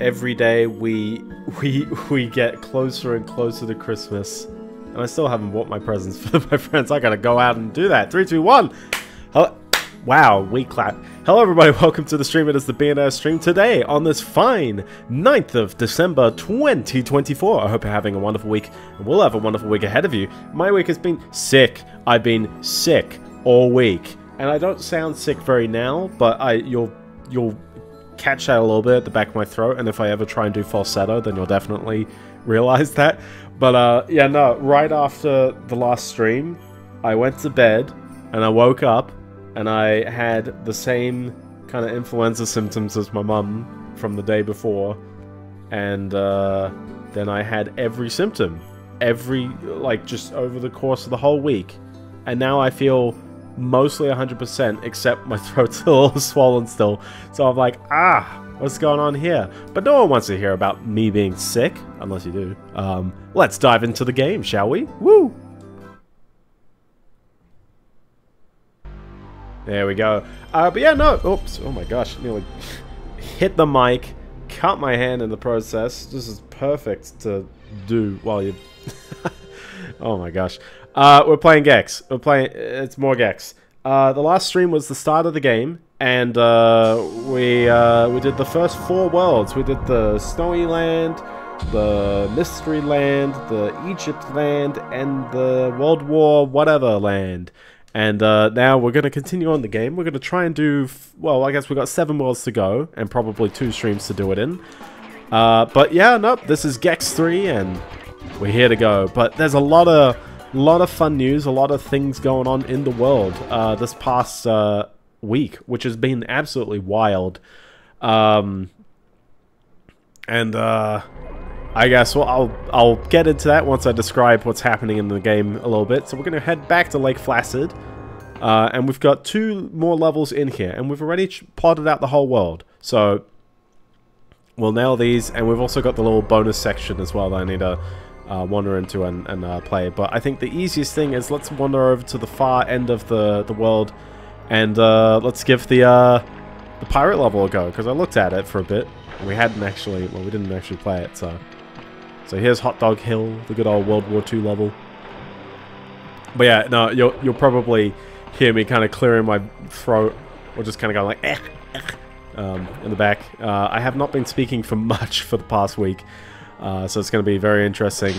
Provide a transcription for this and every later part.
every day we we we get closer and closer to Christmas, and I still haven't bought my presents for my friends. I gotta go out and do that. Three, two, one. Hello. Wow, we clap. Hello everybody, welcome to the stream. It is the BNS stream today on this fine 9th of December 2024. I hope you're having a wonderful week and we'll have a wonderful week ahead of you. My week has been sick. I've been sick all week. And I don't sound sick very now, but I you'll you'll catch that a little bit at the back of my throat, and if I ever try and do falsetto, then you'll definitely realize that. But uh, yeah, no, right after the last stream, I went to bed and I woke up and I had the same kind of influenza symptoms as my mum from the day before, and uh, then I had every symptom, every like just over the course of the whole week, and now I feel mostly 100% except my throat's a little swollen still. So I'm like, ah, what's going on here? But no one wants to hear about me being sick, unless you do. Um, let's dive into the game, shall we? Woo! There we go. Uh, but yeah, no. Oops. Oh my gosh. Nearly hit the mic. Cut my hand in the process. This is perfect to do while you... oh my gosh. Uh, we're playing Gex. We're playing... It's more Gex. Uh, the last stream was the start of the game. And uh, we, uh, we did the first four worlds. We did the Snowy Land, the Mystery Land, the Egypt Land, and the World War whatever land. And uh, now we're going to continue on the game. We're going to try and do, well, I guess we've got seven worlds to go, and probably two streams to do it in. Uh, but yeah, nope, this is Gex 3, and we're here to go. But there's a lot of, lot of fun news, a lot of things going on in the world uh, this past uh, week, which has been absolutely wild. Um, and uh, I guess well, I'll I'll get into that once I describe what's happening in the game a little bit. So we're going to head back to Lake Placid, uh, and we've got two more levels in here, and we've already plotted out the whole world. So we'll nail these, and we've also got the little bonus section as well that I need to uh, wander into and, and uh, play. But I think the easiest thing is let's wander over to the far end of the the world, and uh, let's give the uh, the pirate level a go because I looked at it for a bit. We hadn't actually, well, we didn't actually play it, so so here's Hot Dog Hill, the good old World War II level. But yeah, no, you'll, you'll probably hear me kind of clearing my throat, or just kind of going like, eh, eh, um, in the back. Uh, I have not been speaking for much for the past week, uh, so it's going to be very interesting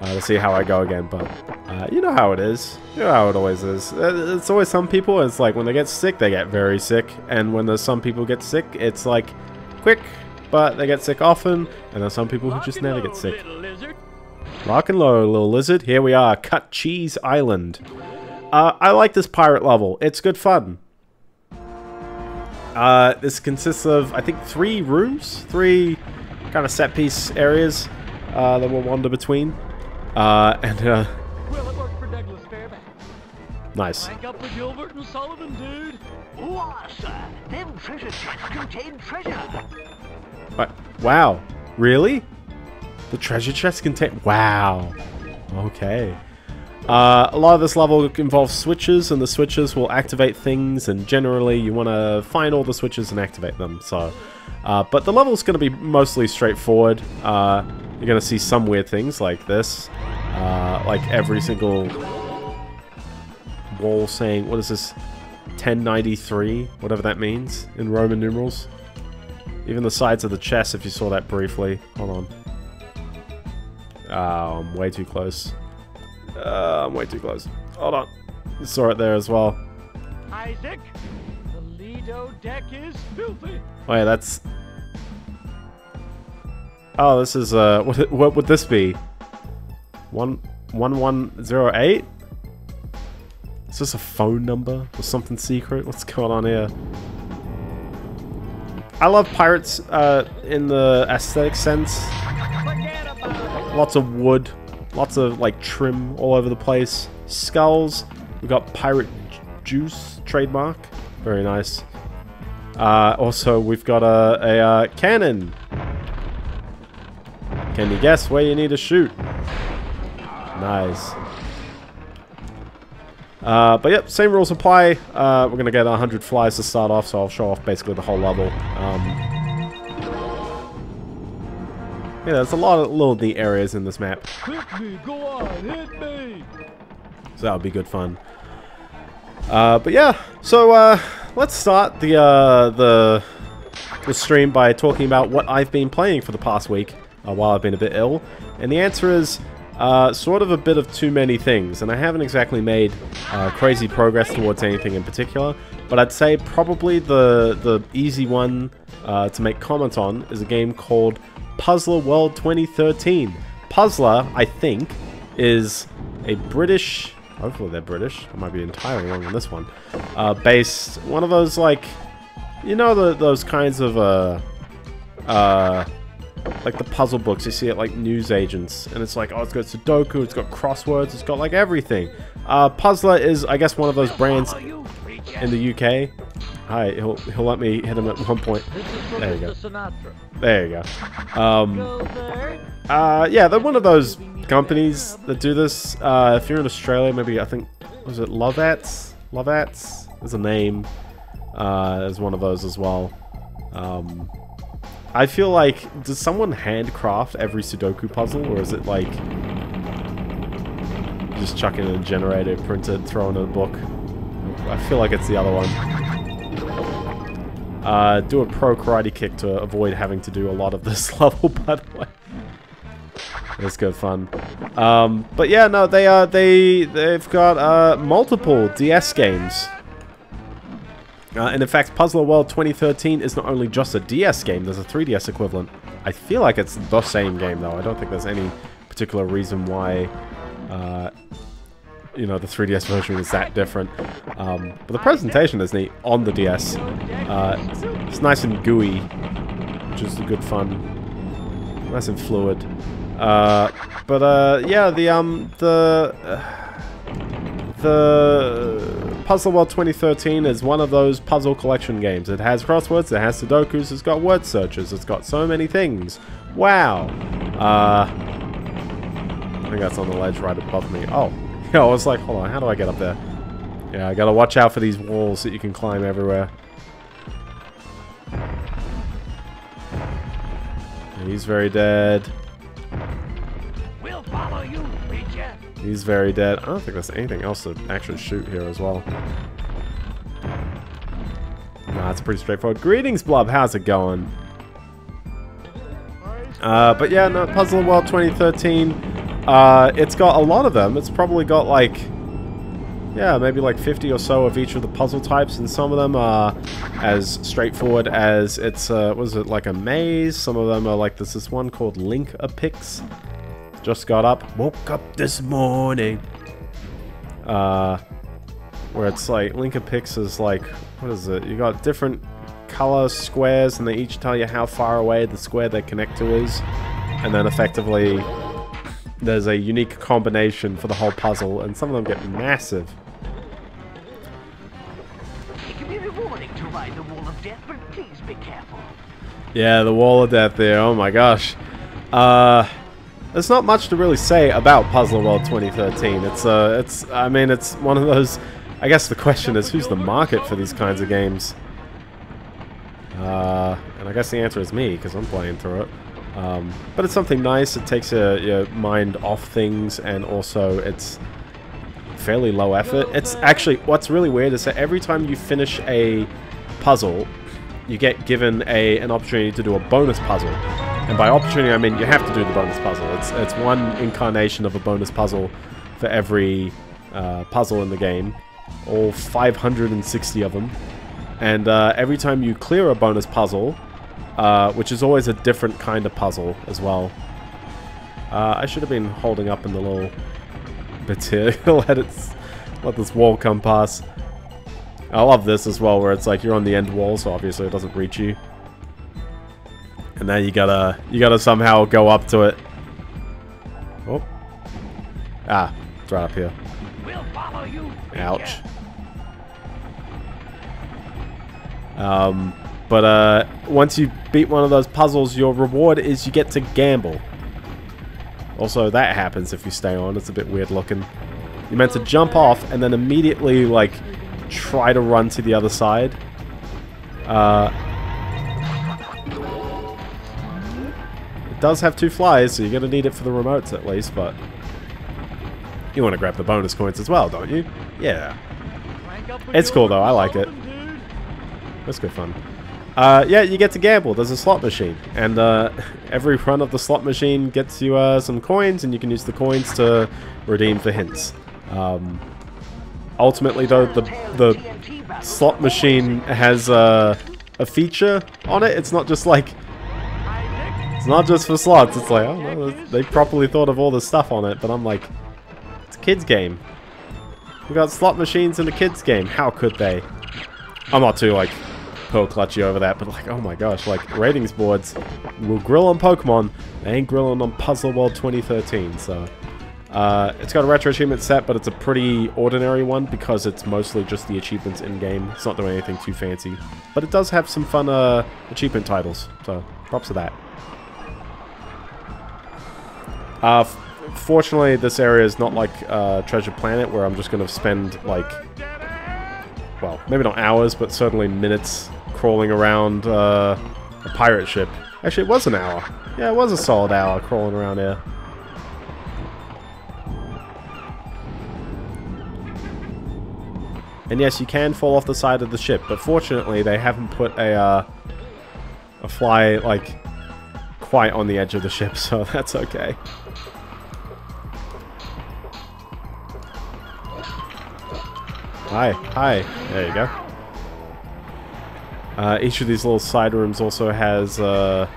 uh, to see how I go again. But uh, you know how it is. You know how it always is. Uh, it's always some people, it's like when they get sick, they get very sick. And when there's some people get sick, it's like, quick, but they get sick often, and there's some people who just never get sick. Rock and low, little lizard. Here we are, Cut Cheese Island. Uh, I like this pirate level. It's good fun. Uh, this consists of, I think, three rooms, three kind of set piece areas uh, that we'll wander between. Uh, and uh, Well, it worked for Douglas Fairbanks. nice. Rank up with Gilbert and Sullivan, dude. Wah, them treasure chests contain treasure. What? Wow. Really? The treasure chest contain... Wow. Okay. Uh, a lot of this level involves switches, and the switches will activate things, and generally you want to find all the switches and activate them, so... Uh, but the level's going to be mostly straightforward. Uh, you're going to see some weird things like this. Uh, like every single wall saying... What is this? 1093? Whatever that means in Roman numerals. Even the sides of the chest, if you saw that briefly. Hold on. Oh, I'm way too close. Uh, I'm way too close. Hold on. You saw it there as well. Isaac, the deck is filthy. Yeah, that's... Oh, this is, uh, what, what would this be? One, 1108? Is this a phone number or something secret? What's going on here? I love pirates uh, in the aesthetic sense. Lots of wood, lots of like trim all over the place. Skulls. We've got pirate juice trademark. Very nice. Uh, also, we've got a, a uh, cannon. Can you guess where you need to shoot? Nice. Uh, but yep, same rules apply. Uh, we're going to get 100 flies to start off, so I'll show off basically the whole level. Um, Yeah, there's a lot of little neat areas in this map. Hit me, go on, hit me! So that would be good fun. Uh, but yeah, so uh, let's start the uh, the the stream by talking about what I've been playing for the past week uh, while I've been a bit ill, and the answer is uh, sort of a bit of too many things, and I haven't exactly made uh, crazy progress towards anything in particular. But I'd say probably the the easy one uh, to make comment on is a game called Puzzler World 2013. Puzzler, I think, is a British hopefully they're British. I might be entirely wrong on this one. Uh, based one of those like, you know, the, those kinds of uh, uh, like the puzzle books you see at like news agents, and it's like, oh, it's got Sudoku, it's got crosswords, it's got like everything. Uh, Puzzler is, I guess, one of those brands in the UK. Hi, he'll he'll let me hit him at one point. There you go. There you go. Um, uh, yeah, they're one of those companies that do this. Uh, if you're in Australia, maybe I think was it Lovatts? Lovatts is a name. Uh, is one of those as well. Um, I feel like does someone handcraft every Sudoku puzzle, or is it like just chucking in a generator, print it, throw in a book? I feel like it's the other one. Uh, do a pro karate kick to avoid having to do a lot of this level, by the way. It's good fun. Um, but yeah, no, they are they they've got uh, multiple DS games. Uh, and in fact, Puzzler World 2013 is not only just a DS game, there's a 3DS equivalent. I feel like it's the same game, though. I don't think there's any particular reason why, uh, you know, the 3DS version is that different. Um, but the presentation is neat on the DS. Uh, it's nice and gooey, which is good fun. Nice and fluid. Uh, but uh, yeah, the um the the Puzzle World 2013 is one of those puzzle collection games. It has crosswords, it has Sudokus, it's got word searches, it's got so many things. Wow. Uh, I think that's on the ledge right above me. Oh, yeah, I was like, hold on, how do I get up there? Yeah, I gotta watch out for these walls that you can climb everywhere. He's very dead. We'll follow you. He's very dead. I don't think there's anything else to actually shoot here as well. Nah, it's pretty straightforward. Greetings, Blob. How's it going? Uh, but yeah, no, Puzzle World 2013. Uh, it's got a lot of them. It's probably got like, yeah, maybe like 50 or so of each of the puzzle types, and some of them are as straightforward as it's, uh, was it like a maze? Some of them are like, there's this one called Link a Pix. Just got up, woke up this morning. Uh, where it's like, Link a Pix is like, what is it? You got different color squares, and they each tell you how far away the square they connect to is. And then effectively, there's a unique combination for the whole puzzle, and some of them get massive. It can be rewarding to ride the death, but please be careful. Yeah, the wall of death there. Oh my gosh. Uh, there's not much to really say about Puzzle World 2013. It's uh, it's. I mean, it's one of those. I guess the question is, who's the market for these kinds of games? Uh, and I guess the answer is me because I'm playing through it. Um, but it's something nice. It takes your, your mind off things, and also it's fairly low effort. It's actually what's really weird is that every time you finish a puzzle, you get given a an opportunity to do a bonus puzzle. And by opportunity, I mean you have to do the bonus puzzle. It's it's one incarnation of a bonus puzzle for every uh, puzzle in the game, all 560 of them. And uh, every time you clear a bonus puzzle, uh, which is always a different kind of puzzle as well. Uh, I should have been holding up in the little bits here. let it, let this wall come past. I love this as well, where it's like you're on the end wall, so obviously it doesn't reach you. And then you gotta you gotta somehow go up to it. Oh. Ah, it's right up here. We'll follow you. Ouch. Um, but uh, once you beat one of those puzzles, your reward is you get to gamble. Also, that happens if you stay on. It's a bit weird looking. You're meant to jump off and then immediately, like, try to run to the other side. Uh, It does have two flies, so you're going to need it for the remotes at least, but... You want to grab the bonus coins as well, don't you? Yeah. Crank up the It's cool, though. I like it. That's good fun. Uh, yeah, you get to gamble. There's a slot machine, and uh, every run of the slot machine gets you uh, some coins, and you can use the coins to redeem for hints. Um, ultimately, though, the the slot machine has uh, a feature on it. It's not just like it's not just for slots. It's like oh no, they properly thought of all the stuff on it. But I'm like, it's a kids game. We got slot machines in a kids game. How could they? I'm not too like pearl clutchy over that, but like, oh my gosh, like ratings boards will grill on Pokemon. They ain't grilling on Puzzle World 2013. So. Uh, it's got a retro achievement set, but it's a pretty ordinary one because it's mostly just the achievements in-game. It's not doing anything too fancy. But it does have some fun uh, achievement titles, so props to that. Uh, fortunately, this area is not like uh, Treasure Planet, where I'm just going to spend, like, well, maybe not hours, but certainly minutes crawling around uh, a pirate ship. Actually, it was an hour. Yeah, it was a solid hour crawling around here. And yes, you can fall off the side of the ship, but fortunately they haven't put a uh, a fly like quite on the edge of the ship, so that's okay. Hi, hi. There you go. Uh, each of these little side rooms also has uh,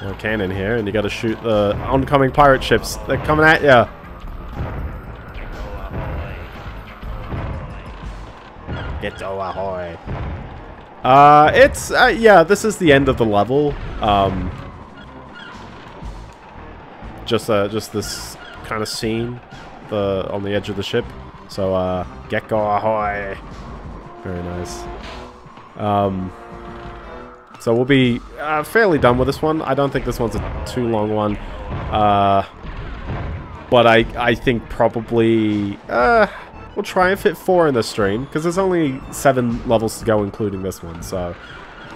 a cannon here, and you got to shoot the oncoming pirate ships. They're coming at ya. Get to ahoy. Uh, it's, uh, yeah, this is the end of the level. Um, just, uh, just this kind of scene the on the edge of the ship. So, uh, Gecko ahoy. Very nice. Um, so we'll be uh, fairly done with this one. I don't think this one's a too long one. Uh, but I, I think probably, uh, we'll try and fit four in the stream, because there's only seven levels to go, including this one, so...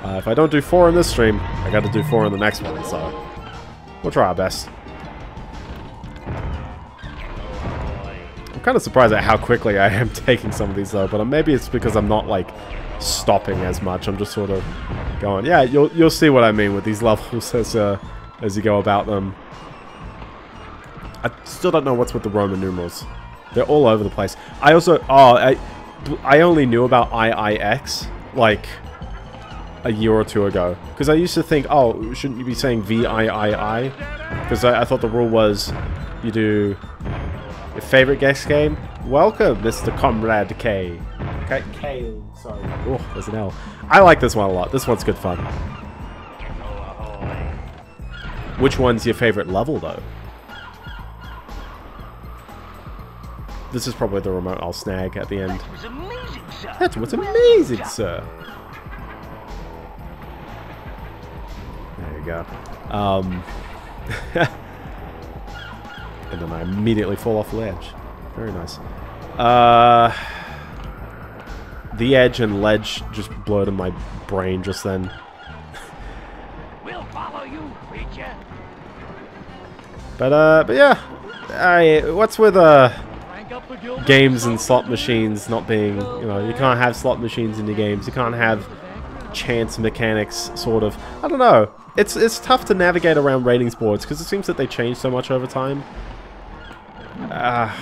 Uh, if I don't do four in this stream, I gotta do four in the next one, so... We'll try our best. Kind of surprised at how quickly I am taking some of these, though, but maybe it's because I'm not, like, stopping as much. I'm just sort of going, yeah, you'll, you'll see what I mean with these levels as, uh, as you go about them. I still don't know what's with the Roman numerals. They're all over the place. I also, oh, I, I only knew about IIX, like, a year or two ago. Because I used to think, oh, shouldn't you be saying VIII? Because I, I thought the rule was, you do your favorite Gex game? Welcome, Mr. Comrade K. K, K sorry. Oh, there's an L. I like this one a lot. This one's good fun. Which one's your favorite level, though? This is probably the remote I'll snag at the end. That was amazing, sir. That's what's amazing, sir. There you go. Um, and then I immediately fall off the ledge. Very nice. Uh, the edge and ledge just blurred in my brain just then. We'll follow you, creature. But uh, but yeah, I what's with uh Crank up the Gilbert games and slot machines not being you know you can't have slot machines in your games. You can't have chance mechanics sort of. I don't know. It's it's tough to navigate around ratings boards because it seems that they change so much over time. Uh,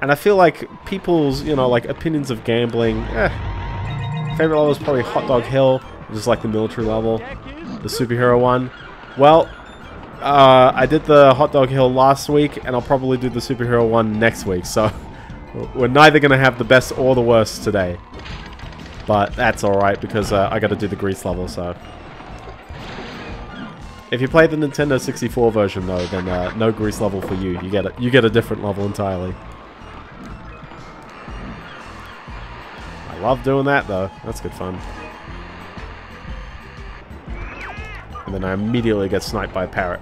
and I feel like people's you know like opinions of gambling. Eh, favorite level is probably Hot Dog Hill, just like the military level, the superhero one. Well, uh, I did the Hot Dog Hill last week, and I'll probably do the superhero one next week. So we're neither gonna have the best or the worst today. But that's alright because uh, I gotta do the Greece level, so. If you play the Nintendo 64 version though, then uh, no Greece level for you. You get a, you get a different level entirely. I love doing that though. That's good fun. And then I immediately get sniped by a parrot.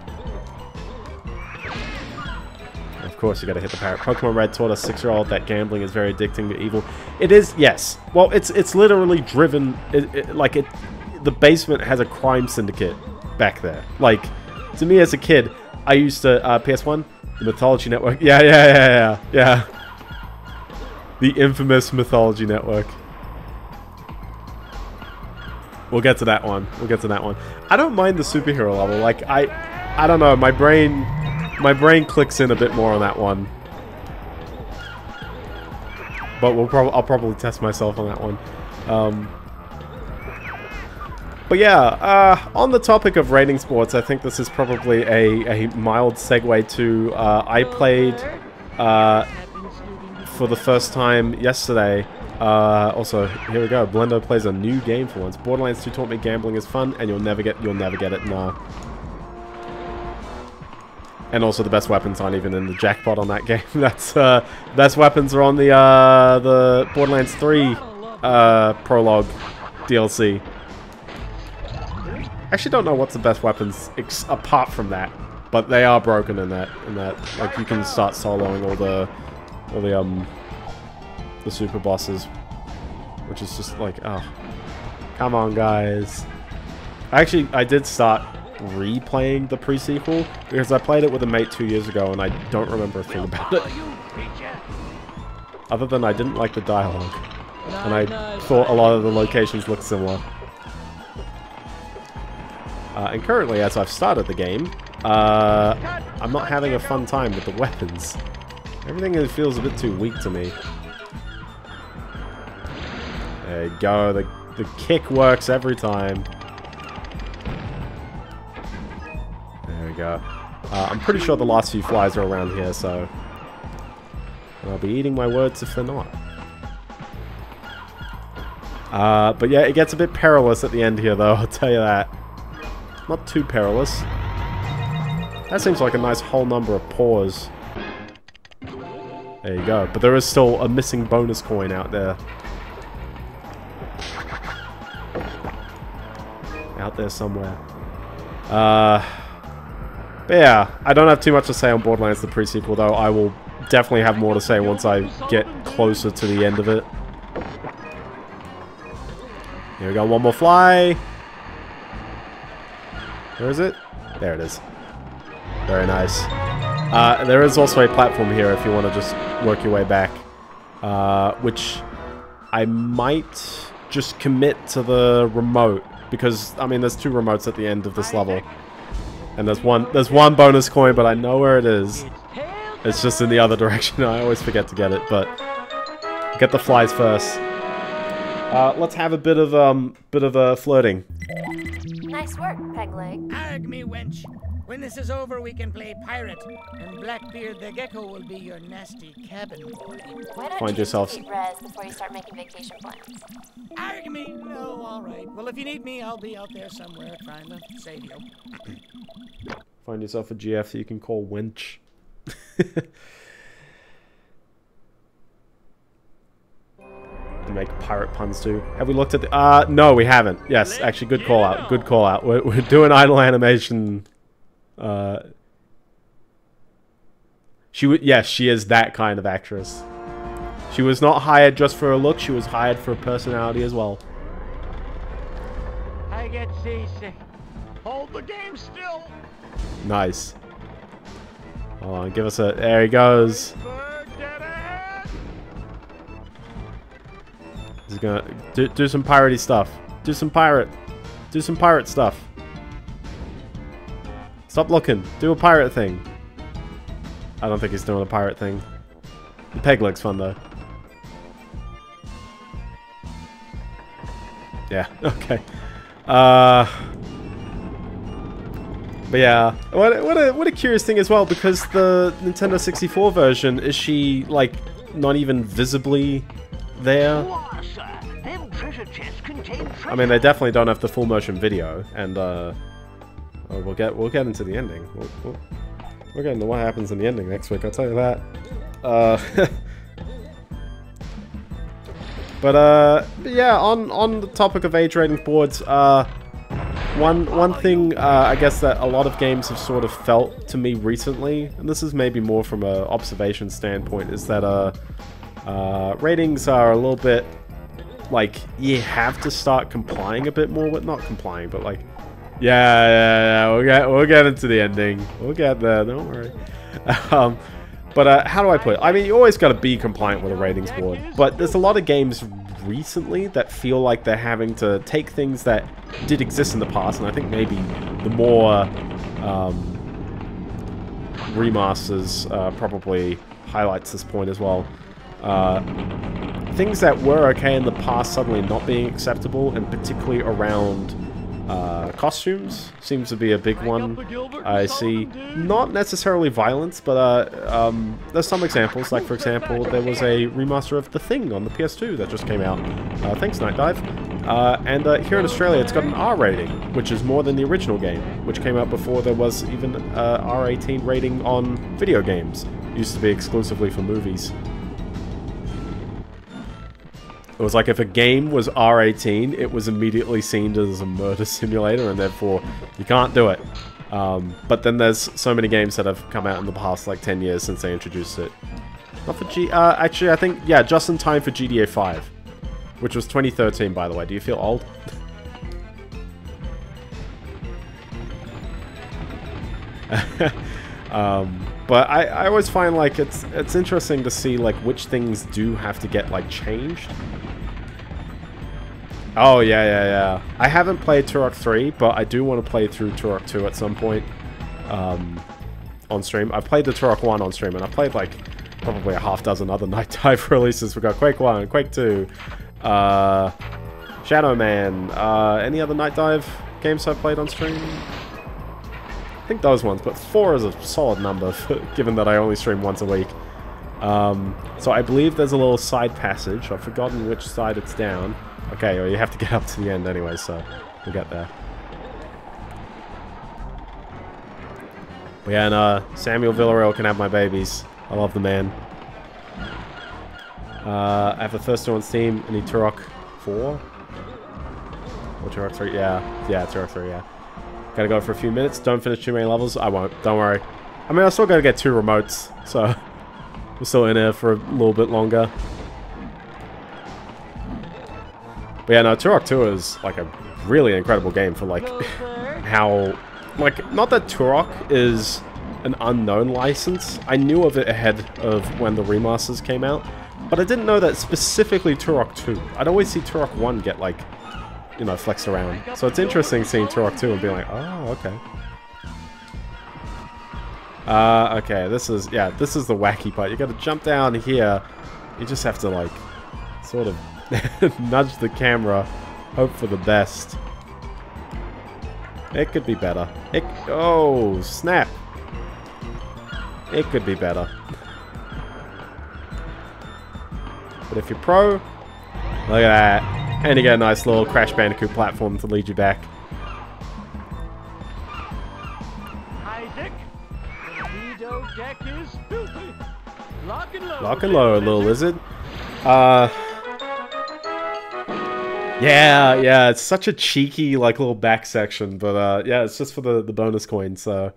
Of course, you gotta hit the parrot. Pokemon Red taught a six-year-old that gambling is very addicting to evil. It is, yes. Well, it's it's literally driven, it, it, like it. The basement has a crime syndicate back there. Like, to me as a kid, I used to uh, PS1, the Mythology Network. Yeah, yeah, yeah, yeah, yeah. The infamous Mythology Network. We'll get to that one. We'll get to that one. I don't mind the superhero level. Like I, I don't know. My brain, my brain clicks in a bit more on that one. But we'll probably I'll probably test myself on that one. Um, but yeah, uh, on the topic of rating sports, I think this is probably a, a mild segue to uh, I played uh, for the first time yesterday. Uh, also, here we go. Blendo plays a new game for once. Borderlands 2 taught me gambling is fun, and you'll never get you'll never get it. Nah. And also, the best weapons aren't even in the jackpot on that game. That's uh, best weapons are on the uh, the Borderlands 3 uh, prologue DLC. Actually, don't know what's the best weapons apart from that, but they are broken in that. In that, like you can start soloing all the, all the um, the super bosses, which is just like, oh, come on, guys. Actually, I did start replaying the pre-sequel because I played it with a mate two years ago and I don't remember a thing about it. Other than I didn't like the dialogue, and I thought a lot of the locations looked similar. Uh, and currently, as I've started the game, uh, I'm not having a fun time with the weapons. Everything feels a bit too weak to me. There you go, the, the kick works every time. There we go. Uh, I'm pretty sure the last few flies are around here, so... I'll be eating my words if they're not. Uh, but yeah, it gets a bit perilous at the end here, though, I'll tell you that. Not too perilous. That seems like a nice whole number of paws. There you go. But there is still a missing bonus coin out there. Out there somewhere. Uh, but yeah, I don't have too much to say on Borderlands the pre-sequel though. I will definitely have more to say once I get closer to the end of it. Here we go, one more fly. Where is it? There it is. Very nice. Uh, there is also a platform here if you want to just work your way back. Uh, which I might just commit to the remote. Because, I mean, there's two remotes at the end of this level. And there's one there's one bonus coin, but I know where it is. It's just in the other direction. I always forget to get it, but... Get the flies first. Uh, let's have a bit of, um, bit of, uh, flirting. Nice work, Pegleg. Arg me, wench. When this is over, we can play pirate, and Blackbeard the Gecko will be your nasty cabin boy. Why don't Find you yourself- keep res before you start making vacation plans? Arg me? No, all right. Well, if you need me, I'll be out there somewhere trying to save you. Find yourself a GF that you can call Winch. make pirate puns too. Have we looked at the... Uh, no, we haven't. Yes, actually, good call out. Good call out. We're, we're doing idle animation. Uh, she w Yes, she is that kind of actress. She was not hired just for her look. She was hired for her personality as well. I get seasick. Hold the game still. Nice. Hold on, give us a... There he goes. He's gonna do, do some piratey stuff. Do some pirate. Do some pirate stuff. Stop looking. Do a pirate thing. I don't think he's doing a pirate thing. The peg leg's fun though. Yeah, okay. Uh But yeah, what a, what a what a curious thing as well because the Nintendo 64 version is she like not even visibly there? I mean, they definitely don't have the full motion video, and uh, oh, we'll get we'll get into the ending. We'll, we'll, we'll get into what happens in the ending next week. I'll tell you that. Uh, but uh, yeah, on on the topic of age rating boards, uh, one one thing uh, I guess that a lot of games have sort of felt to me recently, and this is maybe more from a observation standpoint, is that uh, uh, ratings are a little bit like you have to start complying a bit more with not complying but like Yeah, yeah, yeah. We'll get we'll get into the ending. We'll get there. Don't worry. Um, but uh, how do I put it? I mean, you always got to be compliant with a ratings board. But there's a lot of games recently that feel like they're having to take things that did exist in the past, and I think maybe the more um, remasters uh, probably highlights this point as well. Uh, things that were okay in the past suddenly not being acceptable, and particularly around uh, costumes seems to be a big one. I see not necessarily violence, but uh, um, there's some examples. Like for example, there was a remaster of The Thing on the PS2 that just came out. Uh, thanks, Nightdive. Uh, and uh, here in Australia, it's got an R rating, which is more than the original game, which came out before there was even uh, R18 rating on video games. It used to be exclusively for movies. It was like if a game was R18, it was immediately seen as a murder simulator, and therefore you can't do it. Um, but then there's so many games that have come out in the past like 10 years since they introduced it. Not for G. Uh, actually, I think yeah, just in time for GTA 5, which was 2013, by the way. Do you feel old? um, but I, I always find like it's it's interesting to see like which things do have to get like changed. Oh yeah yeah yeah. I haven't played Turok 3, but I do want to play through Turok 2 at some point um, on stream. I played the Turok 1 on stream, and I played like probably a half dozen other Nightdive releases. We've got Quake 1, Quake 2, uh, Shadow Man. Uh, any other Nightdive games I've played on stream? I think those ones, but four is a solid number, for, given that I only stream once a week. Um, so I believe there's a little side passage. I've forgotten which side it's down. Okay, well, you have to get up to the end anyway, so we'll get there. But yeah, and uh, Samuel Villarreal can have my babies. I love the man. Uh, I have the first two on Steam. Any Turok 4? Or Turok 3? Yeah. Yeah, Turok 3, yeah. Gotta go for a few minutes. Don't finish too many levels. I won't. Don't worry. I mean, I still gotta get two remotes, so we're still in here for a little bit longer. But yeah, no, Turok 2 is like a really incredible game for like how, like, not that Turok is an unknown license. I knew of it ahead of when the remasters came out, but I didn't know that specifically Turok 2. I'd always see Turok 1 get like you know, flexed around. So it's interesting seeing Turok 2 and being like, oh, okay. Uh, okay, this is, yeah, this is the wacky part. You gotta jump down here. You just have to, like, sort of nudge the camera, hope for the best. It could be better. It, oh, snap. It could be better. But if you're pro, look at that. And you get a nice little Crash Bandicoot platform to lead you back. Isaac, the Lido deck is filthy. Lock and load. Lock and load, little lizard. Uh... Yeah, yeah, it's such a cheeky, like, little back section, but, uh, yeah, it's just for the, the bonus coin, so...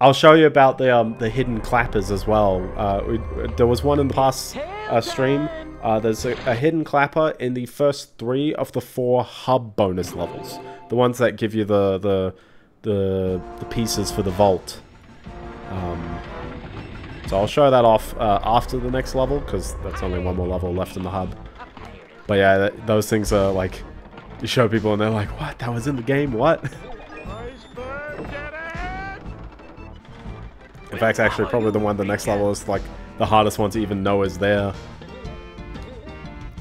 I'll show you about the, um, the hidden clappers as well. Uh, we, there was one in the past uh, stream uh, there's a, a, hidden clapper in the first three of the four hub bonus levels. The ones that give you the the the, the pieces for the vault. Um, so I'll show that off uh, after the next level, because that's only one more level left in the hub. But yeah, those things are like, you show people and they're like, what? That was in the game? What? in fact, actually, probably the one the next level is like the hardest one to even know is there.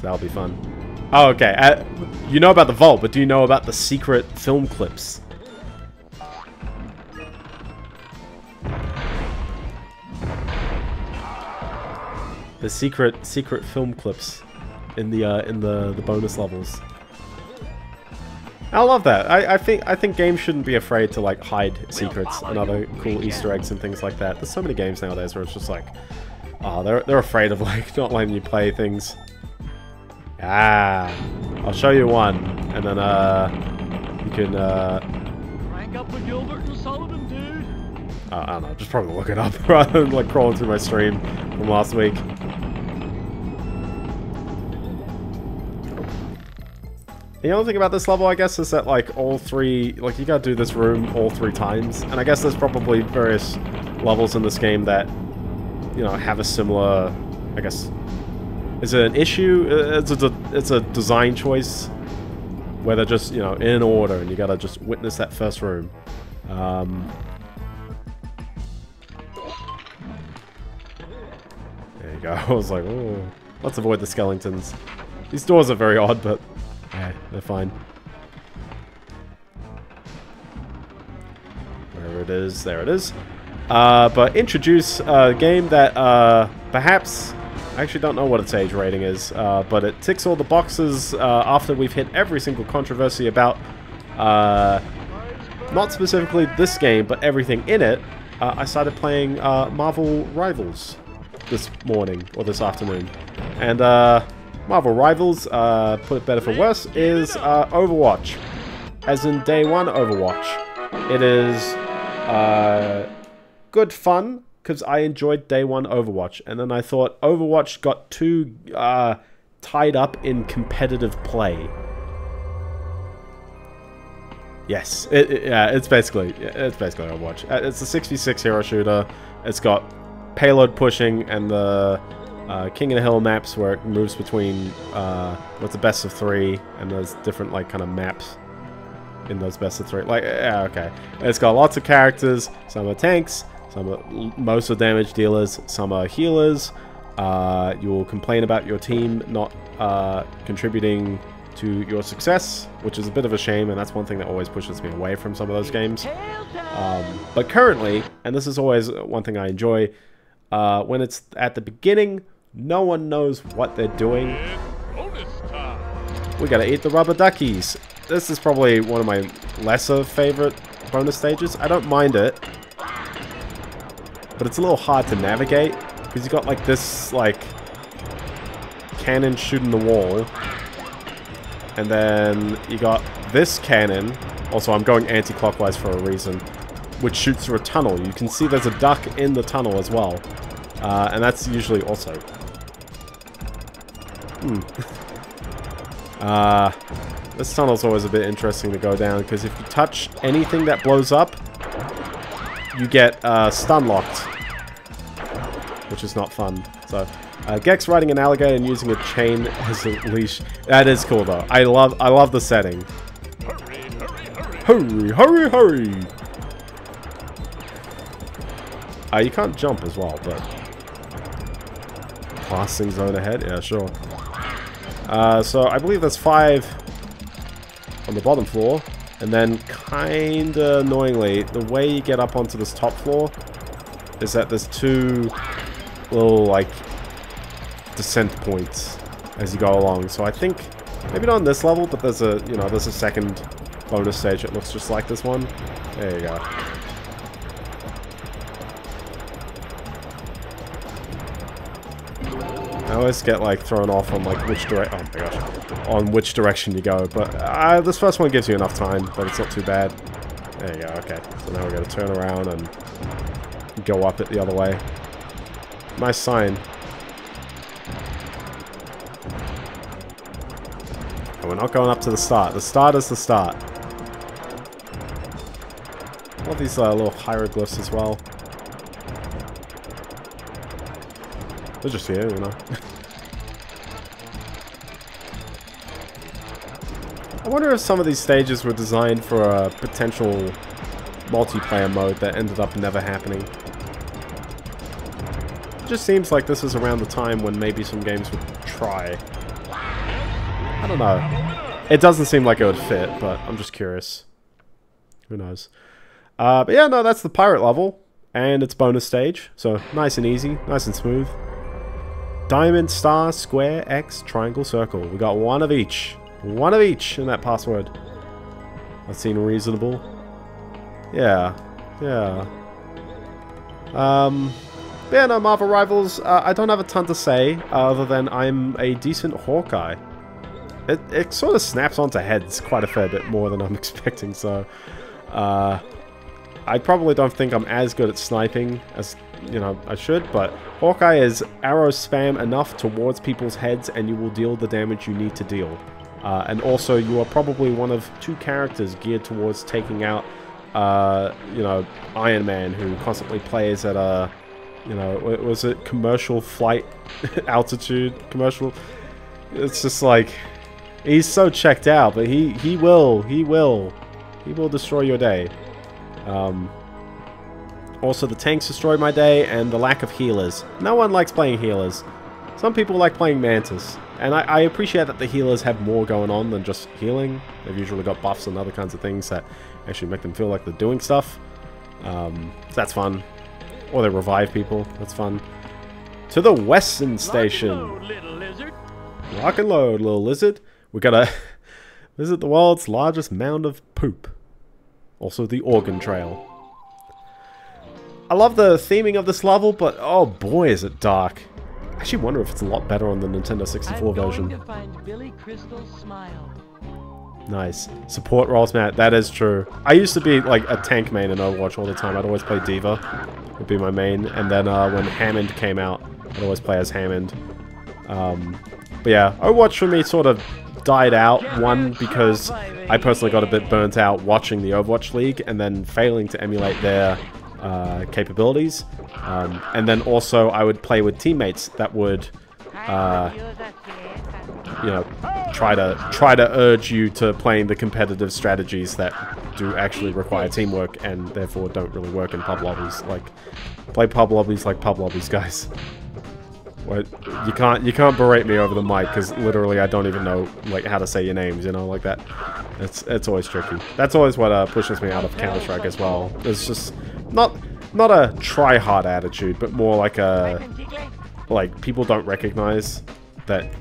That'll be fun. Oh, okay. Uh, you know about the vault, but do you know about the secret film clips? The secret secret film clips in the uh, in the the bonus levels. I love that. I, I think I think games shouldn't be afraid to like hide secrets and other cool Easter eggs and things like that. There's so many games nowadays where it's just like, oh, they're they're afraid of like not letting you play things. Ah, I'll show you one, and then uh, you can uh. Rank up with Gilbert and Sullivan, dude. Uh, I don't know, just probably look it up rather than like crawling through my stream from last week. The only thing about this level, I guess, is that like all three, like you gotta do this room all three times, and I guess there's probably various levels in this game that, you know, have a similar, I guess, is it an issue? It's a, it's a design choice where they're just, you know, in order, and you gotta just witness that first room. Um, there you go. I was like, oh, let's avoid the skeletons. These doors are very odd, but yeah, they're fine. Wherever it is, there it is. Uh, but introduce a game that uh, perhaps I actually don't know what its age rating is, uh, but it ticks all the boxes uh, after we've hit every single controversy about uh, not specifically this game, but everything in it. Uh, I started playing uh, Marvel Rivals this morning or this afternoon, and uh, Marvel Rivals, uh, put it better for worse, is uh, Overwatch, as in day one Overwatch. It is uh, good fun because I enjoyed day one Overwatch, and then I thought Overwatch got too uh, tied up in competitive play. Yes, it, it- yeah, it's basically it's basically Overwatch. Uh, It's a 6v6 hero shooter. It's got payload pushing and the uh, King of the Hill maps where it moves between uh, what's a best of three, and there's different like kind of maps in those best of three. Like, yeah, okay. It's got lots of characters. Some are tanks. Some are most are damage dealers. Some are healers. Uh, you will complain about your team not uh, contributing to your success, which is a bit of a shame, and that's one thing that always pushes me away from some of those games. Um, but currently, and this is always one thing I enjoy, uh, when it's at the beginning, no one knows what they're doing. We gotta eat the rubber duckies. This is probably one of my lesser favorite bonus stages. I don't mind it, but it's a little hard to navigate because you got like this like cannon shooting the wall, and then you got this cannon. Also, I'm going anti-clockwise for a reason, which shoots through a tunnel. You can see there's a duck in the tunnel as well, uh, and that's usually also. Hmm. Uh, this tunnel's always a bit interesting to go down because if you touch anything that blows up, you get uh, stun locked, which is not fun. So, uh, Gex riding an alligator and using a chain as a leash. That is cool though. I love I love the setting. Hurry, hurry, hurry! Hurry! hurry. Uh, you can't jump as well, but passing zone ahead. Yeah, sure. Uh, so I believe there's five on the bottom floor. And then, kinda annoyingly, the way you get up onto this top floor is that there's two little, like, descent points as you go along. So I think, maybe not on this level, but there's a, you know, there's a second bonus stage that looks just like this one. There you go. Always get like thrown off on like which direct oh my gosh on which direction you go but uh, this first one gives you enough time but it's not too bad. There you go okay. So now we gotta turn around and go up it the other way. Nice sign. And we're not going up to the start. The start is the start. All these uh, little hieroglyphs as well They're just here, you know. I wonder if some of these stages were designed for a potential multiplayer mode that ended up never happening. It just seems like this is around the time when maybe some games would try. I don't know. It doesn't seem like it would fit, but I'm just curious. Who knows? Uh, but yeah, no, that's the pirate level. And it's bonus stage, so nice and easy, nice and smooth. Diamond, star, square, X, triangle, circle. We got one of each. One of each in that password. That seemed reasonable. Yeah. Yeah. Um, yeah, no, Marvel Rivals, uh, I don't have a ton to say, other than I'm a decent Hawkeye. It, it sort of snaps onto heads quite a fair bit more than I'm expecting, so... Uh, I probably don't think I'm as good at sniping as, you know, I should, but Hawkeye is arrow spam enough towards people's heads and you will deal the damage you need to deal. Uh, and also, you are probably one of two characters geared towards taking out, uh, you know, Iron Man, who constantly plays at a, you know, was it commercial flight altitude? Commercial? It's just like, he's so checked out, but he, he will, he will, he will destroy your day. Um, also, the tanks destroyed my day, and the lack of healers. No one likes playing healers. Some people like playing Mantis, and I, I appreciate that the healers have more going on than just healing. They've usually got buffs and other kinds of things that actually make them feel like they're doing stuff. Um, so that's fun. Or they revive people. That's fun. To the Western Station. Load, little lizard. Rock and load, little lizard. We gotta visit the world's largest mound of poop. Also the Organ Trail. I love the theming of this level, but oh boy is it dark. I actually wonder if it's a lot better on the Nintendo 64 I'm version. going to find Billy smile. Nice. Support rolls, Matt. That is true. I used to be like a tank main in Overwatch all the time. I'd always play D.Va. Would be my main. And then uh, when Hammond came out, I'd always play as Hammond. Um, but yeah, Overwatch for me sort of died out. One, because I personally got a bit burnt out watching the Overwatch League and then failing to emulate their uh, capabilities. Um, and then also I would play with teammates that would... Uh, you know, try to try to urge you to playing the competitive strategies that do actually require teamwork and therefore don't really work in pub lobbies. Like, play pub lobbies like pub lobbies, guys. What you can't you can't berate me over the mic because literally I don't even know like how to say your names. You know, like that. It's it's always tricky. That's always what uh, pushes me out of Counter Strike as well. It's just not not a try hard attitude, but more like a like people don't recognize that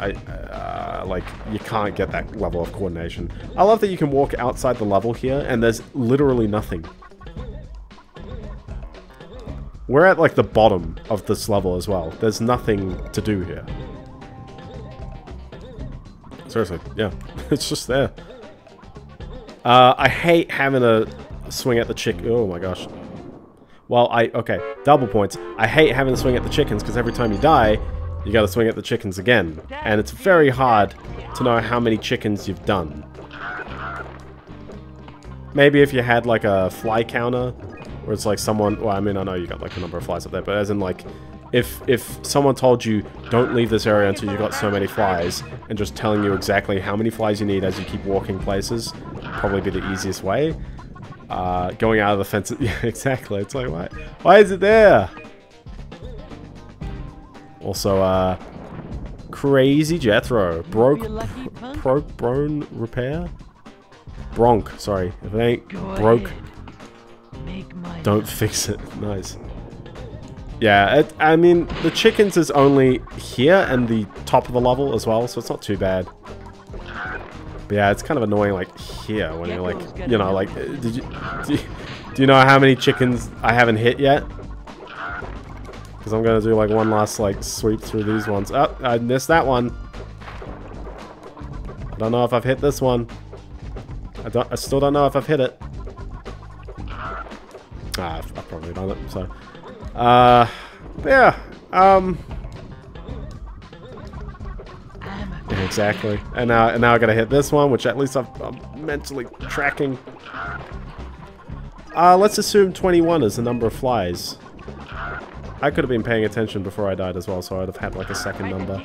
I uh, like you can't get that level of coordination. I love that you can walk outside the level here and there's literally nothing. We're at like the bottom of this level as well. There's nothing to do here. Seriously, yeah. it's just there. Uh, I hate having a swing at the chick. Oh my gosh. Well, I... Okay, double points. I hate having to swing at the chickens because every time you die, you gotta swing at the chickens again. And it's very hard to know how many chickens you've done. Maybe if you had like a fly counter, where it's like someone... Well, I mean, I know you got like a number of flies up there, but as in like... If, if someone told you, don't leave this area until you got so many flies, and just telling you exactly how many flies you need as you keep walking places, probably be the easiest way. Uh, going out of the fence, yeah, exactly. It's like, why, why is it there? Also, uh, Crazy Jethro. Broke, broke, Brone Repair? Bronk, sorry. If it ain't Go broke, ahead. Make my don't fix it. Nice. Yeah, it, I mean, the chickens is only here and the top of the level as well, so it's not too bad. But yeah, it's kind of annoying, like, here, when you're like, you know, like, uh, did you, do you, do you know how many chickens I haven't hit yet? Because I'm going to do, like, one last, like, sweep through these ones. Oh, I missed that one. I don't know if I've hit this one. I, don't, I still don't know if I've hit it. Ah, I've, I've probably done it, so... Uh, yeah, um... Exactly. And now, and now I gotta hit this one, which at least I've, I'm mentally tracking. Uh, let's assume 21 is the number of flies. I could have been paying attention before I died as well, so I'd have had like a second number.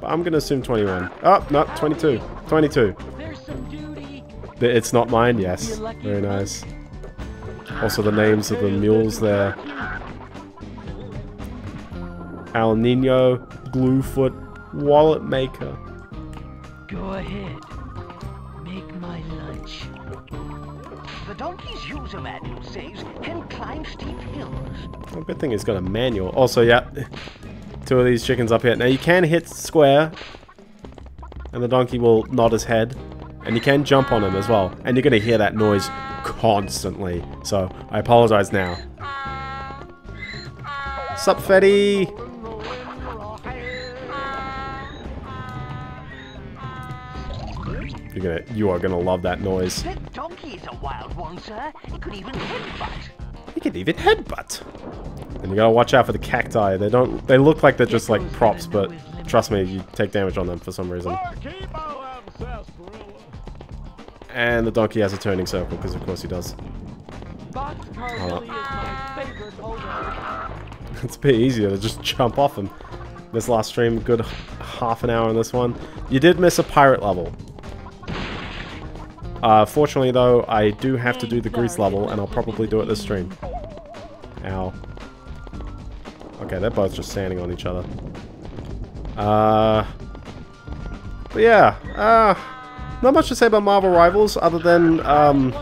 But I'm gonna assume 21. Oh, no, 22. 22. There's some duty. Th- It's not mine, yes. Very nice. Also the names of the mules there. El Nino, Gluefoot, Wallet Maker. Go ahead. Make my lunch. The donkey's user manual says can climb steep hills. Oh, good thing it's got a manual. Also, yeah, two of these chickens up here. Now you can hit square, and the donkey will nod his head, and you can jump on him as well. And you're gonna hear that noise constantly. So I apologize now. Sup, Fetty? You're gonna, you are gonna love that noise. That donkey is a wild one, sir. It could even headbutt. You could even headbutt. And you gotta watch out for the cacti. They don't. They look like they're just like props, but trust me, you take damage on them for some reason. Barkeep, I'll have a sarsaparilla. And the donkey has a turning circle, because of course he does. Boxcar Hold Willie is my favorite holder. it's a bit easier to just jump off him. This last stream, good half an hour on this one. You did miss a pirate level. Uh, fortunately though, I do have to do the Greece level, and I'll probably do it this stream. Ow. Okay, they're both just standing on each other. Uh, but yeah, uh, not much to say about Marvel Rivals other than um,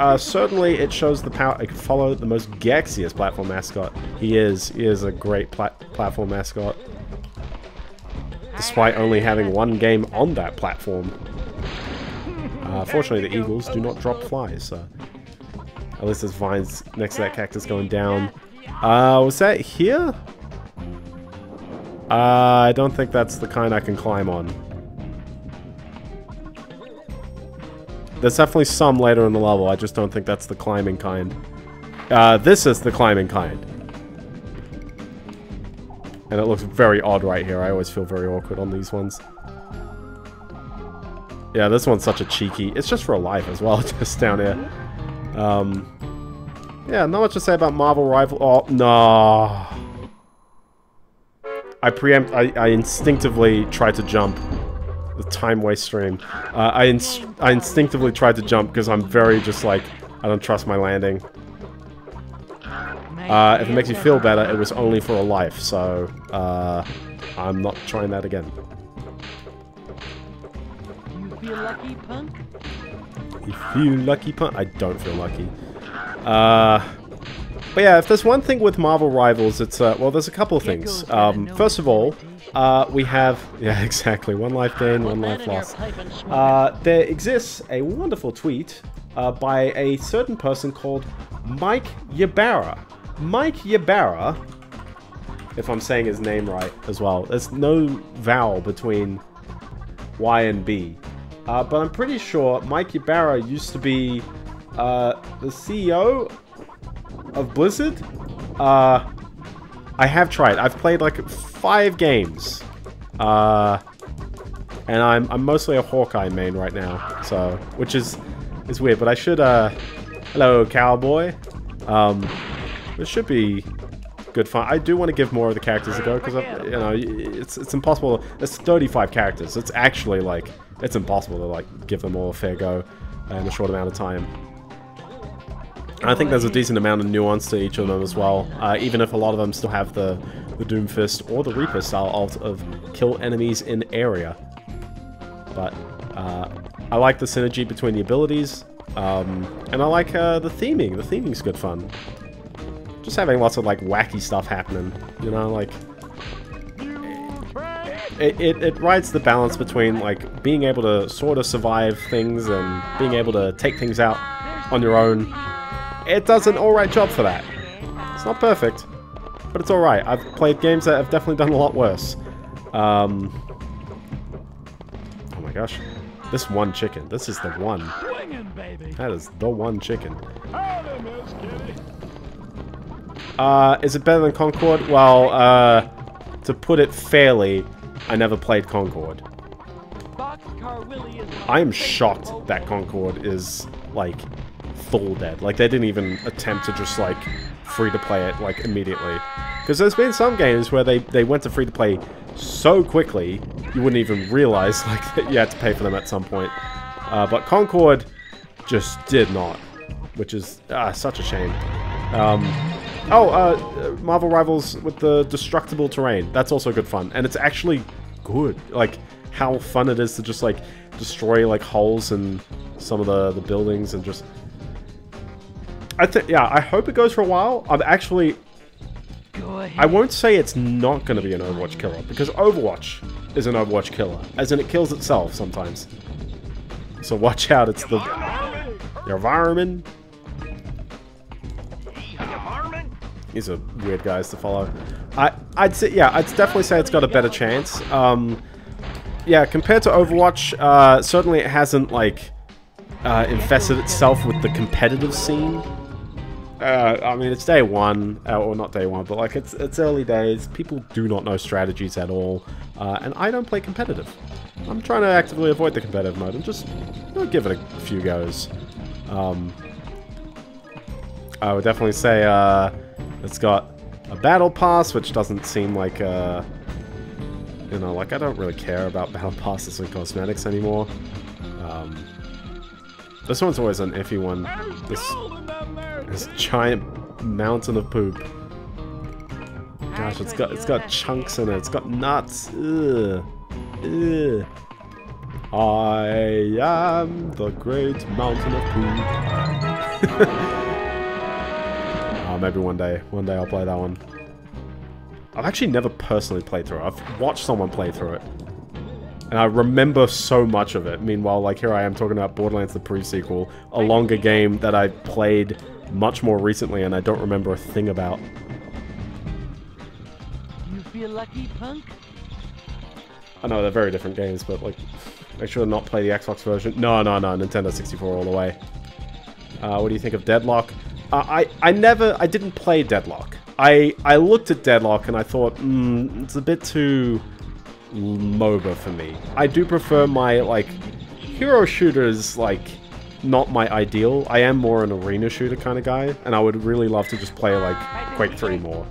uh, certainly, it shows the power. I can follow the most gaxiest platform mascot. He is. He is a great plat platform mascot. Despite only having one game on that platform. Uh, fortunately, the Eagles do not drop flies, so... At least there's vines next to that cactus going down. Uh, was that here? Uh, I don't think that's the kind I can climb on. There's definitely some later in the level, I just don't think that's the climbing kind. Uh, this is the climbing kind. And it looks very odd right here, I always feel very awkward on these ones. Yeah, this one's such a cheeky... It's just for a life as well, just down here. Um, yeah, not much to say about Marvel Rival... Oh, no. I preempt... I, I instinctively tried to jump the time waste stream. Uh, I, ins I instinctively tried to jump because I'm very just like, I don't trust my landing. Uh, if it makes you feel better, it was only for a life, so uh, I'm not trying that again. You feel lucky, punk? You feel lucky, punk? I don't feel lucky. Uh, but yeah, if there's one thing with Marvel Rivals, it's, uh, well, there's a couple of things. Um, first of all, uh, we have, yeah, exactly, one life gain, one life lost. Uh, there exists a wonderful tweet uh, by a certain person called Mike Ybarra. Mike Ybarra, if I'm saying his name right as well, there's no vowel between Y and B. Uh, but I'm pretty sure Mike Ybarra used to be uh, the CEO of Blizzard. Uh, I have tried. I've played like five games. Uh, and I'm, I'm mostly a Hawkeye main right now. So, which is is weird. But I should, uh, hello cowboy. Um, this should be good fun. I do want to give more of the characters a go because you know it's it's impossible. It's 35 characters. It's actually like it's impossible to like give them all a fair go in a short amount of time. I think there's a decent amount of nuance to each of them as well, uh, even if a lot of them still have the, the Doomfist or the Reaper style alt of kill enemies in area. But uh, I like the synergy between the abilities, um, and I like uh, the theming. The theming's good fun. Just having lots of like wacky stuff happening, you know, like it, it, it rides the balance between like being able to sort of survive things and being able to take things out on your own it does an alright job for that. It's not perfect, but it's alright. I've played games that have definitely done a lot worse. Um, oh my gosh. This one chicken. This is the one. That is the one chicken. Uh, is it better than Concord? Well, uh, to put it fairly, I never played Concord. I am shocked that Concord is, like, full dead. Like, they didn't even attempt to just, like, free-to-play it, like, immediately. Because there's been some games where they, they went to free-to-play so quickly, you wouldn't even realize, like, that you had to pay for them at some point. Uh, but Concord just did not, which is uh, such a shame. Um, oh, uh, Marvel Rivals with the destructible terrain. That's also good fun. And it's actually good. Like, how fun it is to just, like, destroy, like, holes in some of the, the buildings and just... I think, yeah, I hope it goes for a while. I'm actually... Go ahead. I won't say it's not going to be an Overwatch killer, because Overwatch is an Overwatch killer, as in it kills itself sometimes. So watch out, it's the... Your environment. These are weird guys to follow. I, I'd say, yeah, I'd definitely say it's got a better chance. Um, yeah, compared to Overwatch, uh, certainly it hasn't, like, uh, infested itself with the competitive scene. Uh, I mean, it's day one, uh, or not day one, but like it's it's early days. People do not know strategies at all, uh, and I don't play competitive. I'm trying to actively avoid the competitive mode and just you know, give it a few goes. Um, I would definitely say uh, it's got a battle pass, which doesn't seem like uh, you know, like I don't really care about battle passes and cosmetics anymore. Um, this one's always an iffy one. This this giant mountain of poop. Gosh, it's got it's got chunks in it. It's got nuts. Ugh. Ugh. I am the great mountain of poop. maybe one day. One day I'll play that one. I've actually never personally played through it. I've watched someone play through it. And I remember so much of it. Meanwhile, like, here I am talking about Borderlands the pre-sequel, a longer game that I played much more recently and I don't remember a thing about. You feel lucky, punk? I know they're very different games, but, like, make sure to not play the Xbox version. No, no, no, Nintendo 64 all the way. Uh, what do you think of Deadlock? Uh, I, I never, I didn't play Deadlock. I, I looked at Deadlock and I thought, mm, it's a bit too MOBA for me. I do prefer my, like, hero shooters, like, not my ideal. I am more an arena shooter kind of guy, and I would really love to just play, like, Quake 3 more.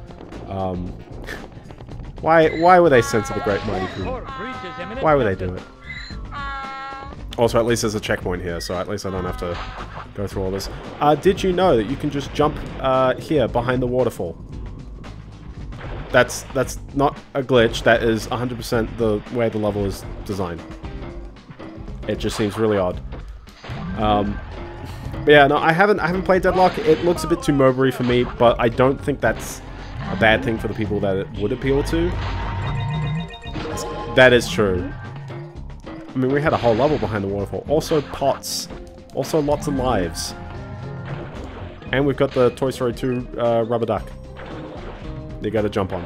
Um, why, why would they censor the Great Mighty Queen? Why would they do it? Also, at least there's a checkpoint here, so at least I don't have to go through all this. Uh, did you know that you can just jump uh, here behind the waterfall? That's that's not a glitch. That is 100% the way the level is designed. It just seems really odd. Um, but yeah, no, I haven't I haven't played Deadlock. It looks a bit too mobery for me, but I don't think that's a bad thing for the people that it would appeal to. That is true. I mean, we had a whole level behind the waterfall. Also pots. Also lots of lives. And we've got the Toy Story 2 uh, rubber duck. You gotta jump on.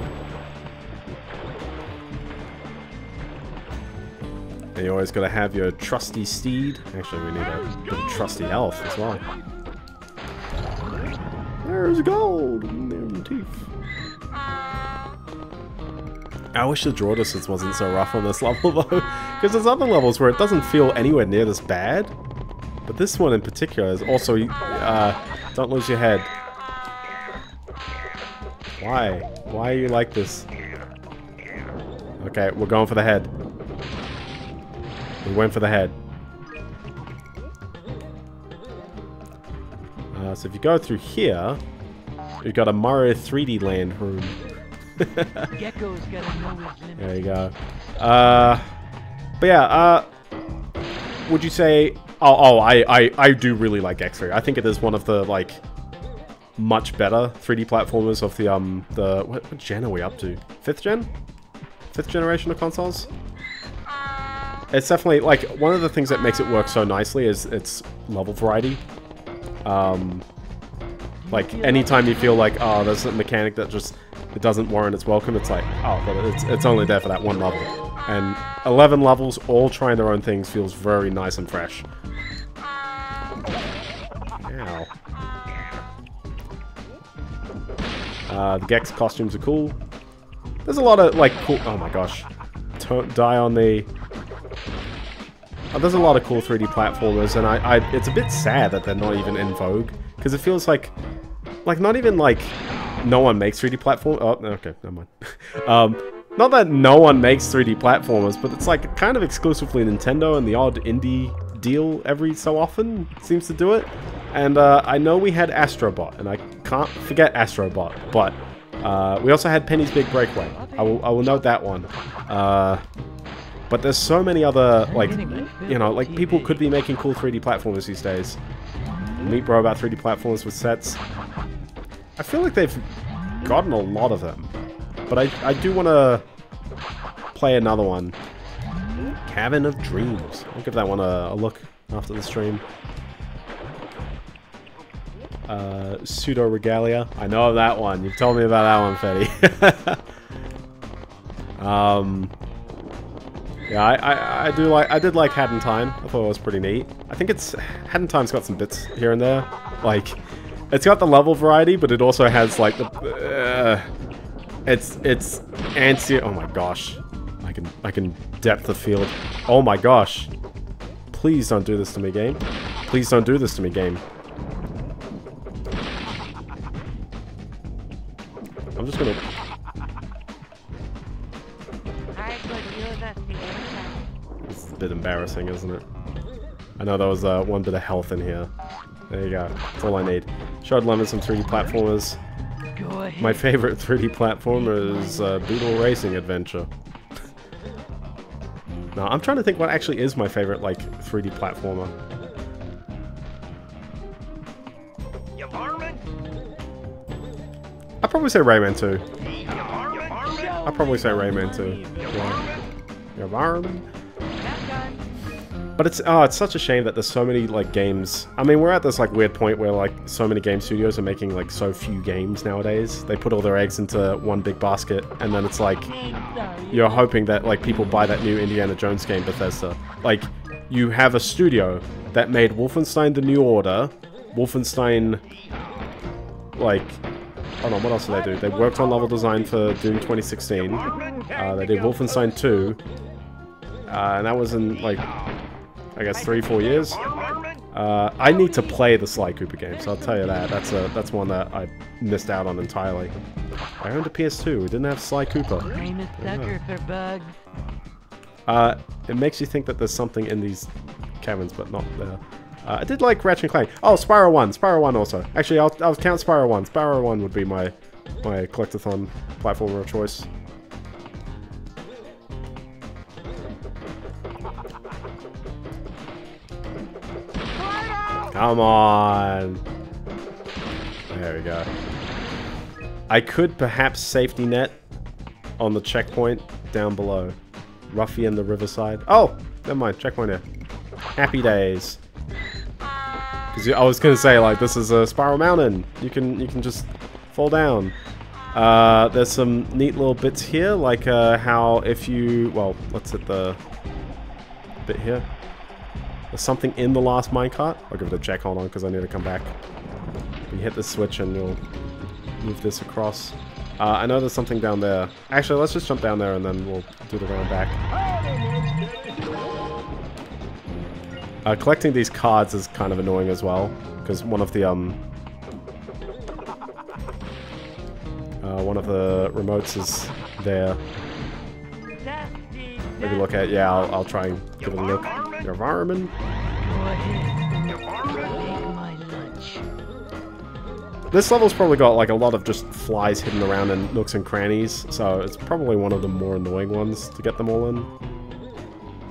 And you always gotta have your trusty steed. Actually, we need a bit of trusty elf as well. There's gold in them teeth. I wish the draw distance wasn't so rough on this level though, because there's other levels where it doesn't feel anywhere near this bad. But this one in particular is also, uh, don't lose your head. Why? Why are you like this? Okay, we're going for the head. We went for the head. Uh, so if you go through here, you've got a Mario 3D land room. Gecko's gotta know his limits. There you go. Uh, but yeah, uh, would you say... Oh, oh I, I, I do really like Gex 3. I think it is one of the, like, much better 3D platformers of the, um, the... What, what gen are we up to? Fifth gen? Fifth generation of consoles? It's definitely, like, one of the things that makes it work so nicely is its level variety. Um, like, anytime you feel like, oh, there's a mechanic that just it doesn't warrant its welcome, it's like, oh, but it's, it's only there for that one level. And 11 levels, all trying their own things, feels very nice and fresh. Ow. Uh, the Gex costumes are cool. There's a lot of, like, cool... Oh my gosh. Die on the... Oh, there's a lot of cool 3D platformers, and I, I, it's a bit sad that they're not even in vogue. Because it feels like... Like, not even, like, no one makes 3D platform. Oh, okay, never mind. um, not that no one makes 3D platformers, but it's like kind of exclusively Nintendo and the odd indie deal every so often seems to do it. And uh, I know we had Astrobot, and I can't forget Astrobot, but uh, we also had Penny's Big Breakaway. I will, I will note that one. Uh, but there's so many other, like, you know, like people could be making cool 3D platformers these days. Meet Bro about 3D platformers with sets. I feel like they've gotten a lot of them. But I, I do want to play another one. Cabin of Dreams. I'll give that one a, a look after the stream. Uh, Pseudo Regalia. I know that one. You've told me about that one, Fetty. um, yeah, I, I, I do like I did like Hat in Time. I thought it was pretty neat. I think it's Hat in Time's got some bits here and there. Like It's got the level variety, but it also has like the. Uh, it's it's anti. Oh my gosh, I can I can depth the field. Oh my gosh, please don't do this to me, game. Please don't do this to me, game. I'm just gonna. I could use a. It's a bit embarrassing, isn't it? I know there was uh, one bit of health in here. There you go. That's all I need. Showed Lemon some 3D platformers. Go ahead. My favorite 3D platformer is uh, Beetle Racing Adventure. no, I'm trying to think what actually is my favorite, like, 3D platformer. I'd probably say Rayman 2. I'd probably say Rayman 2. Yeah. Yeah, Rayman. But it's oh, it's such a shame that there's so many like games. I mean, we're at this like weird point where like so many game studios are making like so few games nowadays. They put all their eggs into one big basket, and then it's like you're hoping that like people buy that new Indiana Jones game, Bethesda. Like you have a studio that made Wolfenstein: The New Order, Wolfenstein, like. Hold on, what else did they do? They worked on level design for Doom 2016. Uh, they did Wolfenstein 2. Uh, and that was in, like, I guess three, four years. Uh, I need to play the Sly Cooper games. I'll tell you that. That's a that's one that I missed out on entirely. I owned a PS2. We didn't have Sly Cooper. I'm a sucker for bugs. Uh, it makes you think that there's something in these caverns, but not there. Uh, I did like Ratchet and Clank. Oh, Spyro 1. Spyro 1 also. Actually, I'll, I'll count Spyro 1. Spyro 1 would be my, my collectathon platformer of choice. Come on. There we go. I could perhaps safety net on the checkpoint down below. Ruffy and the Riverside. Oh, never mind. Checkpoint here. Happy days. Because I was gonna say like this is a spiral mountain. You can you can just fall down. Uh, there's some neat little bits here, like uh, how if you well, let's hit the bit here. There's something in the last minecart. I'll give it a check. Hold on, because I need to come back. You hit the switch and you'll move this across. Uh, I know there's something down there. Actually, let's just jump down there and then we'll do the round back. Uh, collecting these cards is kind of annoying as well, because one of the um, uh, one of the remotes is there. Maybe look at it. yeah. I'll, I'll try and give it a look. Your lunch. This level's probably got like a lot of just flies hidden around in nooks and crannies, so it's probably one of the more annoying ones to get them all in.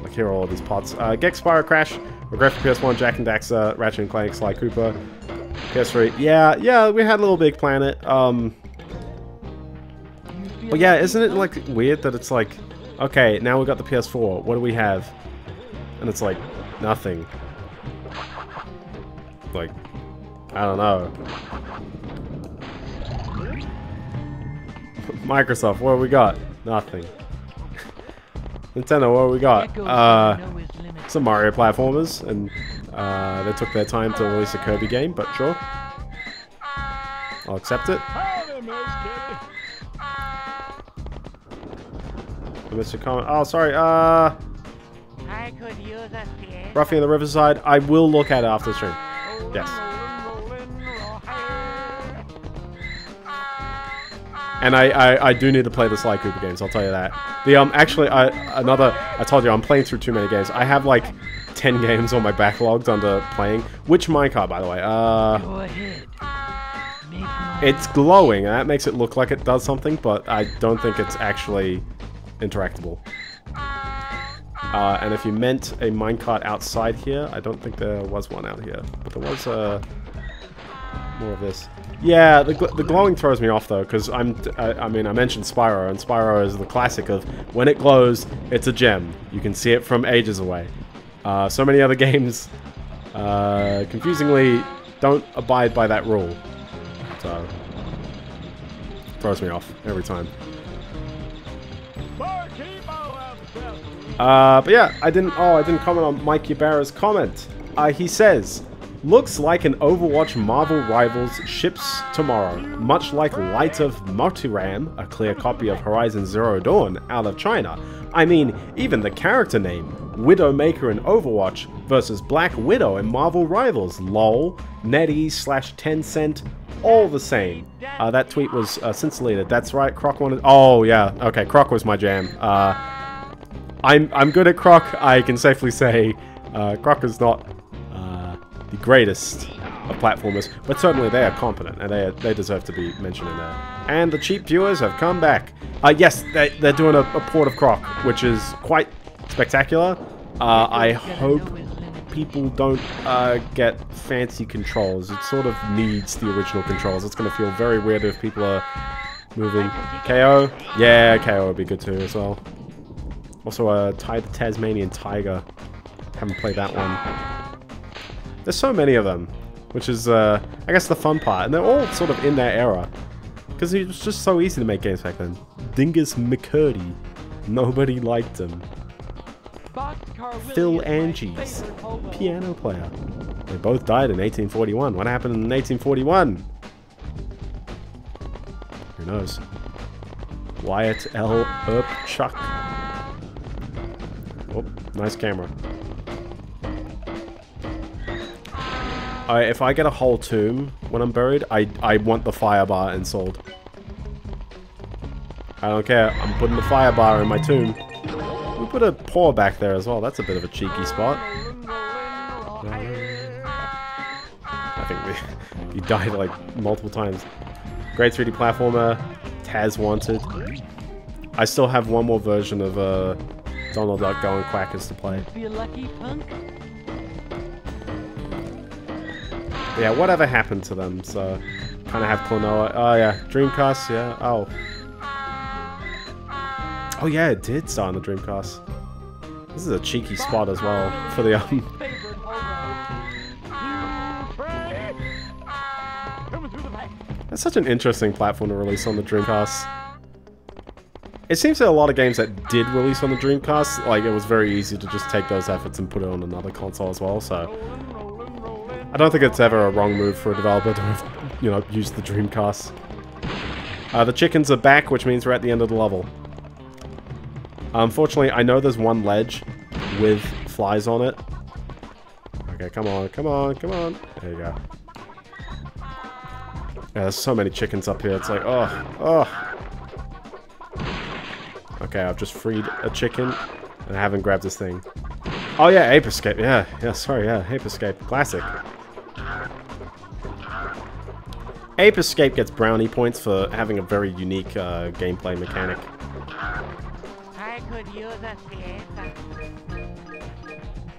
Like here are all of these pots. Uh, Gex Spyro Crash, Regret for PS1, Jak and Daxter, Ratchet and Clank, Sly Cooper. PS3, yeah, yeah, we had a Little Big Planet. Um, but yeah, isn't it like weird that it's like, okay, now we got the PS4. What do we have? And it's like nothing. Like, I don't know. Microsoft, what we got? Nothing. Nintendo, what we got? Uh, know his limits. some Mario platformers, and uh, they took their time to release a Kirby game, but sure. I'll accept it. Mr. Comment. Oh, sorry. Uh, I could use a theater. Ruffy and the Riverside. I will look at it after the stream. Yes. And I, I, I do need to play the Sly Cooper games. I'll tell you that. The um actually I another I told you I'm playing through too many games. I have like ten games on my backlogs under playing. Which minecart by the way? Uh, Go ahead. Make my it's glowing and that makes it look like it does something, but I don't think it's actually interactable. Uh, and if you meant a minecart outside here, I don't think there was one out here. But there was uh, more of this. Yeah, the, gl the glowing throws me off though, because I'm, I, I mean, I mentioned Spyro, and Spyro is the classic of when it glows, it's a gem. You can see it from ages away. Uh, so many other games, uh, confusingly, don't abide by that rule. So, throws me off every time. Uh, but yeah, I didn't. Oh, I didn't comment on Mike Ybarra's comment. Uh, he says, Looks like an Overwatch Marvel Rivals ships tomorrow, much like Light of Motiram, a clear copy of Horizon Zero Dawn out of China. I mean, even the character name, Widowmaker in Overwatch versus Black Widow in Marvel Rivals, lol, NetEase slash Tencent, all the same. Uh, that tweet was uh, since deleted. That's right, Croc wanted. Oh yeah, okay, Croc was my jam. Uh, I'm I'm good at Croc. I can safely say uh, Croc is not uh, the greatest of platformers, but certainly they are competent and they they deserve to be mentioned in there. And the cheap viewers have come back. Uh, yes, they, they're doing a, a port of Croc, which is quite spectacular. Uh, I hope people don't uh, get fancy controls. It sort of needs the original controls. It's going to feel very weird if people are moving. KO? Yeah, KO would be good too as well. Also, uh, Ty the Tasmanian Tiger. Haven't played that one. There's so many of them, which is, uh, I guess, the fun part. And they're all sort of in their era. Because it was just so easy to make games back then. Dingus McCurdy. Nobody liked him. Phil Angies, piano player. They both died in 1841. What happened in 1841? Who knows? Wyatt L. Chuck. Oh, nice camera. If I get a whole tomb when I'm buried, I, I want the fire bar installed. I don't care. I'm putting the fire bar in my tomb. We put a paw back there as well. That's a bit of a cheeky spot. I think we, he died like multiple times. Great 3D platformer. Taz wanted. I still have one more version of uh, Donald Duck Going Quackers to play. Yeah, whatever happened to them, so... Kind of have Klonoa. Oh yeah, Dreamcast, yeah. Oh. Oh yeah, it did start on the Dreamcast. This is a cheeky spot as well for the um. That's such an interesting platform to release on the Dreamcast. It seems that a lot of games that did release on the Dreamcast, like it was very easy to just take those efforts and put it on another console as well, so... I don't think it's ever a wrong move for a developer to have, you know, used the Dreamcast. Uh, the chickens are back, which means we're at the end of the level. Unfortunately, I know there's one ledge with flies on it. Okay, come on, come on, come on. There you go. Yeah, there's so many chickens up here. It's like, oh, oh. Okay, I've just freed a chicken, and I haven't grabbed this thing. Oh yeah, Ape Escape. Yeah, yeah, sorry, yeah, Ape Escape. Classic. Ape Escape gets brownie points for having a very unique uh, gameplay mechanic. I could use a.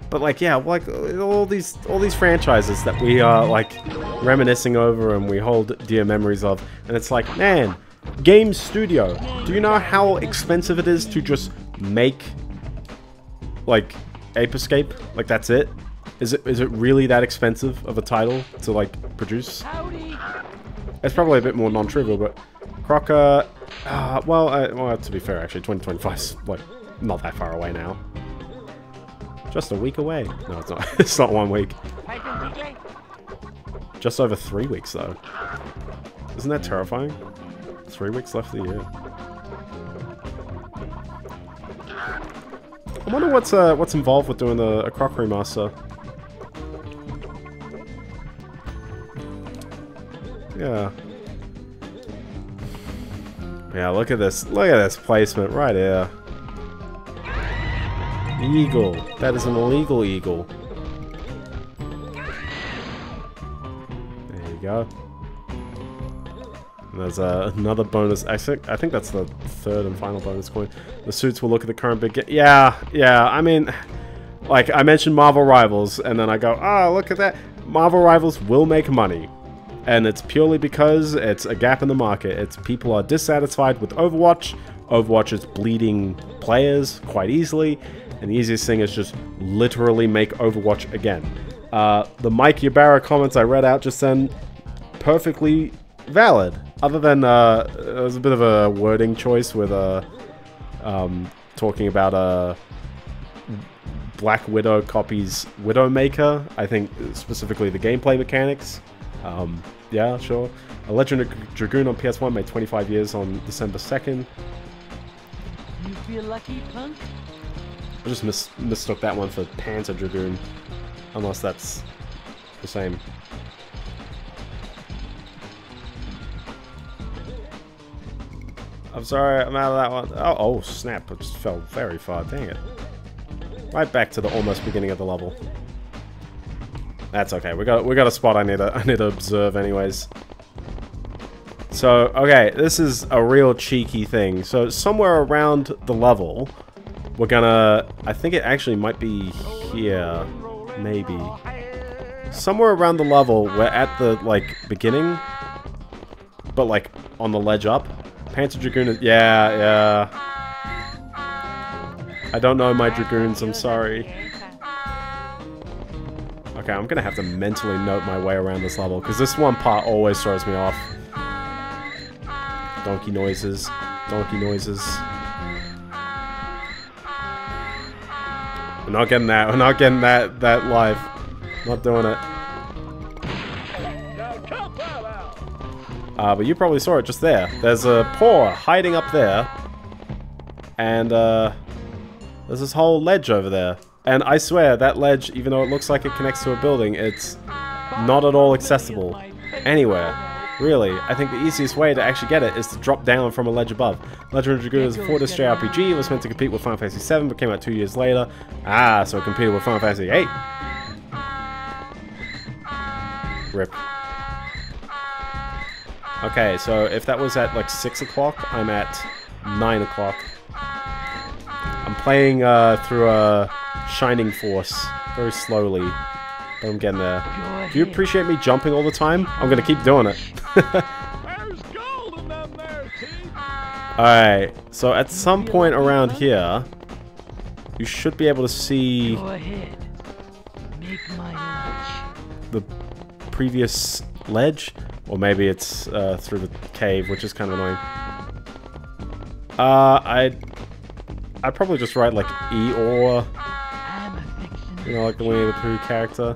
But like, yeah, like all these all these franchises that we are like reminiscing over and we hold dear memories of, and it's like, man, Game Studio. Do you know how expensive it is to just make like Ape Escape? Like that's it? Is it is it really that expensive of a title to like produce? It's probably a bit more non-trivial, but Crocker, uh, well, uh, well, to be fair, actually, 2025 is like not that far away now. Just a week away. No, it's not. it's not one week. Just over three weeks, though. Isn't that terrifying? Three weeks left of the year. I wonder what's uh, what's involved with doing the a Croc remaster. Yeah. Yeah, look at this. Look at this placement right here. Eagle. That is an illegal eagle. There you go. And there's uh, another bonus. I think I think that's the third and final bonus coin. The suits will look at the current big. Yeah, yeah. I mean, like I mentioned Marvel Rivals, and then I go, oh, look at that. Marvel Rivals will make money. And it's purely because it's a gap in the market. It's people are dissatisfied with Overwatch. Overwatch is bleeding players quite easily. And the easiest thing is just literally make Overwatch again. Uh, the Mike Ybarra comments I read out just then, perfectly valid. Other than, uh, it was a bit of a wording choice with, uh, um, talking about, uh, Black Widow copies Widowmaker. I think specifically the gameplay mechanics. Um, yeah, sure. A Legend of Dragoon on PS1 made 25 years on December 2nd. You feel lucky, punk? I just mis mistook that one for Panzer Dragoon. Unless that's the same. I'm sorry, I'm out of that one. Oh, oh, snap. I just fell very far. Dang it. Right back to the almost beginning of the level. That's okay. We got we got a spot I need to I need to observe anyways. So, okay, this is a real cheeky thing. So, somewhere around the level, we're gonna... I think it actually might be here. Maybe. Somewhere around the level, we're at the, like, beginning. But, like, on the ledge up. Panzer Dragoon is... Yeah, yeah. I don't know my Dragoons, I'm sorry. Okay, I'm gonna have to mentally note my way around this level, because this one part always throws me off. Donkey noises. Donkey noises. We're not getting that. We're not getting that that live. Not doing it. Uh, but you probably saw it just there. There's a paw hiding up there. And, uh... There's this whole ledge over there. And I swear, that ledge, even though it looks like it connects to a building, it's not at all accessible. Anywhere. Really, I think the easiest way to actually get it is to drop down from a ledge above. Legend of Dragoon is a 4-disc JRPG. It was meant to compete with Final Fantasy VII, but came out two years later. Ah, so it competed with Final Fantasy VIII. Rip. Okay, so if that was at like 6 o'clock, I'm at 9 o'clock. I'm playing uh, through a Shining Force very slowly, but I'm getting there. Do you appreciate me jumping all the time? I'm gonna keep doing it. There's gold in them there. Alright, so at some point around here, you should be able to see Go ahead. Make my lunch. the previous ledge, or maybe it's uh, through the cave, which is kind of annoying. Uh, I'd, I'd probably just write like E or, I'm a fixin' you know, like the Winnie the Pooh character.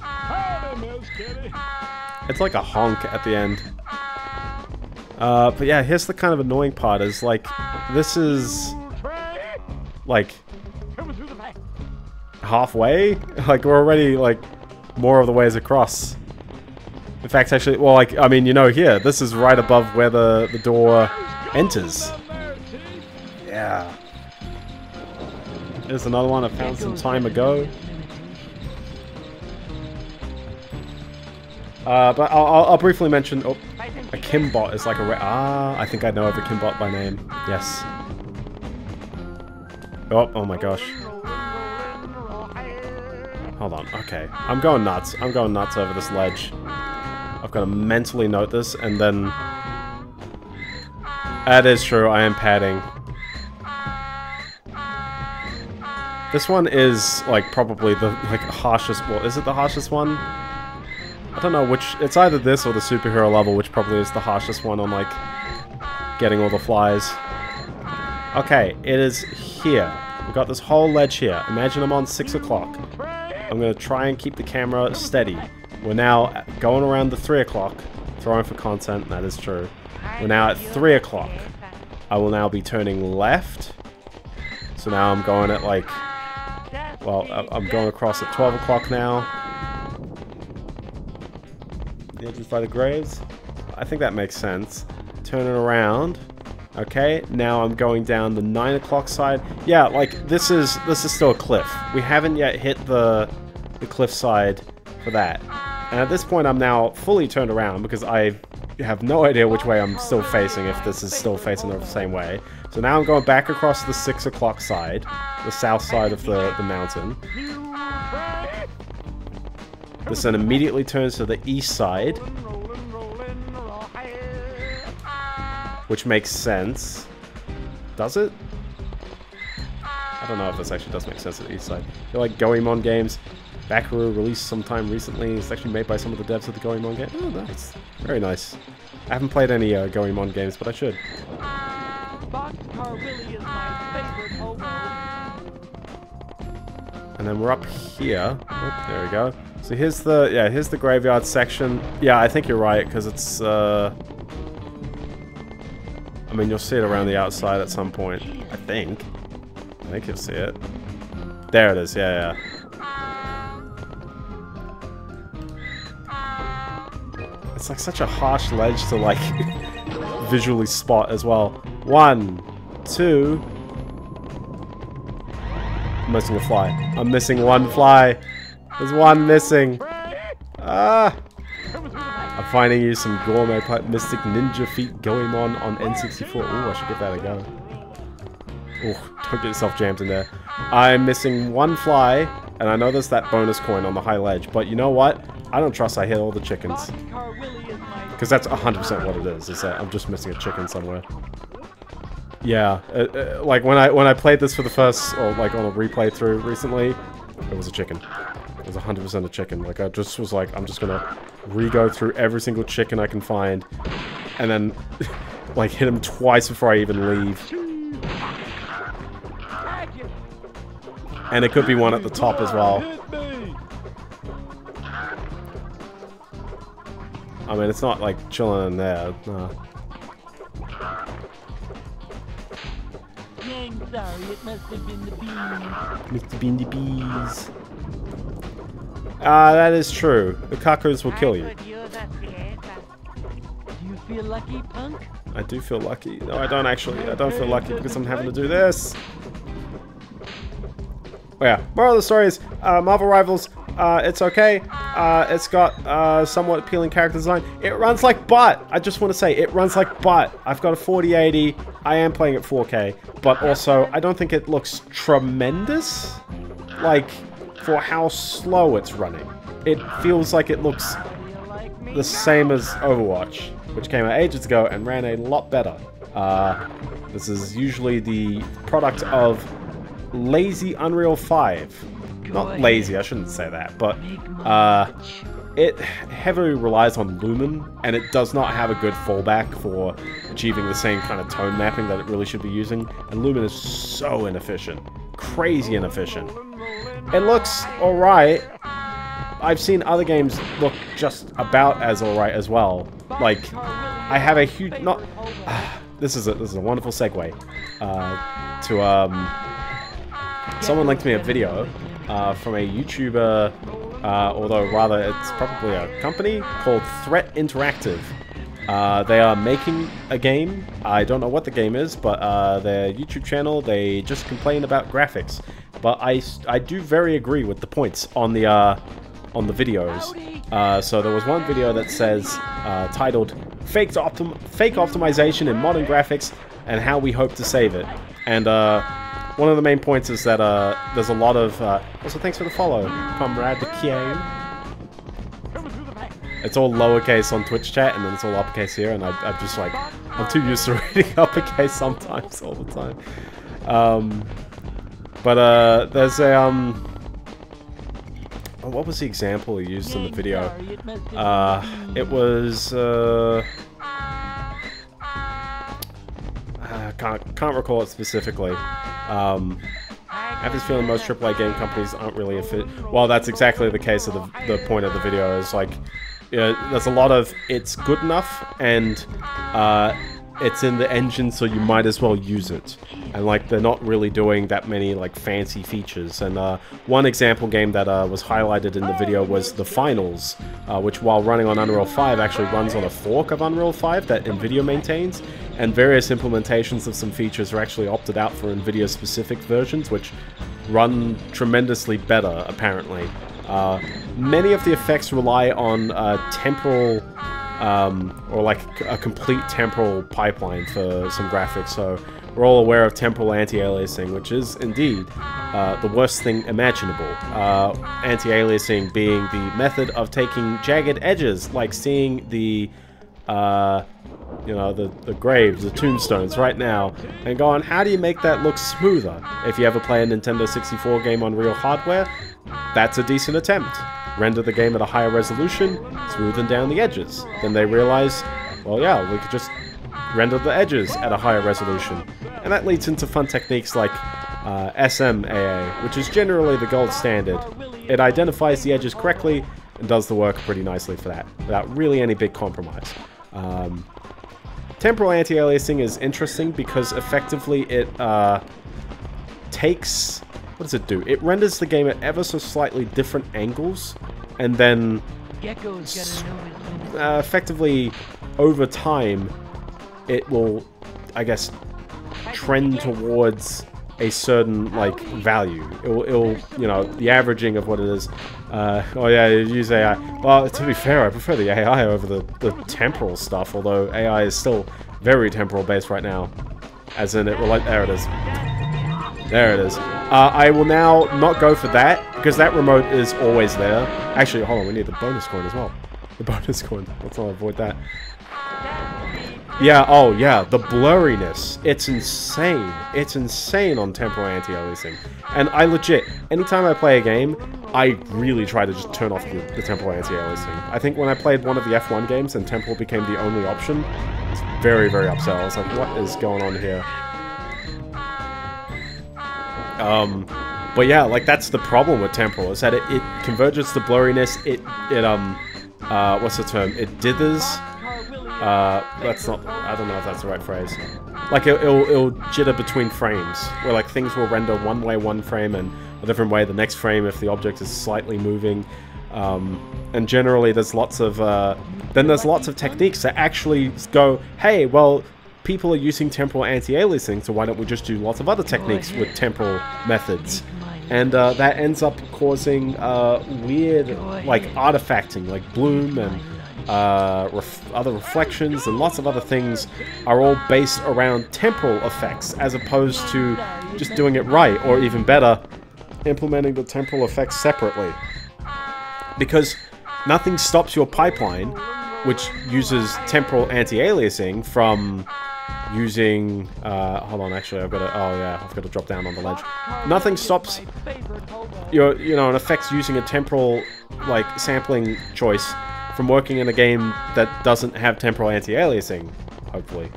Howdy, Miss Kitty. It's like a honk at the end. Uh, but yeah, here's the kind of annoying part is like, this is like coming through the back. halfway. Like we're already like more of the ways across. In fact, actually, well, like I mean, you know, here this is right above where the the door enters. Yeah. There's another one I found some time ago. Uh, but I'll, I'll, I'll briefly mention. Oh, a Kimbot is like a. Ah, I think I know of a Kimbot by name. Yes. Oh, oh my gosh. Hold on. Okay. I'm going nuts. I'm going nuts over this ledge. I've got to mentally note this and then... That is true. I am padding. This one is, like, probably the, like, harshest... Well, is it the harshest one? I don't know which... It's either this or the superhero level, which probably is the harshest one on, like, getting all the flies. Okay, it is here. We've got this whole ledge here. Imagine I'm on 6 o'clock. I'm going to try and keep the camera steady. We're now going around the 3 o'clock, throwing for content, that is true. We're now at 3 o'clock. I will now be turning left. So now I'm going at like, well, I'm going across at 12 o'clock now. The edges by the graves. I think that makes sense. Turning around. Okay, now I'm going down the 9 o'clock side. Yeah, like, this is this is still a cliff. We haven't yet hit the, the cliff side for that. And at this point, I'm now fully turned around because I have no idea which way I'm still facing, if this is still facing the same way. So now I'm going back across the 6 o'clock side, the south side of the, the mountain. This then immediately turns to the east side, which makes sense. Does it? I don't know if this actually does make sense at the east side. I feel like Goemon games, Bakeru released sometime recently. It's actually made by some of the devs of the Goemon game. Oh, nice. Very nice. I haven't played any uh, Goemon games, but I should. Hobo. And then we're up here. Oh, there we go. So here's the, yeah, here's the graveyard section. Yeah, I think you're right, because it's, uh... I mean, you'll see it around the outside at some point. I think. I think you'll see it. There it is, yeah, yeah. It's like such a harsh ledge to, like, visually spot as well. One, two... I'm missing a fly. I'm missing one fly. There's one missing. Ah! I'm finding you some gourmet pipe mystic ninja feet Goemon on on N64. Ooh, I should give that a go. Ooh, don't get yourself jammed in there. I'm missing one fly, and I know there's that bonus coin on the high ledge, but you know what? I don't trust I hit all the chickens. Because that's 100% what it is, is that I'm just missing a chicken somewhere. Yeah, uh, uh, like when I when I played this for the first, or like on a replay through recently, it was a chicken. It was 100% a chicken. Like I just was like, I'm just gonna re-go through every single chicken I can find, and then like hit him twice before I even leave. Tag it. And it could be one at the top as well. I mean, it's not like chilling in there. No. Sorry, it must have been the beans. Mr. Bean the Bees. Ah, that is true. The cuckoos will kill you. Do you feel lucky, punk? I do feel lucky. No, I don't actually. I don't feel lucky because I'm having to do this. Oh yeah. Moral of the story is, uh, Marvel Rivals, uh, it's okay. Uh, it's got uh, somewhat appealing character design. It runs like butt. I just want to say, it runs like butt. I've got a 4080. I am playing at 4K. But also, I don't think it looks tremendous. Like, for how slow it's running. It feels like it looks the same as Overwatch, which came out ages ago and ran a lot better. Uh, this is usually the product of lazy Unreal 5. Not lazy, I shouldn't say that, but uh, it heavily relies on Lumen, and it does not have a good fallback for achieving the same kind of tone mapping that it really should be using. And Lumen is so inefficient. Crazy inefficient. It looks alright. I've seen other games look just about as alright as well. Like, I have a huge... not. this is a this is a wonderful segue uh, to um. Someone linked me a video uh, from a YouTuber, uh, although rather it's probably a company called Threat Interactive. Uh, they are making a game. I don't know what the game is, but uh, their YouTube channel, they just complain about graphics. But I, I do very agree with the points on the uh, on the videos. Uh, so there was one video that says titled "Fake optim Fake Optimization in Modern Graphics and How We Hope to Save It," and uh, one of the main points is that uh, there's a lot of. Uh, also, thanks for the follow, comrade the pack. It's all lowercase on Twitch chat, and then it's all uppercase here, and I, I'm just like, I'm too used to reading uppercase sometimes, all the time. Um, but uh, there's a um, oh, what was the example he used in the video? Uh, it was uh, I can't can't recall it specifically. Um, I have this feeling most AAA game companies aren't really a fit. Well, that's exactly the case of the, the point of the video. Is like, yeah, there's a lot of it's good enough and uh, it's in the engine, so you might as well use it. And like, they're not really doing that many like fancy features. And uh, one example game that uh, was highlighted in the video was the Finals, uh, which while running on Unreal 5 actually runs on a fork of Unreal 5 that Nvidia maintains. And various implementations of some features are actually opted out for Nvidia specific versions, which run tremendously better, apparently. Uh, many of the effects rely on temporal, um, or like a complete temporal pipeline for some graphics, so we're all aware of temporal anti-aliasing, which is indeed uh, the worst thing imaginable. Uh, anti-aliasing being the method of taking jagged edges, like seeing the uh, you know, the, the graves, the tombstones right now, and going, how do you make that look smoother? If you ever play a Nintendo 64 game on real hardware, that's a decent attempt. Render the game at a higher resolution, smoothen down the edges. Then they realize, well, yeah, we could just render the edges at a higher resolution. And that leads into fun techniques like uh, SMAA, which is generally the gold standard. It identifies the edges correctly and does the work pretty nicely for that, without really any big compromise. Um, temporal anti-aliasing is interesting because effectively it uh, takes... What does it do? It renders the game at ever so slightly different angles, and then Gecko's gotta know his limits. uh, effectively over time it will i guess trend towards a certain like value it'll, it'll you know the averaging of what it is uh, oh yeah use ai well to be fair i prefer the ai over the, the temporal stuff although ai is still very temporal based right now as in it relate there it is there it is. Uh, I will now not go for that, because that remote is always there. Actually, hold on, we need the bonus coin as well. The bonus coin. Let's not avoid that. Yeah, oh yeah, the blurriness. It's insane. It's insane on temporal anti-aliasing. And I legit, anytime I play a game, I really try to just turn off the, the temporal anti-aliasing. I think when I played one of the F1 games and temporal became the only option, it's very, very upset. I was like, what is going on here? Um, but yeah, like that's the problem with temporal is that it, it converges the blurriness. It it um uh what's the term? It dithers. Uh, that's not. I don't know if that's the right phrase. Like it, it'll it'll jitter between frames, where like things will render one way one frame and a different way the next frame if the object is slightly moving. Um, and generally, there's lots of uh, then there's lots of techniques that actually go, hey, well, people are using temporal anti-aliasing, so why don't we just do lots of other techniques with temporal methods? And uh, that ends up causing uh, weird, like, artifacting, like bloom and uh, ref other reflections and lots of other things are all based around temporal effects as opposed to just doing it right, or even better, implementing the temporal effects separately. Because nothing stops your pipeline, which uses temporal anti-aliasing, from using uh, hold on actually I've got to oh yeah I've got to drop down on the ledge nothing stops your you know an effects using a temporal like sampling choice from working in a game that doesn't have temporal anti-aliasing hopefully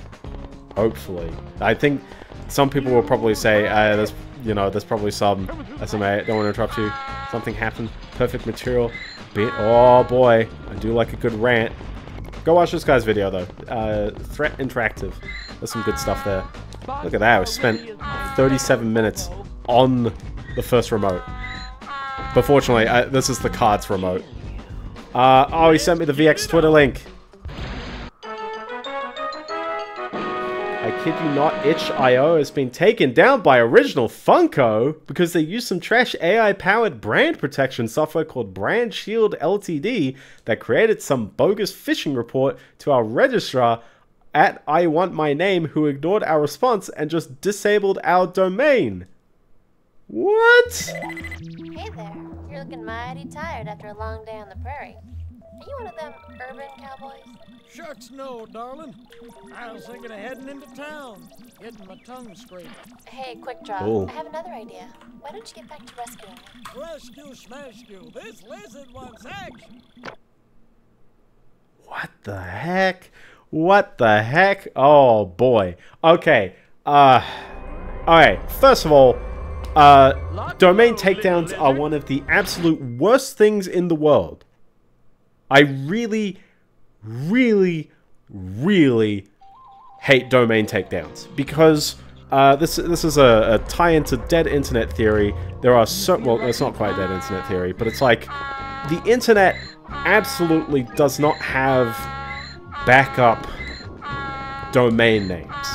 hopefully I think some people will probably say uh, there's you know there's probably some SMA don't want to interrupt you something happened perfect material bit oh boy I do like a good rant Go watch this guy's video though. Uh, Threat Interactive. There's some good stuff there. Look at that. We spent 37 minutes on the first remote. But fortunately, I, this is the cards remote. Uh, oh, he sent me the VX Twitter link. I kid you not, itch.io has been taken down by Original Funko because they used some trash AI-powered brand protection software called BrandShield Ltd that created some bogus phishing report to our registrar at I Want My Name who ignored our response and just disabled our domain. What? Hey there. You're looking mighty tired after a long day on the prairie. Are you one of them urban cowboys? Shucks no, darling. I was thinking of heading into town, getting my tongue scraped. Hey, quick draw. Cool. I have another idea. Why don't you get back to rescuing me? Rescue smascue, this lizard wants action. What the heck? What the heck? Oh boy. Okay. Uh Alright, first of all, uh domain takedowns are one of the absolute worst things in the world. I really really really hate domain takedowns because uh, this this is a, a tie into dead internet theory. There are so well, it's not quite dead internet theory, but it's like the internet absolutely does not have backup domain names.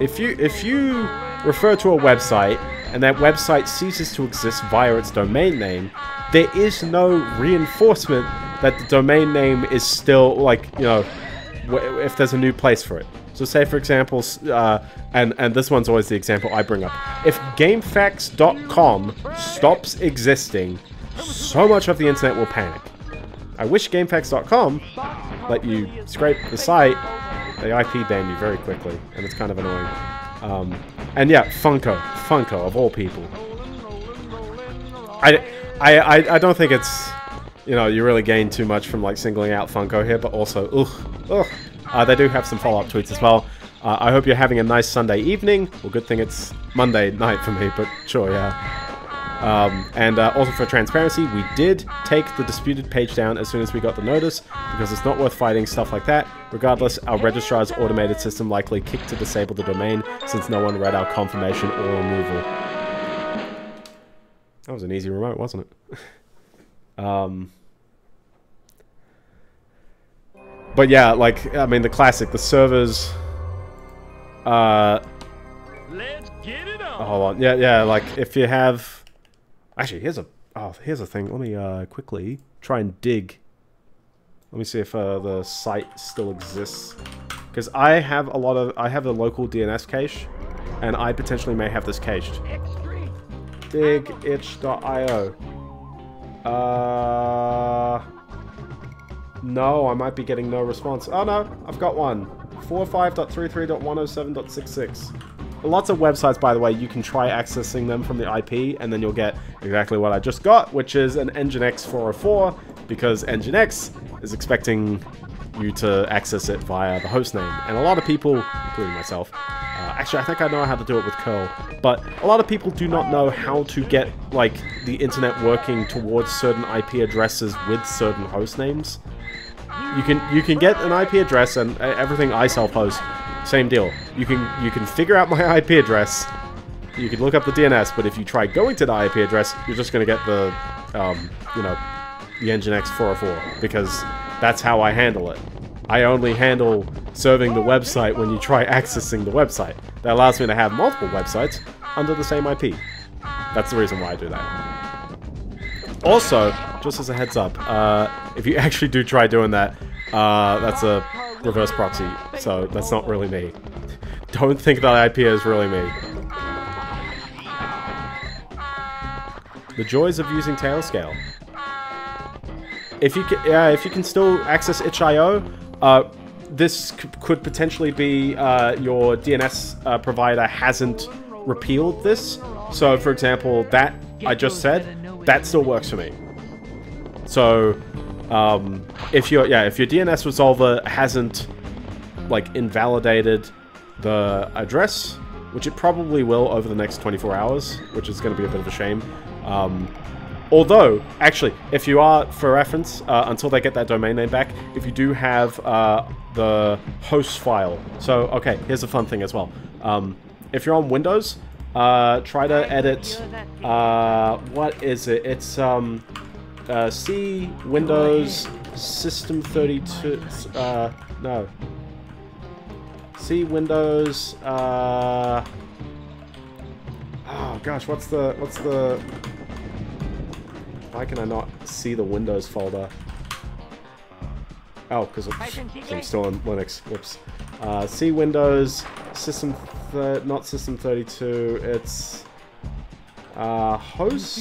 If you if you refer to a website and that website ceases to exist via its domain name, there is no reinforcement that the domain name is still like you know if there's a new place for it. So say for example, uh, and and this one's always the example I bring up. If GameFAQs.com stops existing, so much of the internet will panic. I wish GameFAQs.com let you scrape the site. They IP ban you very quickly, and it's kind of annoying. Um, and yeah, Funko, Funko of all people. I, I, I, don't think it's, you know, you really gain too much from like singling out Funko here, but also, ugh, ugh. Uh, they do have some follow-up tweets as well. Uh, I hope you're having a nice Sunday evening. Well, good thing it's Monday night for me, but sure, yeah. Um, and uh, also for transparency, we did take the disputed page down as soon as we got the notice, because it's not worth fighting stuff like that. Regardless, our registrar's automated system likely kicked to disable the domain, since no one read our confirmation or removal. That was an easy remote, wasn't it? um, but yeah, like, I mean, the classic, the servers... Uh, Let's get it on. Hold on. Yeah, yeah, like if you have Actually, here's a oh, here's a thing. Let me uh quickly try and dig. Let me see if uh, the site still exists. Cuz I have a lot of I have a local DNS cache and I potentially may have this cached. Extreme. Dig itch.io. Uh No, I might be getting no response. Oh no, I've got one. 45.33.107.66. Lots of websites, by the way, you can try accessing them from the IP, and then you'll get exactly what I just got, which is an Nginx 404, because Nginx is expecting you to access it via the hostname. And a lot of people, including myself, uh, actually I think I know how to do it with curl, but a lot of people do not know how to get like the internet working towards certain IP addresses with certain host names. You can you can get an IP address and uh, everything I self-host, same deal. You can you can figure out my IP address. You can look up the DNS, but if you try going to the IP address, you're just going to get the um, you know the Nginx 404 because that's how I handle it. I only handle serving the website when you try accessing the website. That allows me to have multiple websites under the same IP. That's the reason why I do that. Also, just as a heads up, uh, if you actually do try doing that, uh, that's a reverse proxy, so that's not really me. Don't think that IP is really me. The joys of using Tailscale. If you can, yeah, if you can still access itch.io, uh, this could potentially be uh, your DNS uh, provider hasn't repealed this. So, for example, that I just said, that still works for me. So, um, if your yeah, if your DNS resolver hasn't like invalidated the address, which it probably will over the next 24 hours, which is going to be a bit of a shame. Um, although, actually, if you are, for reference, uh, until they get that domain name back, if you do have uh, the host file. So, okay, here's a fun thing as well. Um, if you're on Windows, uh, try to edit, uh, what is it? It's, um, uh, C, Windows, System 32, uh, no. C, Windows, uh, oh gosh, what's the, what's the, why can I not see the Windows folder? Oh, because I'm still on Linux. Whoops. Uh, C Windows, System, not System 32. It's uh, host.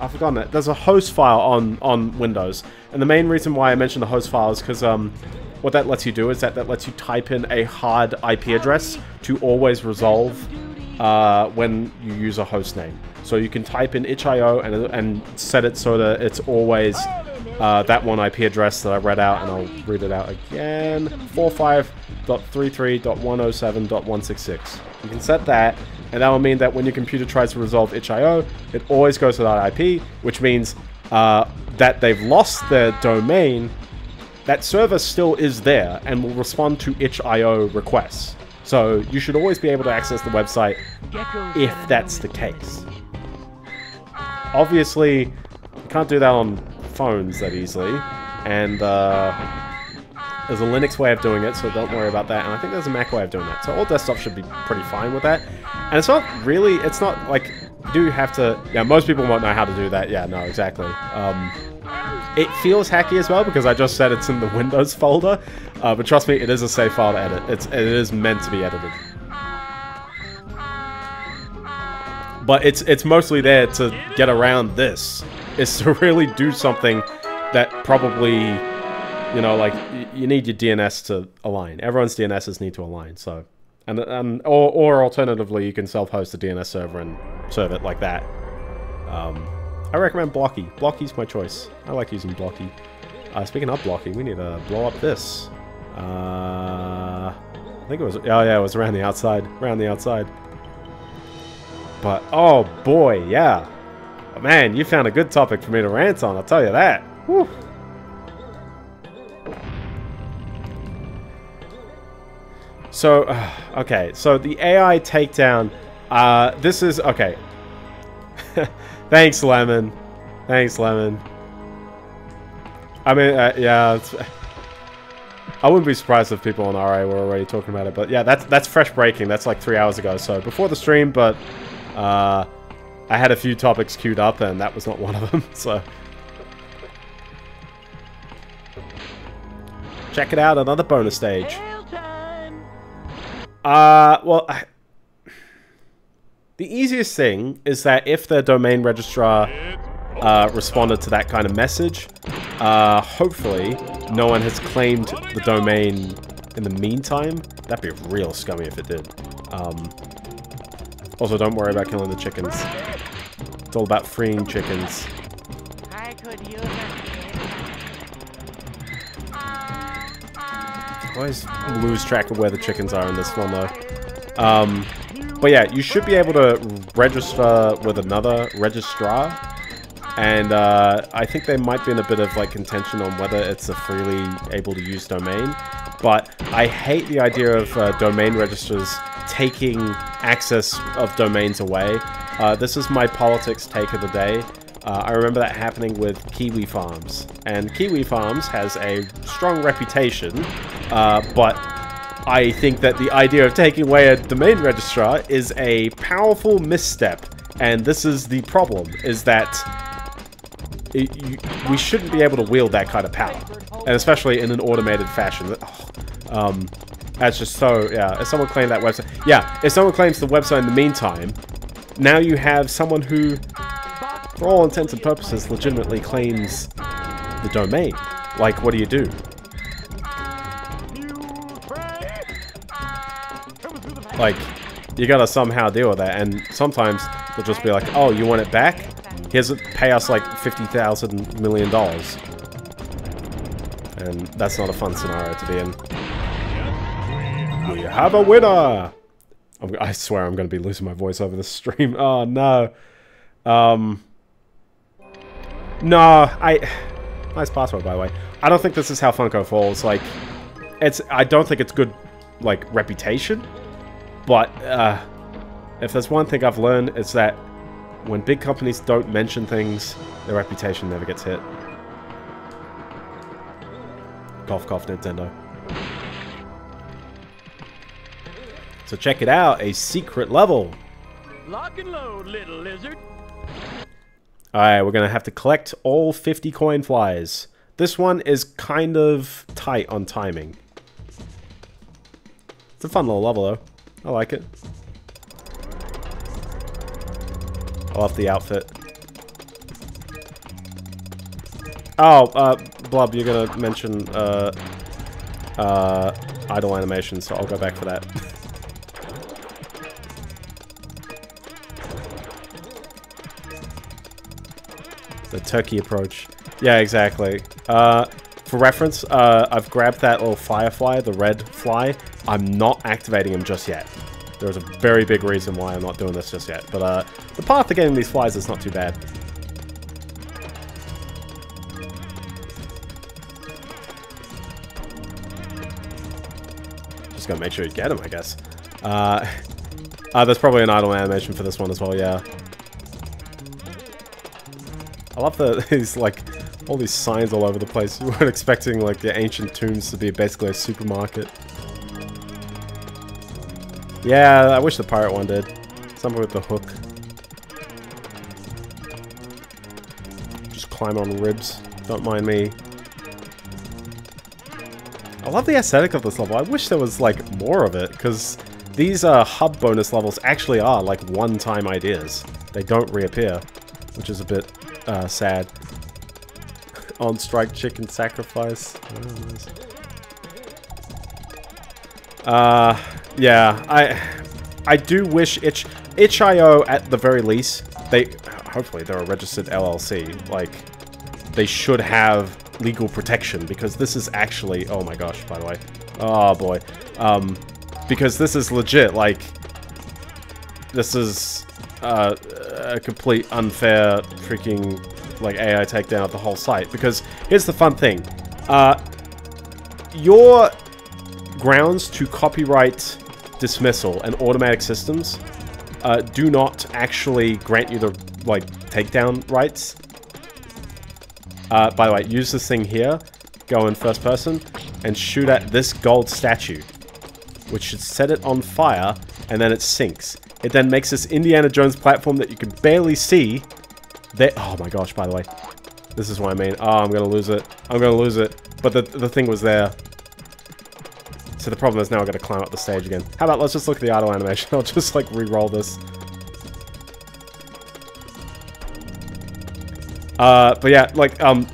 I've forgotten it. There's a host file on on Windows, and the main reason why I mentioned the host file is because um, what that lets you do is that that lets you type in a hard IP address to always resolve uh, when you use a host name. So you can type in itch.io and, and set it so that it's always uh, that one IP address that I read out, and I'll read it out again. 45.33.107.166. You can set that, and that will mean that when your computer tries to resolve itch.io, it always goes to that IP, which means uh, that they've lost their domain, that server still is there and will respond to itch.io requests. So you should always be able to access the website if that's the case. Obviously, you can't do that on phones that easily, and uh, there's a Linux way of doing it, so don't worry about that, and I think there's a Mac way of doing that, so all desktops should be pretty fine with that. And it's not really, it's not like, do you do have to, yeah, most people won't know how to do that, yeah, no, exactly. Um, it feels hacky as well, because I just said it's in the Windows folder, uh, but trust me, it is a safe file to edit. It's, it is meant to be edited. But it's it's mostly there to get around this. Is to really do something that probably, you know, like you need your DNS to align. Everyone's DNSs need to align. So, and and or or alternatively, you can self-host a DNS server and serve it like that. Um, I recommend Blocky. Blocky's my choice. I like using Blocky. Uh, speaking of Blocky, we need to blow up this. Uh, I think it was, oh yeah, it was around the outside, around the outside. But, oh boy, yeah. Oh, man, you found a good topic for me to rant on, I'll tell you that. Whew. So, uh, okay, so the AI takedown, uh, this is, okay. Thanks, Lemon. Thanks, Lemon. I mean, uh, yeah, I wouldn't be surprised if people on RA were already talking about it, but yeah, that's that's fresh breaking. That's like three hours ago, so before the stream, but uh, I had a few topics queued up, and that was not one of them, so... Check it out, another bonus stage. Uh, well, I, the easiest thing is that if the domain registrar uh, responded to that kind of message, uh, hopefully no one has claimed the domain in the meantime. That'd be real scummy if it did. Um, also, don't worry about killing the chickens. It's all about freeing chickens. I could use always lose track of where the chickens are in this one, though. Um, but yeah, you should be able to register with another registrar. And uh, I think they might be in a bit of like contention on whether it's a freely able to use domain. But I hate the idea of uh, domain registers taking access of domains away. Uh, this is my politics take of the day. Uh, I remember that happening with Kiwi Farms. And Kiwi Farms has a strong reputation, uh, but I think that the idea of taking away a domain registrar is a powerful misstep. And this is the problem, is that it, you, we shouldn't be able to wield that kind of power. And especially in an automated fashion. Oh, um, that's just so, yeah, if someone claimed that website... Yeah, if someone claims the website in the meantime, now you have someone who, for all intents and purposes, legitimately claims the domain. Like, what do you do? Like, you gotta somehow deal with that, and sometimes they'll just be like, oh, you want it back? Here's pay us like $50,000 million. And that's not a fun scenario to be in. We have a winner! I swear I'm going to be losing my voice over the stream. Oh, no. Um... No, I... Nice password, by the way. I don't think this is how Funko falls. Like, it's... I don't think it's good, like, reputation. But, uh... If there's one thing I've learned, it's that when big companies don't mention things, their reputation never gets hit. Cough, cough, Nintendo. So check it out, a secret level. Lock and load, little lizard. Alright, we're gonna have to collect all 50 coin flies. This one is kind of tight on timing. It's a fun little level though. I like it. I love the outfit. Oh, uh, Blub, you're gonna mention, uh, uh, idle animation, so I'll go back for that. the turkey approach. Yeah, exactly. Uh, for reference, uh, I've grabbed that little firefly, the red fly. I'm not activating him just yet. There's a very big reason why I'm not doing this just yet. But uh, the path to getting these flies is not too bad. Just gotta make sure you get him, I guess. Uh, uh, there's probably an idle animation for this one as well, yeah. I love the these like all these signs all over the place. You weren't expecting like the ancient tombs to be basically a supermarket. Yeah, I wish the pirate one did. Something with the hook. Just climb on ribs. Don't mind me. I love the aesthetic of this level. I wish there was like more of it, because these uh, hub bonus levels actually are like one-time ideas. They don't reappear, which is a bit uh, sad. On strike chicken sacrifice. Uh, yeah, I I do wish itch itch.io at the very least they hopefully they're a registered LLC like they should have legal protection because this is actually oh my gosh by the way oh boy um because this is legit. Like, this is uh, a complete unfair freaking like AI takedown of the whole site. Because here's the fun thing: uh, your grounds to copyright dismissal and automatic systems uh, do not actually grant you the like takedown rights. Uh, by the way, use this thing here, go in first person, and shoot at this gold statue, which should set it on fire, and then it sinks. It then makes this Indiana Jones platform that you can barely see. There. Oh my gosh! By the way, this is what I mean. Oh, I'm gonna lose it. I'm gonna lose it. But the the thing was there. So the problem is now I've got to climb up the stage again. How about let's just look at the idle animation. I'll just like re-roll this. Uh, but yeah, like, um,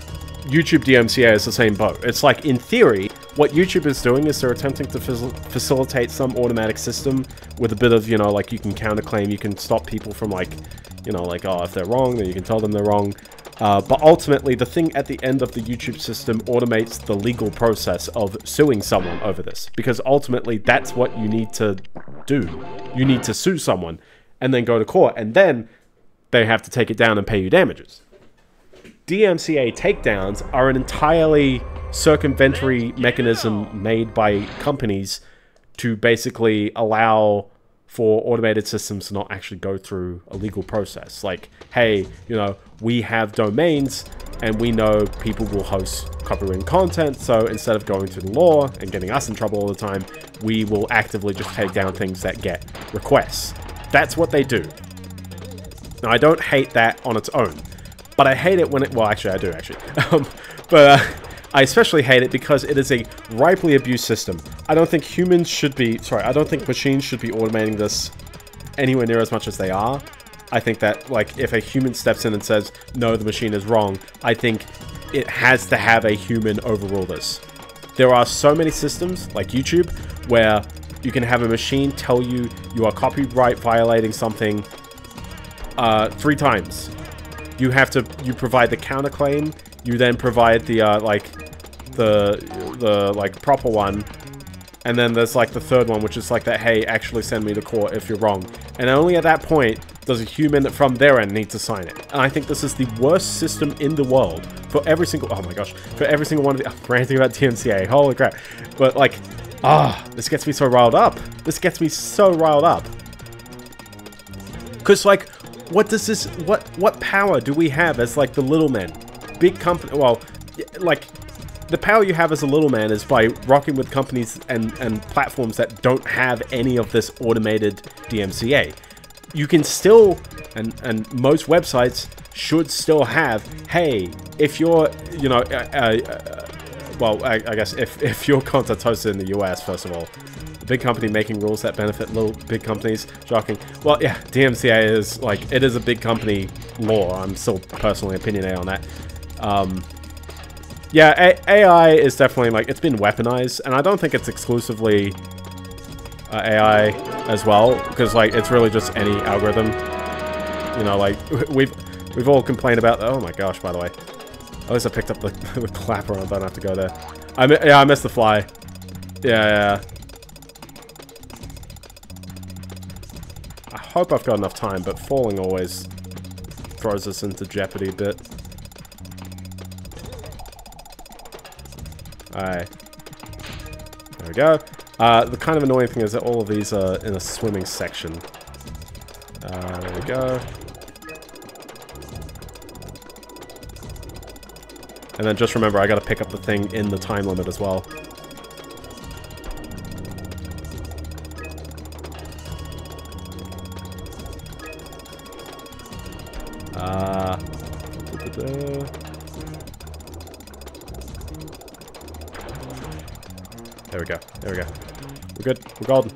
YouTube DMCA is the same boat. It's like, in theory, what YouTube is doing is they're attempting to facil- facilitate some automatic system with a bit of, you know, like you can counterclaim, you can stop people from like, you know, like, oh, if they're wrong, then you can tell them they're wrong. Uh, but ultimately, the thing at the end of the YouTube system automates the legal process of suing someone over this. Because ultimately, that's what you need to do. You need to sue someone and then go to court. And then they have to take it down and pay you damages. DMCA takedowns are an entirely circumventory mechanism made by companies to basically allow for automated systems to not actually go through a legal process. Like, hey, you know, we have domains and we know people will host copyrighted content, so instead of going to the law and getting us in trouble all the time, we will actively just take down things that get requests. That's what they do. Now, I don't hate that on its own. But I hate it when it... Well, actually, I do, actually. Um, but uh, I especially hate it because it is a ripely abused system. I don't think humans should be... Sorry, I don't think machines should be automating this anywhere near as much as they are. I think that, like, if a human steps in and says, no, the machine is wrong, I think it has to have a human overrule this. There are so many systems, like YouTube, where you can have a machine tell you you are copyright violating something uh, three times you have to you provide the counterclaim. You then provide the uh, like the the like proper one, and then there's like the third one, which is like that. Hey, actually send me to court if you're wrong. And only at that point does a human from their end need to sign it. And I think this is the worst system in the world for every single. Oh my gosh, for every single one of the. I'm ranting about DMCA. Holy crap! But like, ah, this gets me so riled up. This gets me so riled up. Cause like what does this what what power do we have as like the little men big company well like the power you have as a little man is by rocking with companies and and platforms that don't have any of this automated DMCA you can still and and most websites should still have hey if you're you know uh, uh, uh well I, I guess if if your content's hosted in the US first of all big company making rules that benefit little big companies. Shocking. Well, yeah, DMCA is like it is a big company law. I'm still personally opinionated on that. Um, yeah, a AI is definitely like it's been weaponized, and I don't think it's exclusively uh, AI as well, because like it's really just any algorithm. You know, like we've we've all complained about. Oh my gosh! By the way, at least I picked up the, the clapper. I don't have to go there. I yeah, I missed the fly. Yeah, yeah. I hope I've got enough time, but falling always throws us into jeopardy a bit. Alright. There we go. Uh, the kind of annoying thing is that all of these are in a swimming section. Uh, there we go. And then just remember, I gotta pick up the thing in the time limit as well. Good. We're golden.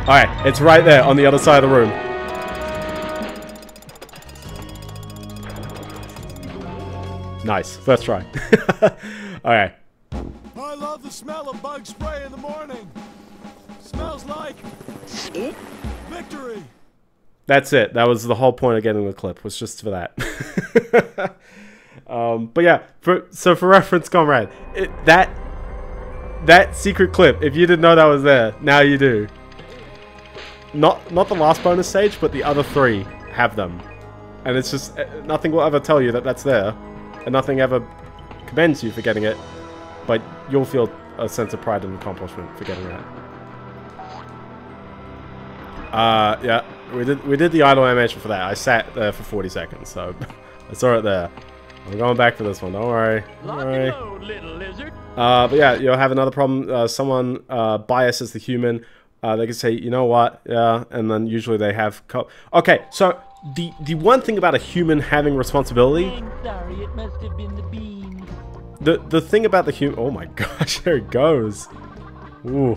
Alright, it's right there on the other side of the room. Nice. First try. Alright. I love the smell of bug spray in the morning. Smells like victory. That's it. That was the whole point of getting the clip, was just for that. Um, but yeah, for so for reference, comrade, it, that that secret clip, if you didn't know that was there, now you do. Not not the last bonus stage, but the other three have them. And it's just, uh, nothing will ever tell you that that's there. And nothing ever commends you for getting it. But you'll feel a sense of pride and accomplishment for getting that. Uh, yeah, we did we did the idle animation for that. I sat there for 40 seconds, so I saw it there. I'm going back for this one. Don't worry. Don't worry. and load, little lizard. Uh, but yeah, you'll have another problem. Uh, someone uh, biases the human. Uh, they can say, you know what, yeah, and then usually they have. Co okay, so the the one thing about a human having responsibility, I'm sorry, it must have been the beans. the the thing about the human. Oh my gosh, there it goes. Ooh,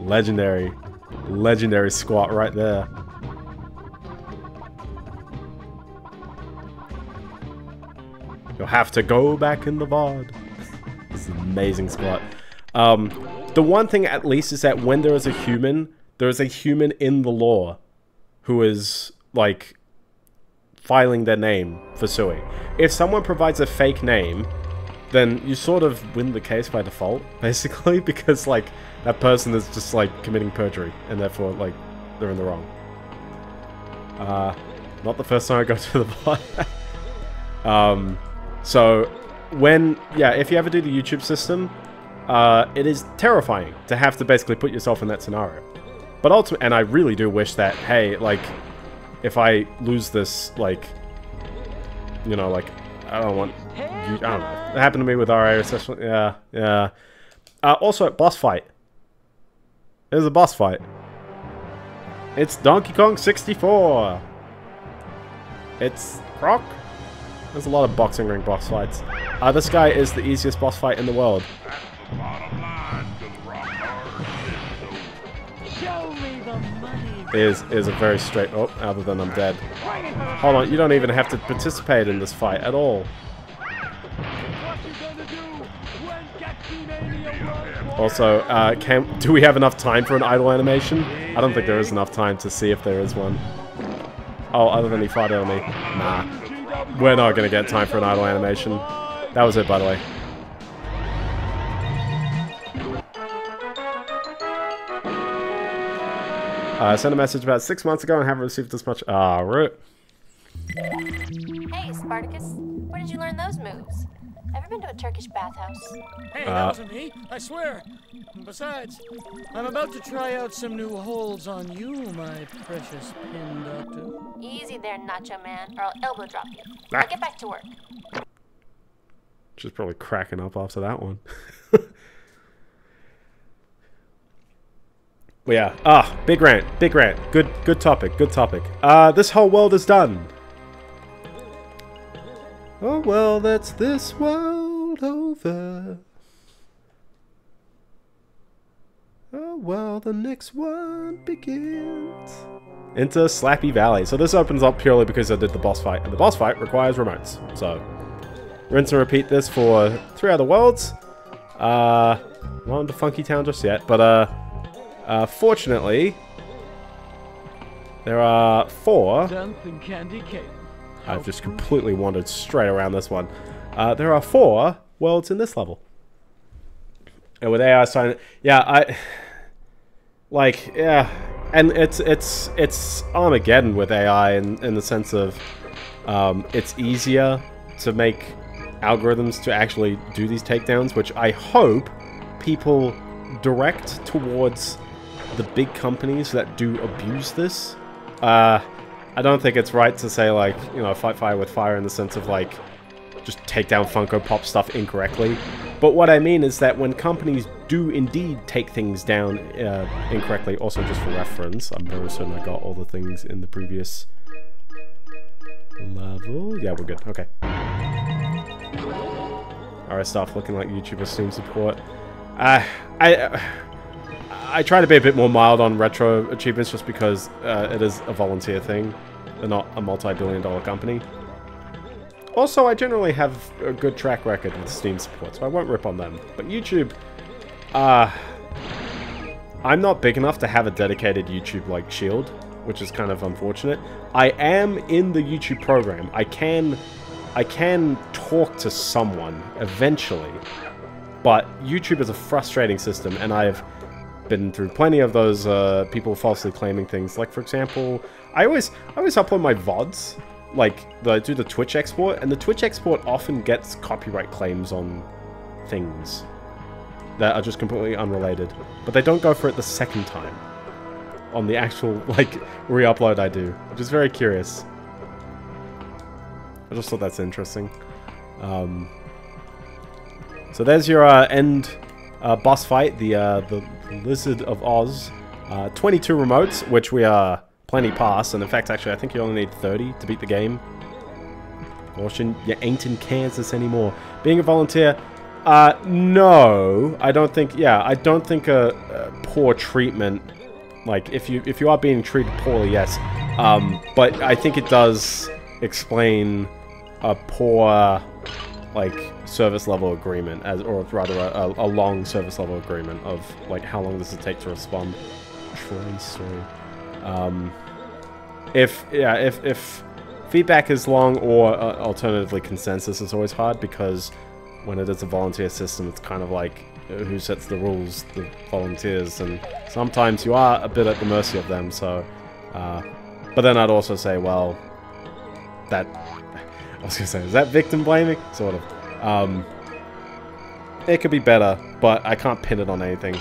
legendary, legendary squat right there. You'll have to go back in the VOD. this is an amazing spot. Um, the one thing at least is that when there is a human, there is a human in the law who is like filing their name for suing. If someone provides a fake name, then you sort of win the case by default, basically, because like that person is just like committing perjury, and therefore like they're in the wrong. Uh, not the first time I go to the bot. um, so when yeah, if you ever do the YouTube system, uh, it is terrifying to have to basically put yourself in that scenario. But ultimately, and I really do wish that hey, like if I lose this, like you know, like I don't want you, I don't know. It happened to me with RA, especially. Yeah, yeah. Uh, also, boss fight. There's a boss fight. It's Donkey Kong 64. It's Croc. There's a lot of boxing ring boss fights. Uh, this guy is the easiest boss fight in the world. Is is a very straight. Oh, other than I'm dead. Hold on, you don't even have to participate in this fight at all. Also, uh, can do we have enough time for an idle animation? I don't think there is enough time to see if there is one. Oh, other than he fired at me. Nah. We're not gonna get time for an idle animation. That was it, by the way. Uh, I sent a message about six months ago and haven't received this much. Ah, rip. Hey, Spartacus, where did you learn those moves? Ever been to a Turkish bathhouse? Hey, Uh, that wasn't me. I swear. Besides, I'm about to try out some new holds on you, my precious pin doctor. Easy there, Nacho Man, or I'll elbow drop you. Ah. Now get back to work. She's probably cracking up after that one. Well, yeah. Ah, big rant, big rant. Good, good topic, good topic. Uh, this whole world is done. Oh well, that's this world over. Oh well, the next one begins. Into Slappy Valley. So this opens up purely because I did the boss fight, and the boss fight requires remotes. So rinse and repeat this for three other worlds. Uh, not into Funky Town just yet, but uh, uh, fortunately, there are four. Candy. I've just completely wandered straight around this one. Uh, there are four worlds in this level. And with AI sign, yeah, I like, yeah, and it's it's it's Armageddon with AI in in the sense of um, it's easier to make algorithms to actually do these takedowns, which I hope people direct towards the big companies that do abuse this. Uh, I don't think it's right to say like you know fight fire with fire in the sense of like just take down Funko Pop stuff incorrectly. But what I mean is that when companies do indeed take things down uh, incorrectly, also just for reference, I'm very certain I got all the things in the previous level. Yeah, we're good. Okay. Alright, stuff looking like YouTuber Steam support. Uh, I. Uh, I try to be a bit more mild on RetroAchievements just because uh, it is a volunteer thing. They're not a multi-billion dollar company. Also, I generally have a good track record with Steam support, so I won't rip on them. But YouTube, uh, I'm not big enough to have a dedicated YouTube like shield, which is kind of unfortunate. I am in the YouTube program. I can, I can talk to someone eventually. but YouTube is a frustrating system, and I've been through plenty of those uh, people falsely claiming things. Like, for example, I always I always upload my VODs, like, the, I do the Twitch export, and the Twitch export often gets copyright claims on things that are just completely unrelated. But they don't go for it the second time on the actual, like, re-upload I do, which is very curious. I just thought that's interesting. Um, so there's your uh, end uh, boss fight, the, uh, the Lizard of Oz. Uh, 22 remotes, which we are plenty past, and in fact, actually, I think you only need 30 to beat the game. Caution, you ain't in Kansas anymore. Being a volunteer, uh, no, I don't think, yeah, I don't think a, a poor treatment, like, if you, if you are being treated poorly, yes, um, but I think it does explain a poor, like, service level agreement, as or rather a, a, long service level agreement of, like, how long does it take to respond. Troy story. Um, if, yeah, if, if feedback is long or uh, alternatively consensus is always hard because when it is a volunteer system, it's kind of like uh, who sets the rules, the volunteers, and sometimes you are a bit at the mercy of them, so... Uh, but then I'd also say, well, that... I was gonna say, is that victim blaming? Sort of. Um, it could be better, but I can't pin it on anything.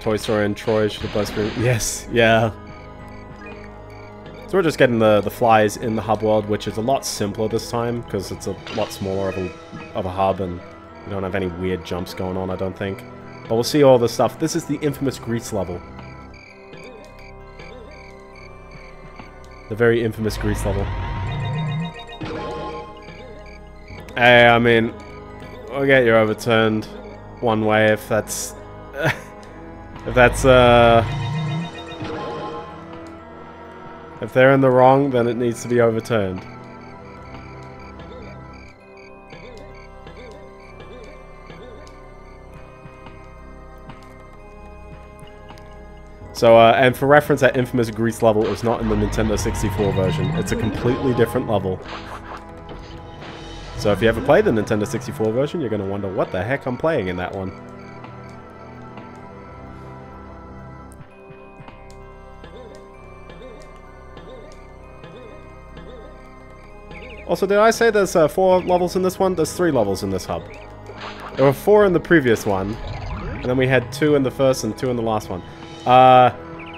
Toy Story and Troy should have both been... Yes, yeah. So we're just getting the, the flies in the hub world, which is a lot simpler this time, because it's a lot smaller of a, of a hub, and we don't have any weird jumps going on, I don't think. But we'll see all this stuff. This is the infamous Greece level. The very infamous Greece level. Hey, I mean, I'll get you overturned one way if that's... if that's, uh... If they're in the wrong, then it needs to be overturned. So, uh, and for reference, that infamous Greece level is not in the Nintendo 64 version. It's a completely different level. So if you ever played the Nintendo 64 version, you're going to wonder what the heck I'm playing in that one. Also, did I say there's uh, four levels in this one? There's three levels in this hub. There were four in the previous one, and then we had two in the first and two in the last one. Uh,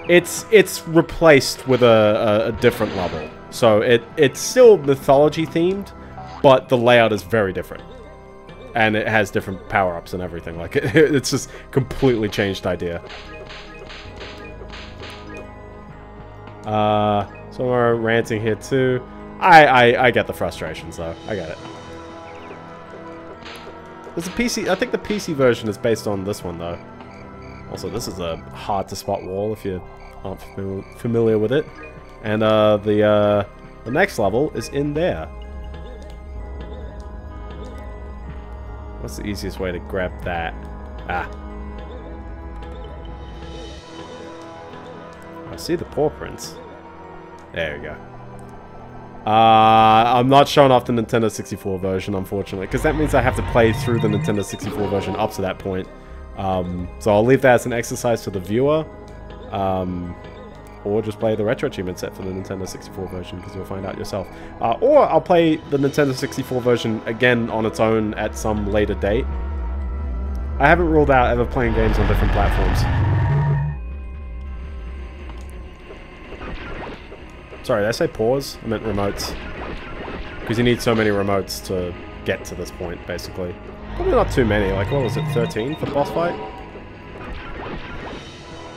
it's it's replaced with a, a, a different level. So it it's still mythology themed, but the layout is very different. And it has different power-ups and everything. Like, it, it's just completely changed idea. Uh, so we're ranting here too. I, I, I get the frustrations though. I get it. There's a PC, I think the PC version is based on this one though. Also, this is a hard to spot wall if you aren't familiar with it. And uh, the, uh, the next level is in there. What's the easiest way to grab that? Ah. I see the paw prints. There we go. Uh, I'm not showing off the Nintendo 64 version, unfortunately, because that means I have to play through the Nintendo 64 version up to that point. Um, so I'll leave that as an exercise for the viewer, um, or just play the Retro Achievement set for the Nintendo 64 version, because you'll find out yourself. Uh, or I'll play the Nintendo 64 version again on its own at some later date. I haven't ruled out ever playing games on different platforms. Sorry, did I say pause? I meant remotes. Because you need so many remotes to get to this point, basically. Probably not too many. Like, what was it, 13 for boss fight?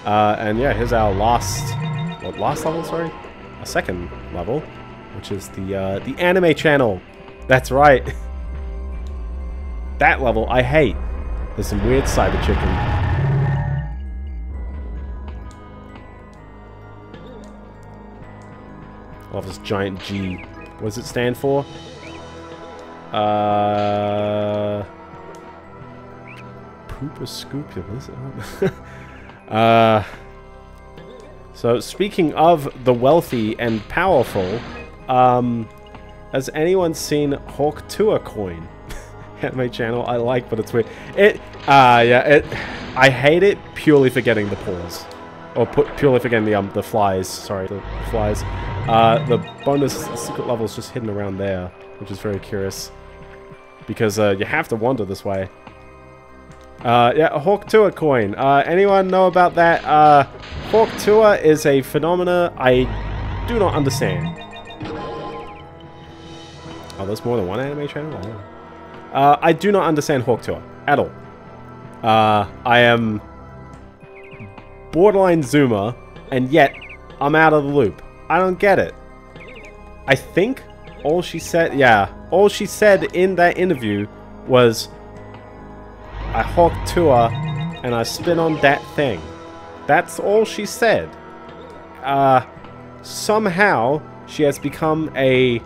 Uh, and yeah, here's our last... What, last level, sorry? A second level, which is the, uh, the anime channel. That's right. that level I hate. There's some weird cyber chicken. Love this giant G. What does it stand for? Uh... Poopa scrupulous. uh... So, speaking of the wealthy and powerful, Um, has anyone seen Hawk Tuah coin? At my channel I like, but it's weird. It, uh, yeah, it. I hate it purely for getting the paws, or put purely for getting the um the flies. Sorry, the flies. Uh, the bonus secret level is just hidden around there, which is very curious. Because uh, you have to wander this way. Uh, yeah, Hawk Tuah coin. Uh, anyone know about that? Uh, Hawk Tuah is a phenomena I do not understand. Oh, there's more than one anime channel? Oh. Uh, I do not understand Hawk Tuah at all. Uh, I am borderline Zoomer, and yet I'm out of the loop. I don't get it. I think all she said, yeah, all she said in that interview was, I Hawk her and I spin on that thing. That's all she said. Uh, somehow she has become a,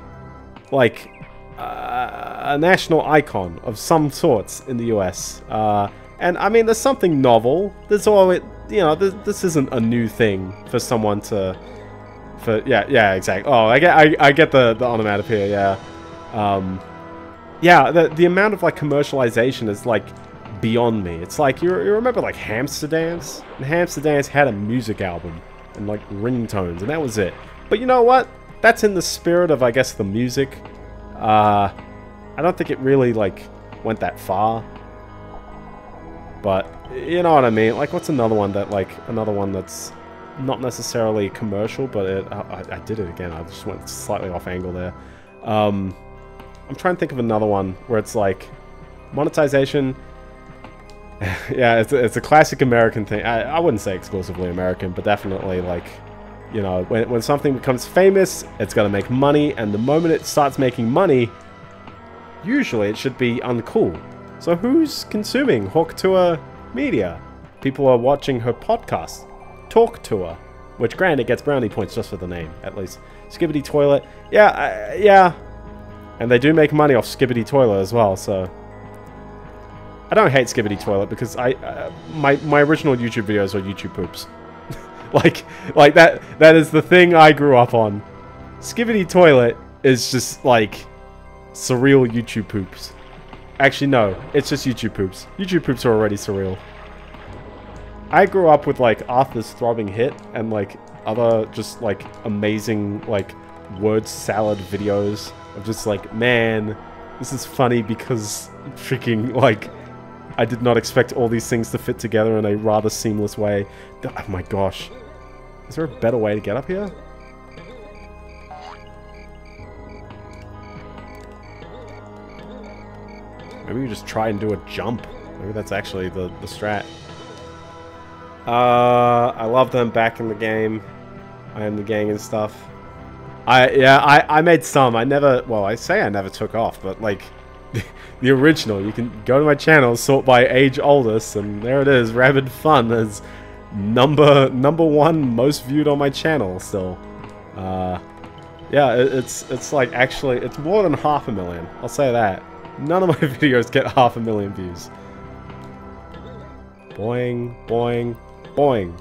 like, uh, a national icon of some sorts in the US. Uh, and I mean, there's something novel. There's always, you know, this, this isn't a new thing for someone to, for yeah, yeah, exactly. Oh, I get, I, I get the the onomatopoeia. Yeah, um, yeah. The the amount of like commercialization is like beyond me. It's like you, you remember like Hamster Dance. And Hamster Dance had a music album and like ringtones, and that was it. But you know what? That's in the spirit of I guess the music. Uh, I don't think it really like went that far. But you know what I mean? Like, what's another one that like another one that's not necessarily commercial, but it, I, I did it again. I just went slightly off angle there. Um, I'm trying to think of another one where it's like monetization. yeah, it's a, it's a classic American thing. I, I wouldn't say exclusively American, but definitely like, you know, when, when something becomes famous, it's going to make money, and the moment it starts making money, usually it should be uncool. So who's consuming Hawk Tuah media? People are watching her podcast, Talk Tuah, which granted gets brownie points just for the name, at least. Skibidi Toilet, yeah, uh, yeah. And they do make money off Skibidi Toilet as well, so... I don't hate Skibidi Toilet because I uh, my my original YouTube videos are YouTube poops. like like that that is the thing I grew up on. Skibidi Toilet is just like surreal YouTube poops. Actually no, it's just YouTube poops. YouTube poops are already surreal. I grew up with like Arthur's Throbbing Hit and like other just like amazing like word salad videos of just like man this is funny because freaking like I did not expect all these things to fit together in a rather seamless way. Oh my gosh. Is there a better way to get up here? Maybe we just try and do a jump. Maybe that's actually the, the strat. Uh, I love them back in the game. I am the gang and stuff. I, yeah, I, I made some. I never, well, I say I never took off, but like, the original. You can go to my channel, sort by age oldest, and there it is. Rabid Fun is number number one most viewed on my channel still. Uh, yeah, it, it's it's like actually it's more than half a million. I'll say that. None of my videos get half a million views. Boing, boing, boing.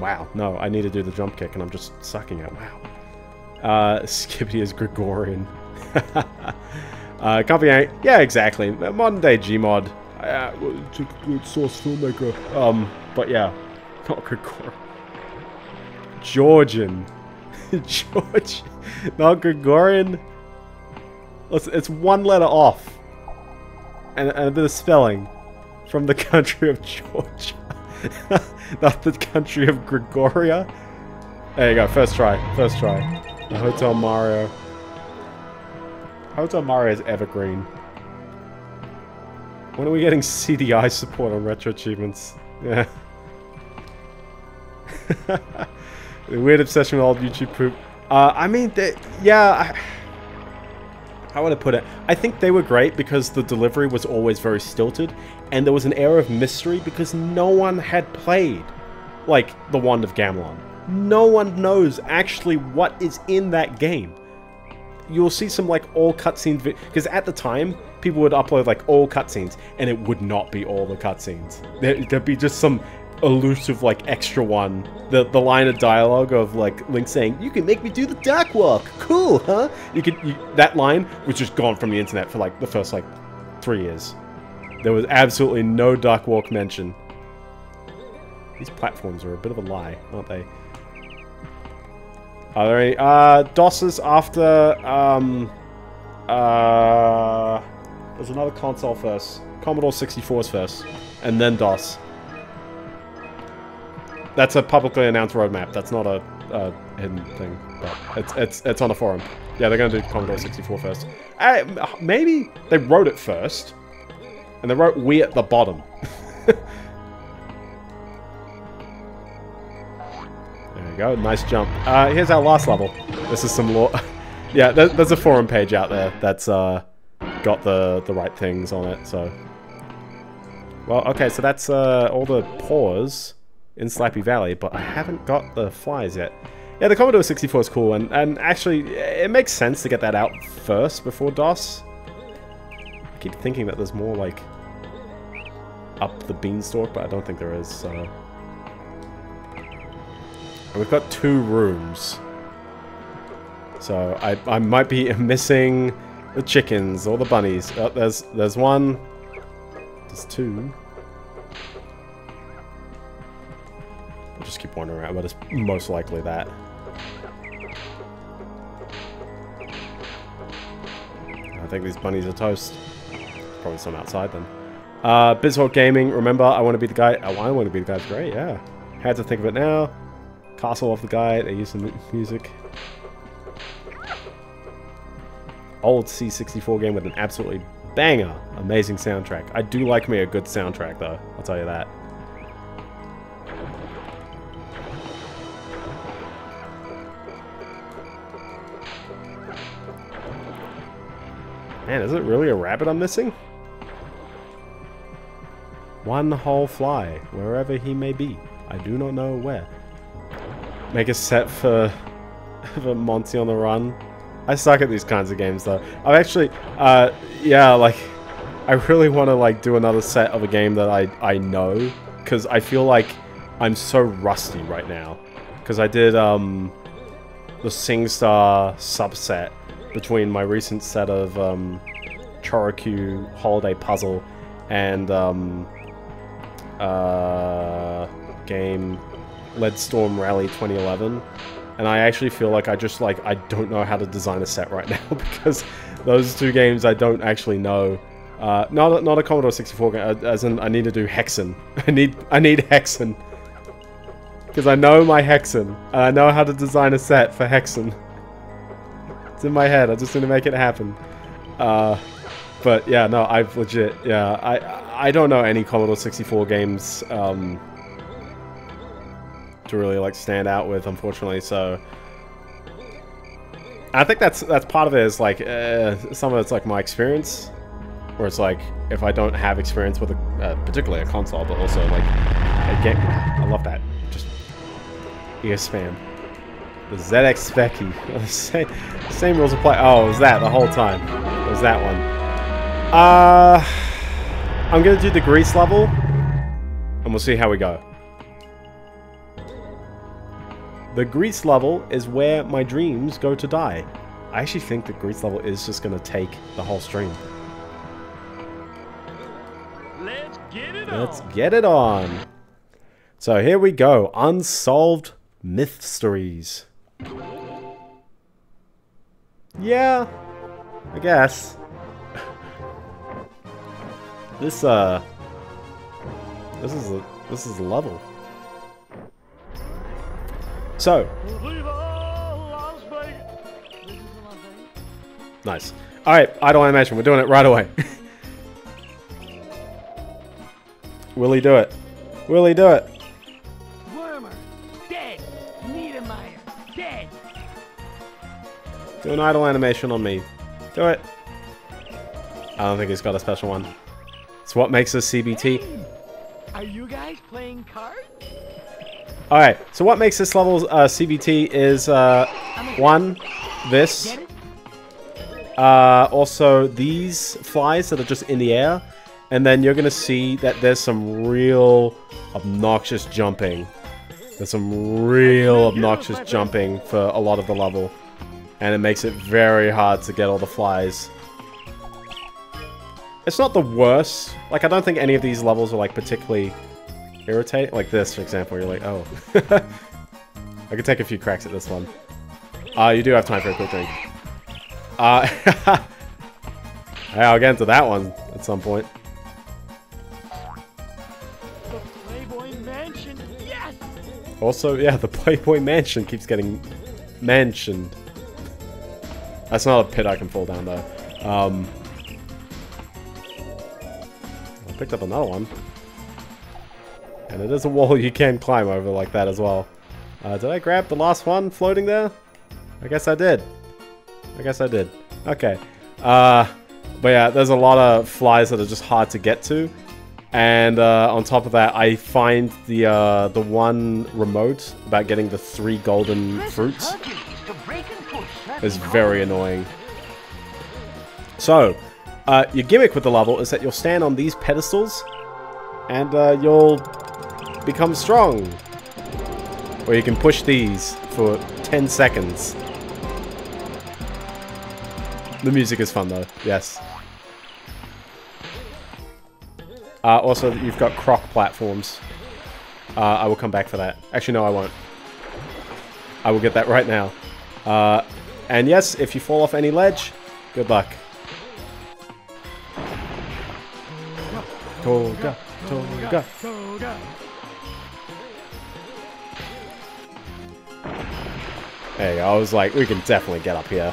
Wow, no, I need to do the jump kick, and I'm just sucking it. wow. Uh, Skippy is Gregorian. Uh, copy ain't. Yeah, exactly. Modern day Gmod. Uh, it's a good source filmmaker. Um, but yeah, not Gregorian. Georgian. George. Not Gregorian. It's, it's one letter off. And, and a bit of spelling. From the country of Georgia. not the country of Gregoria. There you go. First try. First try. The Hotel Mario. Hotel Mario is evergreen. When are we getting CDI support on RetroAchievements? Yeah. the weird obsession with old YouTube poop. Uh, I mean, yeah, I, how would I put it? I think they were great because the delivery was always very stilted, and there was an air of mystery because no one had played, like, The Wand of Gamelon. No one knows actually what is in that game you'll see some like all cutscenes because at the time people would upload like all cutscenes and it would not be all the cutscenes there, would be just some elusive like extra one. The the line of dialogue of like Link saying, "You can make me do the dark walk." Cool, huh? You could you, that line was just gone from the internet for like the first like three years. There was absolutely no dark walk mention. These platforms are a bit of a lie, aren't they? Any uh DOSes after um uh there's another console first. Commodore 64's first. And then DOS. That's a publicly announced roadmap. That's not a, a hidden thing. But it's it's it's on a forum. Yeah, they're gonna do Commodore 64 first. Maybe they wrote it first, and they wrote "we" at the bottom. go. Nice jump. Uh, here's our last level. This is some lore. yeah, there, there's a forum page out there that's uh, got the the right things on it. So, well, okay. So that's uh, all the pause in Slappy Valley, but I haven't got the flies yet. Yeah, the Commodore 64 is cool, and, and actually, it makes sense to get that out first before DOS. I keep thinking that there's more, like, up the beanstalk, but I don't think there is, so... And we've got two rooms. So, I, I might be missing the chickens or the bunnies. Oh, there's, there's one. There's two. I'll just keep wandering around, but it's most likely that. I think these bunnies are toast. Probably some outside then. Uh, Bizhawk Gaming, remember, I want to be the guy. Oh, I want to be the guy's great, yeah. Had to think of it now. Castle off the guy, they use some music. Old C64 game with an absolutely banger, amazing soundtrack. I do like me a good soundtrack though, I'll tell you that. Man, is it really a rabbit I'm missing? One whole fly, wherever he may be. I do not know where. Make a set for, for Monty on the run. I suck at these kinds of games though. I've actually, uh, yeah, like, I really want to like do another set of a game that I, I know. Because I feel like I'm so rusty right now. Because I did, um, the SingStar subset between my recent set of um, Chorikyu Holiday Puzzle and um, uh, game Leadstorm Rally 2011. And I actually feel like I just like I don't know how to design a set right now because those two games I don't actually know. Uh, not not a Commodore 64 game, uh, as in I need to do Hexen. I need I need Hexen because I know my Hexen and I know how to design a set for Hexen. It's in my head. I just need to make it happen. Uh, but yeah, no, I've legit, yeah, I I don't know any Commodore 64 games um, to really like stand out with, unfortunately. So I think that's that's part of it. Is like uh, some of it's like my experience, where it's like if I don't have experience with a, uh, particularly a console, but also like a game. I love that. Just ear spam. The ZX Speccy. same, same rules apply. Oh, it was that the whole time. It was that one. Uh, I'm to do the Greece level, and we'll see how we go. The Greece level is where my dreams go to die. I actually think the Greece level is just going to take the whole stream. Let's get it Let's on. get it on. So here we go. Unsolved mysteries. Yeah, I guess. this uh, this is a this is a level. Vegas. nice. All right, idle animation. We're doing it right away. Will he do it? Will he do it? Wormer, dead. Niedermeyer, dead. Do an idle animation on me. Do it. I don't think he's got a special one. It's what makes us CBT. Are you guys playing cards? Alright, so what makes this level uh, CBT is, uh, one, this, uh, also these flies that are just in the air, and then you're gonna see that there's some real obnoxious jumping. There's some real obnoxious jumping for a lot of the level, and it makes it very hard to get all the flies. It's not the worst. Like, I don't think any of these levels are, like, particularly irritating. Like this, for example, you're like, oh. I could take a few cracks at this one. Uh, you do have time for a quick drink. Uh, I'll get into that one at some point. The Playboy Mansion. Yes! Also, yeah, the Playboy Mansion keeps getting mentioned. That's not a pit I can fall down, though. Um, I picked up another one. And it is a wall you can climb over like that as well. Uh, did I grab the last one floating there? I guess I did. I guess I did. Okay. Uh, but yeah, there's a lot of flies that are just hard to get to. And uh, on top of that, I find the uh, the one remote about getting the three golden fruits Hercules to break and push that is very annoying. So, uh, your gimmick with the level is that you'll stand on these pedestals, and uh, you'll become strong. Or you can push these for 10 seconds. The music is fun though, yes. Uh, also, you've got croc platforms. Uh, I will come back for that. Actually, no, I won't. I will get that right now. Uh, and yes, if you fall off any ledge, good luck. Toga, toga. Toga. There you go. I was like, we can definitely get up here.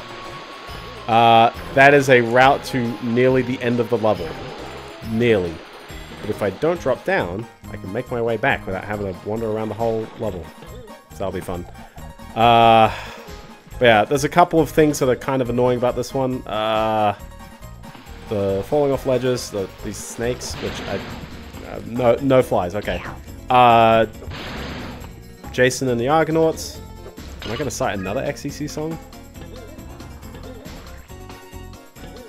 Uh, that is a route to nearly the end of the level. Nearly. But if I don't drop down, I can make my way back without having to wander around the whole level. So that'll be fun. Uh, but yeah, there's a couple of things that are kind of annoying about this one. Uh, the falling off ledges, the, these snakes, which I... Uh, no, no flies, okay. Uh, Jason and the Argonauts. Am I to cite another XCC song?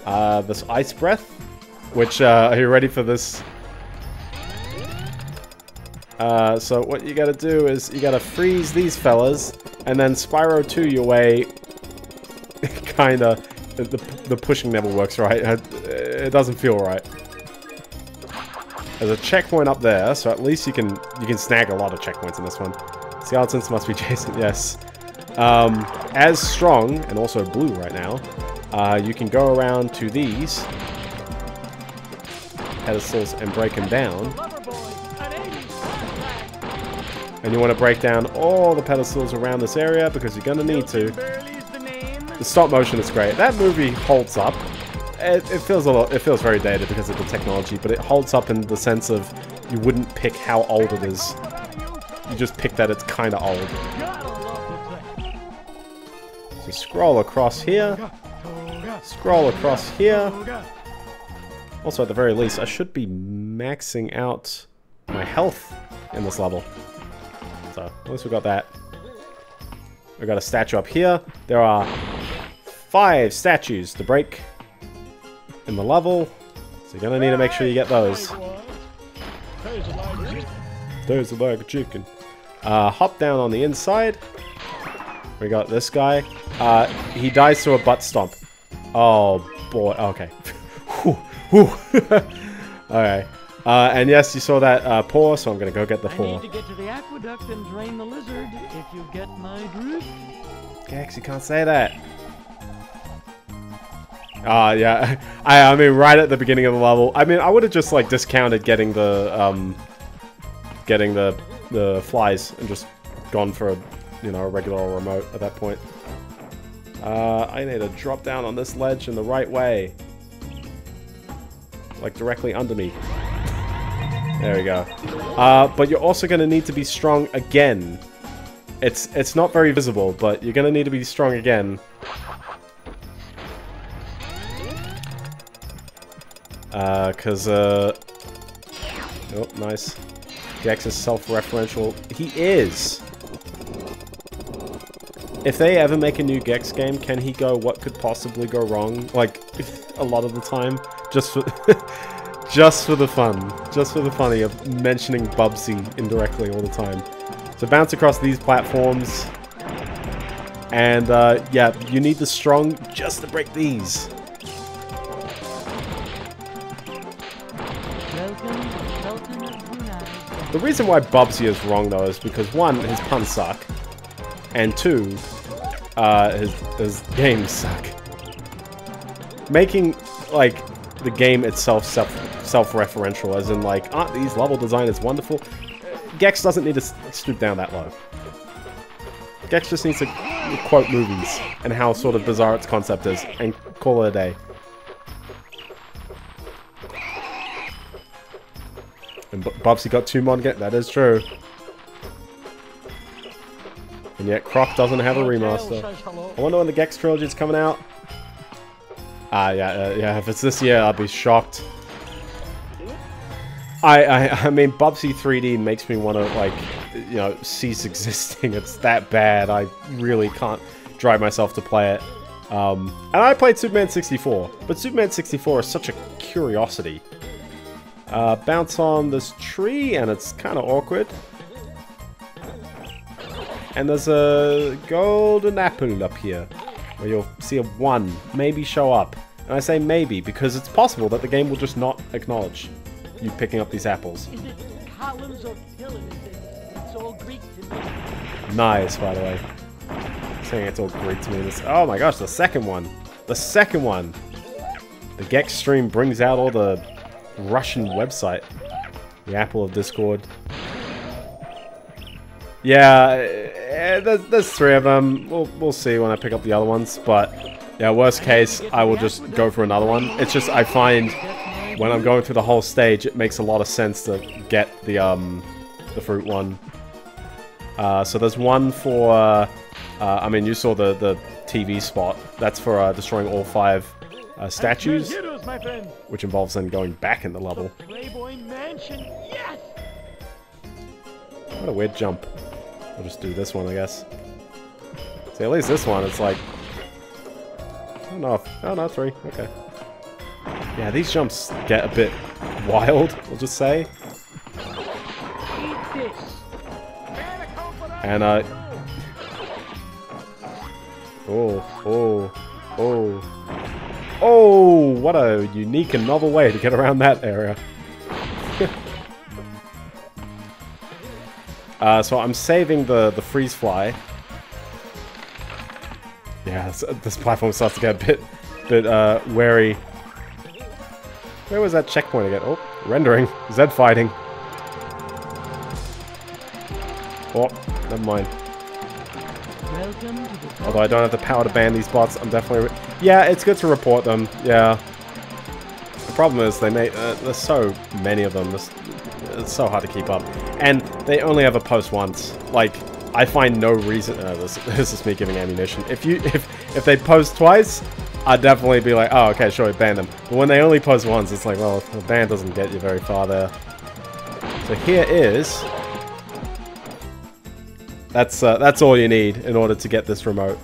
Uh, this Ice Breath, which, uh, are you ready for this? Uh, so what you gotta do is you gotta freeze these fellas, and then Spyro 2 your way, kinda, the, the pushing never works right, it, doesn't feel right. There's a checkpoint up there, so at least you can you can snag a lot of checkpoints in this one. Skeletons must be Jason, yes. Um, as strong, and also blue right now, uh, you can go around to these pedestals and break them down. Loverboy, an 80s And you want to break down all the pedestals around this area because you're going to need to. The. The stop motion is great. That movie holds up. It, it feels a lot. It feels very dated because of the technology, but it holds up in the sense of you wouldn't pick how old it is. You just pick that it's kind of old. So scroll across here. Scroll across here. Also, at the very least, I should be maxing out my health in this level. So, at least we got that. We got a statue up here. There are five statues to break in the level. So you're gonna need to make sure you get those. There's a bag of chicken. Uh, hop down on the inside. We got this guy. Uh, he dies to a butt stomp. Oh boy. Okay. Alright. Uh, and yes, you saw that uh, paw, so I'm gonna go get the I paw. need to get to the aqueduct and drain the lizard, if you get my drift. Gex, you can't say that. Ah, yeah. I, I mean, right at the beginning of the level. I mean, I would have just like discounted getting the um, getting the the flies and just gone for a you know a regular remote at that point. Uh, I need to drop down on this ledge in the right way, like directly under me. There we go. Uh, but you're also going to need to be strong again. It's it's not very visible, but you're gonna need to be strong again. Uh, cause, uh... Oh, nice. Gex is self-referential. He is! If they ever make a new Gex game, can he go, what could possibly go wrong? Like, a lot of the time. Just for, Just for the fun. Just for the funny of mentioning Bubsy indirectly all the time. So bounce across these platforms. And uh, yeah, you need the strong just to break these. Welcome to Sultan of Brunei. The reason why Bubsy is wrong though is because one, his puns suck. And two, uh, his, his games suck. Making, like, the game itself self, self-referential, as in, like, aren't these level design is wonderful? Gex doesn't need to stoop down that low. Gex just needs to quote movies and how sort of bizarre its concept is, and call it a day. And Bu- Bubsy got two mod get that is true. And yet Croc doesn't have a remaster. I wonder when the Gex trilogy is coming out. Ah, yeah, uh, yeah. If it's this year, I'd be shocked. I, I, I mean, Bubsy 3D makes me want to like, you know, cease existing. It's that bad. I really can't drive myself to play it. Um, and I played Superman 64, but Superman 64 is such a curiosity. Uh, bounce on this tree, and it's kind of awkward. And there's a golden apple up here, where you'll see a 1 maybe show up. And I say maybe because it's possible that the game will just not acknowledge you picking up these apples. Is it columns or pillars? It- It's all Greek to me. Nice, by the way. Saying it's all great to me. This, oh my gosh, the second one. The second one. The Gex stream brings out all the Russian website. The Apple of Discord. Yeah, eh, there's, there's three of them. We'll, we'll see when I pick up the other ones. But, yeah, worst case, I will just go for another one. It's just I find when I'm going through the whole stage, it makes a lot of sense to get the, um, the fruit one. Uh, so there's one for, uh, uh, I mean, you saw the, the TV spot. That's for uh, destroying all five uh, statues, Heroes, which involves then going back in the level. Playboy Mansion. Yes. What a weird jump. We'll just do this one, I guess. See, at least this one, it's like... I don't. Oh, no, three. Okay. Yeah, these jumps get a bit wild, we'll just say. And, uh... Oh, oh, oh. Oh, what a unique and novel way to get around that area. Uh, so I'm saving the, the freeze fly. Yeah, this, this platform starts to get a bit, bit uh, wary. Where was that checkpoint again? Oh, rendering. Zed fighting. Oh, never mind. Although I don't have the power to ban these bots, I'm definitely... yeah, it's good to report them, yeah. The problem is they make... Uh, there's so many of them, it's, it's so hard to keep up. And they only ever post once. Like, I find no reason... Uh, this, this is me giving ammunition. If you if if they post twice, I'd definitely be like, oh, okay, sure, ban them. But when they only post once, it's like, well, the ban doesn't get you very far there. So here is... That's uh, that's all you need in order to get this remote.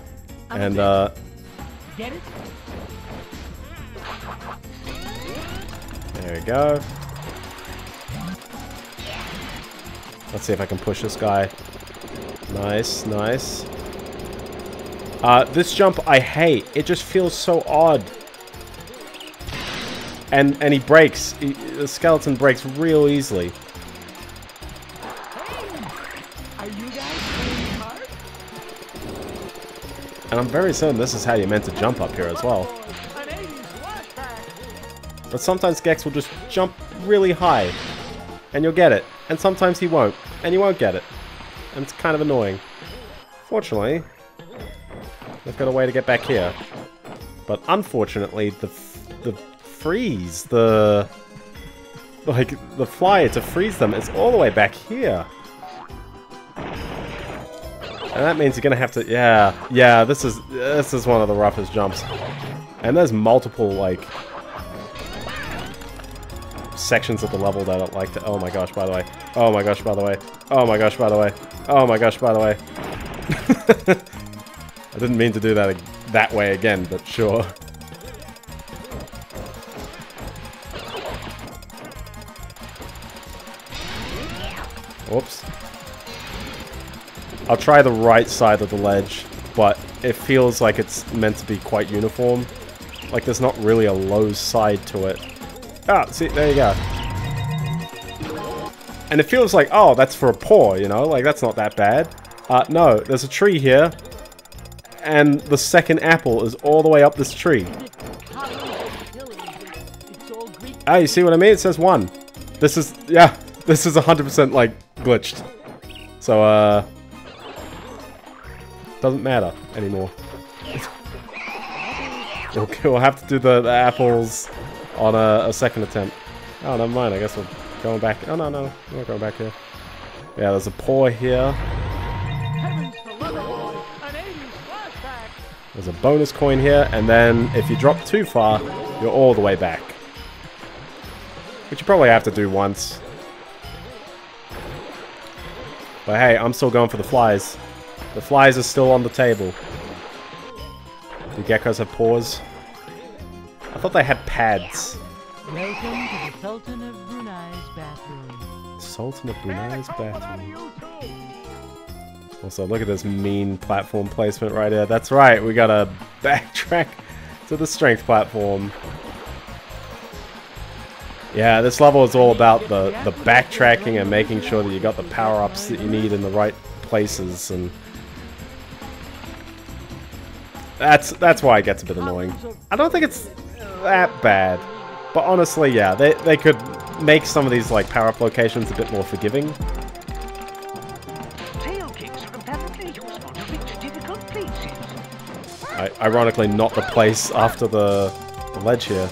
And uh, Get it? there we go. Let's see if I can push this guy. Nice, nice. Uh, this jump I hate. It just feels so odd. And and he breaks. He, the skeleton breaks real easily. Are you guys playing cards? And I'm very certain this is how you're meant to jump up here as well. An 80s flashback. But sometimes Gex will just jump really high. And you'll get it. And sometimes he won't. And you won't get it. And it's kind of annoying. Fortunately, they've got a way to get back here. But unfortunately, the the freeze, the like the fly to freeze them is all the way back here. And that means you're gonna have to, yeah, yeah. This is this is one of the roughest jumps. And there's multiple like sections of the level that I don't like to- oh my gosh, by the way. Oh my gosh, by the way. Oh my gosh, by the way. Oh my gosh, by the way. I didn't mean to do that that way again, but sure. Oops. I'll try the right side of the ledge, but it feels like it's meant to be quite uniform. Like there's not really a low side to it. Ah, see, there you go. And it feels like, oh, that's for a paw, you know? Like, that's not that bad. Uh, no, there's a tree here. And the second apple is all the way up this tree. Ah, you see what I mean? It says one. This is, yeah, this is 100% like glitched. So, uh, doesn't matter anymore. we'll, we'll have to do the, the apples on a, a, second attempt. Oh, never mind. I guess we're going back. Oh, no, no. We're not going back here. Yeah, there's a paw here. There's a bonus coin here, and then if you drop too far, you're all the way back. Which you probably have to do once. But hey, I'm still going for the flies. The flies are still on the table. The geckos have paws? I thought they had pads. Welcome to the Sultan of Brunei's bathroom. Sultan of Brunei's bathroom. Also, look at this mean platform placement right here. That's right, we gotta backtrack to the strength platform. Yeah, this level is all about the, the backtracking and making sure that you got the power-ups that you need in the right places, and... That's, that's why it gets a bit annoying. I don't think it's that bad. But honestly, yeah, they, they could make some of these like power-up locations a bit more forgiving. I, ironically, not the place after the, the ledge here.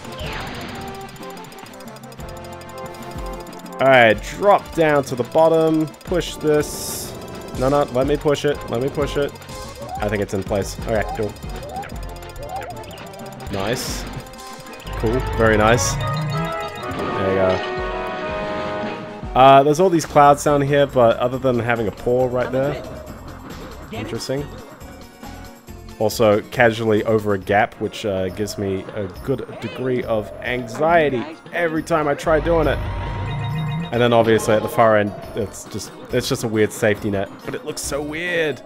Alright, drop down to the bottom. Push this. No, no, let me push it. Let me push it. I think it's in place. Okay, cool. Nice. Cool. Very nice. There you go. Uh, there's all these clouds down here, but other than having a paw right there. Interesting. Also, casually over a gap, which uh, gives me a good degree of anxiety every time I try doing it. And then obviously at the far end, it's just it's just a weird safety net, but it looks so weird.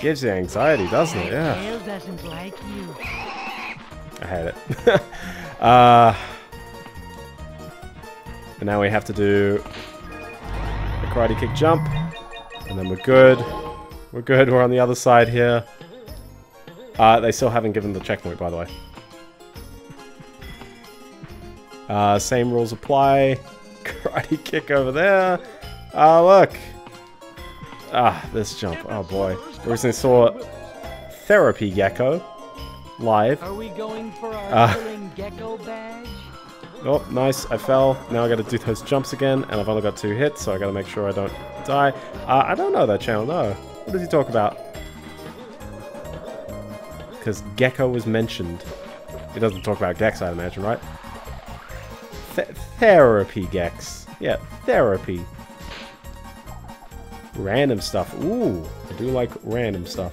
Gives you anxiety, doesn't it? Yeah. Doesn't like you. I hate it. uh, and now we have to do a karate kick jump, and then we're good. We're good. We're on the other side here. Uh, they still haven't given the checkpoint, by the way. Uh, same rules apply. Karate kick over there. Ah, uh, look. Ah, this jump. Oh boy. We recently saw Therapy Gecko live. Are we going for our Uh. gecko badge? Oh, nice. I fell. Now I gotta do those jumps again, and I've only got two hits, so I gotta make sure I don't die. Uh, I don't know that channel, no. What does he talk about? Because Gecko was mentioned. He doesn't talk about Gex, I'd imagine, right? Th therapy, Gex. Yeah, therapy. Random stuff. Ooh, I do like random stuff.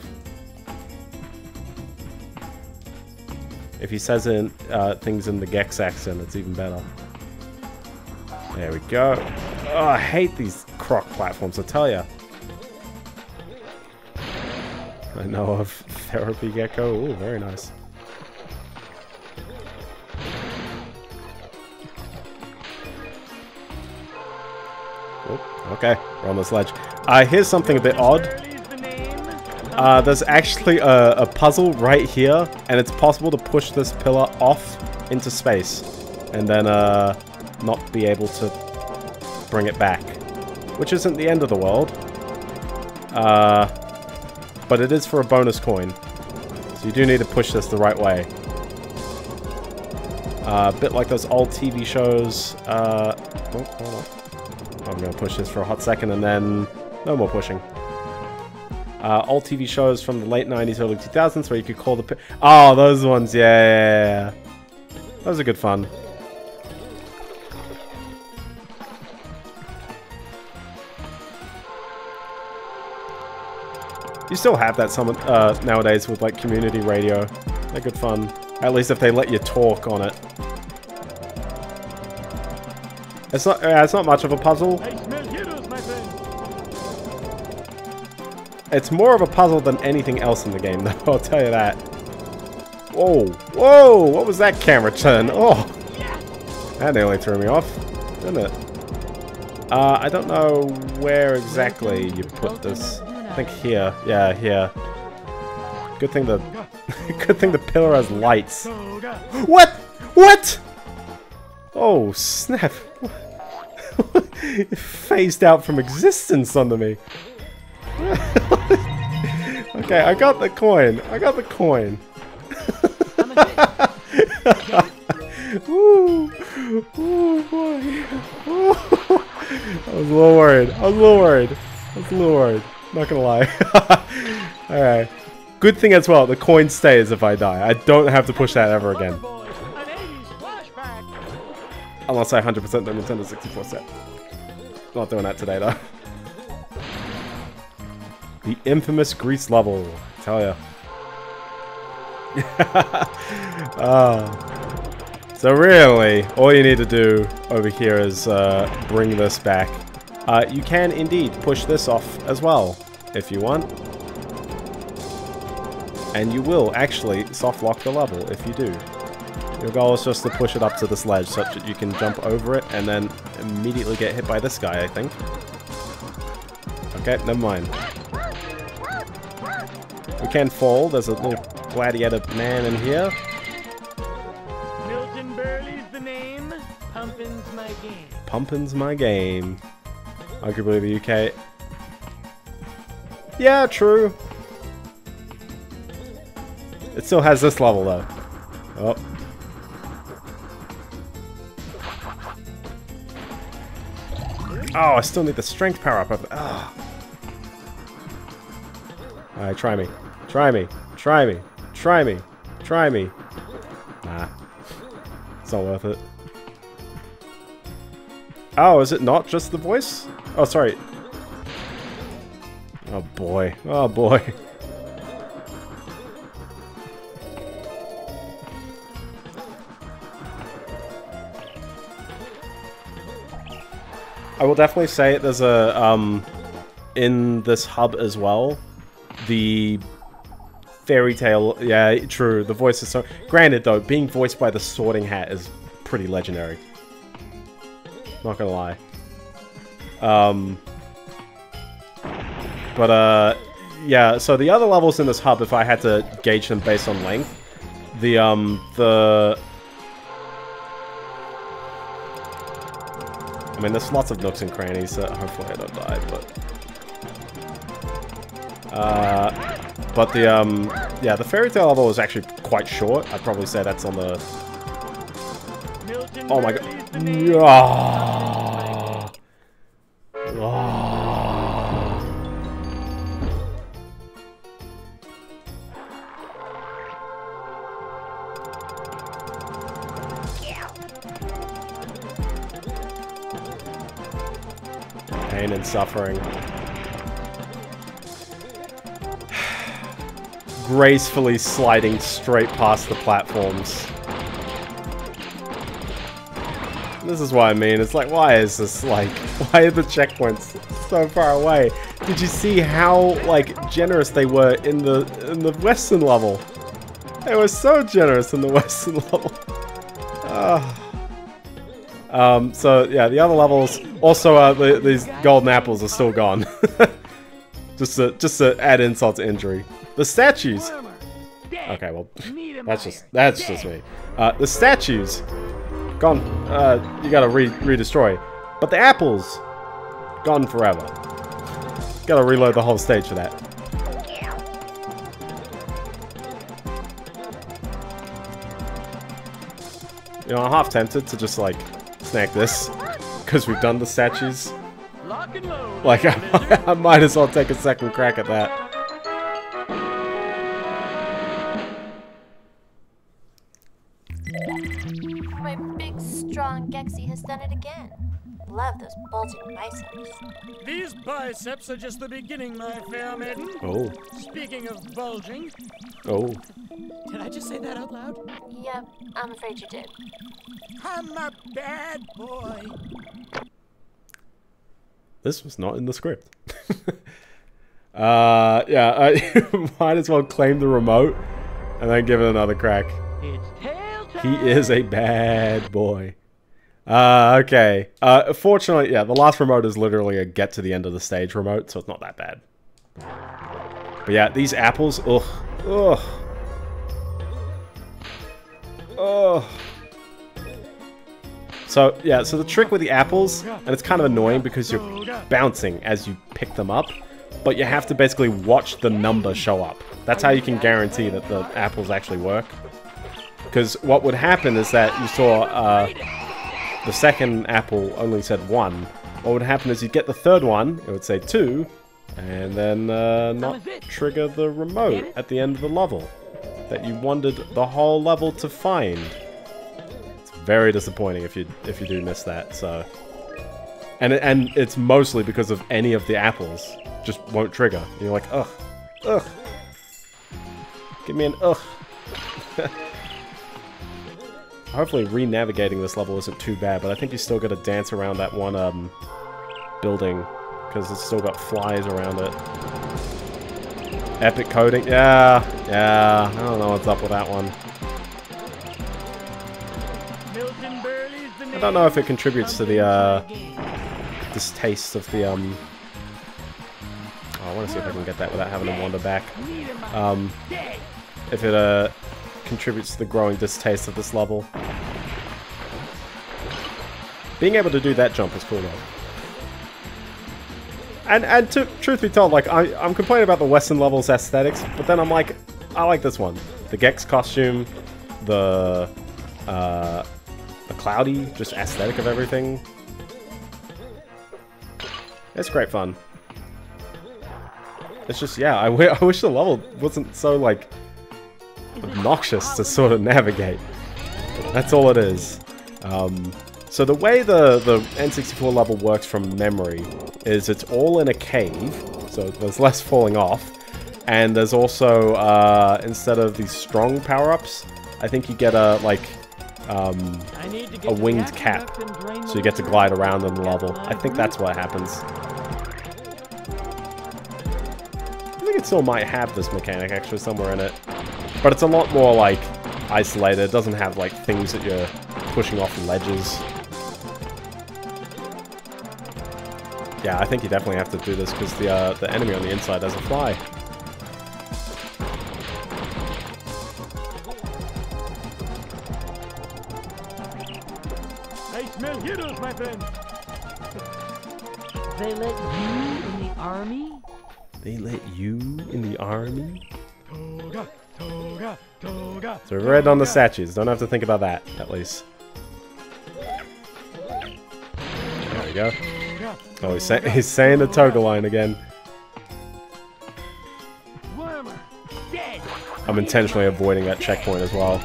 If he says in, uh, things in the Gex accent, it's even better. There we go. Oh, I hate these croc platforms, I tell ya. I know of Therapy Gecko. Ooh, very nice. Okay, we're on this ledge. Uh, here's something a bit odd. Uh, there's actually a, a puzzle right here, and it's possible to push this pillar off into space, and then uh, not be able to bring it back. Which isn't the end of the world. Uh, but it is for a bonus coin. So you do need to push this the right way. Uh, a bit like those old TV shows. Uh, oh. I'm going to push this for a hot second and then no more pushing. Uh, old TV shows from the late 90s, early 2000s where you could call the... Oh, those ones, yeah. Those are good fun. You still have that some uh, nowadays with like community radio. They're good fun. At least if they let you talk on it. It's not. Uh, it's not much of a puzzle. It's more of a puzzle than anything else in the game, though. I'll tell you that. Whoa, whoa! What was that camera turn? Oh, that nearly threw me off, didn't it? Uh, I don't know where exactly you put this. I think here. Yeah, here. Good thing the good thing the pillar has lights. What? What? Oh snap! phased out from existence under me. okay, I got the coin. I got the coin. Ooh, ooh, boy. Ooh. I was a little worried. I was a little worried. I was a little worried. Not gonna lie. Alright. Good thing as well, the coin stays if I die. I don't have to push that ever again. Boys, an 80s flashback. Unless I 100% the Nintendo 64 set. Not doing that today though. The infamous Greece level. I Tell ya. Ah. so really, all you need to do over here is uh, bring this back. Uh, you can indeed push this off as well, if you want. And you will actually soft lock the level if you do. Your goal is just to push it up to this ledge such that you can jump over it and then immediately get hit by this guy, I think. Okay, never mind. We can fall. There's a little gladiator man in here. Milton Berle's the name. Pumpin's my game. Pumpin's my game. Arguably the UK. Yeah, true. It still has this level though. Oh. Oh, I still need the strength power up. of- Ah. Alright, try me. Try me. Try me. Try me. Try me. Nah. It's not worth it. Oh, is it not just the voice? Oh, sorry. Oh boy. Oh boy. I will definitely say there's a, um, in this hub as well, the fairy tale, yeah, true, the voice is so, granted though, being voiced by the Sorting Hat is pretty legendary. Not gonna lie. Um, but, uh, yeah, so the other levels in this hub, if I had to gauge them based on length, the, um, the... I mean, there's lots of nooks and crannies, so hopefully I don't die, but... Uh, but the, um, yeah, the fairy tale level is actually quite short. I'd probably say that's on the... Oh my god. name. Ah. Ah. Pain and suffering. Gracefully sliding straight past the platforms. This is what I mean. It's like, why is this like, why are the checkpoints so far away? Did you see how like generous they were in the in the western level? They were so generous in the western level. Ah. Um. So yeah, the other levels also uh, the, these golden apples are still gone. just to just to add insult to injury. The statues. Okay, well, that's just that's just me. Uh, the statues gone. Uh, you gotta re redestroy. But the apples, gone forever. Gotta reload the whole stage for that. You know, I'm half tempted to just like snack this because we've done the statues. Lock and load. Like, I, I might as well take a second crack at that. My big, strong Gexy has done it again. love those bulging biceps. These biceps are just the beginning, my fair maiden. Oh, Speaking of bulging, oh. did I just say that out loud? Yep, I'm afraid you did. I'm a bad boy. This was not in the script. uh, yeah, I might as well claim the remote and then give it another crack. It's tail He is a bad boy. Uh, okay. Uh, fortunately, yeah, the last remote is literally a get to the end of the stage remote, so it's not that bad. But yeah, these apples, ugh, ugh, ugh. So yeah, so the trick with the apples, and it's kind of annoying because you're bouncing as you pick them up, but you have to basically watch the number show up. That's how you can guarantee that the apples actually work. Because what would happen is that you saw uh, the second apple only said one. What would happen is you'd get the third one, it would say two, and then uh, not trigger the remote at the end of the level that you wandered the whole level to find. It's very disappointing if you if you do miss that. So, and it- and it's mostly because of any of the apples just won't trigger. You're like ugh, ugh. Give me an ugh. Hopefully re-navigating this level isn't too bad, but I think you still got to dance around that one um, building because it's still got flies around it. Epic coding, yeah, yeah. I don't know what's up with that one. I don't know if it contributes to the uh, distaste of the um. Oh, I want to see if I can get that without having to wander back. Um, if it uh contributes to the growing distaste of this level. Being able to do that jump is cool though. And and to, truth be told, like I, I'm complaining about the Western levels aesthetics, but then I'm like, I like this one. The Gex costume, the uh, the cloudy, just aesthetic of everything. It's great fun. It's just yeah, I I wish the level wasn't so like obnoxious to sort of navigate. That's all it is. Um, so the way the, the N64 level works from memory is it's all in a cave, so there's less falling off, and there's also, uh, instead of these strong power-ups, I think you get a, like, um, I need to get a winged cap, so you get to glide around in the level. I think that's what happens. I think it still might have this mechanic actually somewhere in it. But it's a lot more like isolated. It doesn't have like things that you're pushing off ledges. Yeah, I think you definitely have to do this because the uh, the enemy on the inside doesn't fly. I smell heroes, my friend. They let you in the army? They let you in the army? Toga, toga, toga. So right on the statues. Don't have to think about that, at least. There we go. Oh, he's, say he's saying the toga line again. I'm intentionally avoiding that checkpoint as well.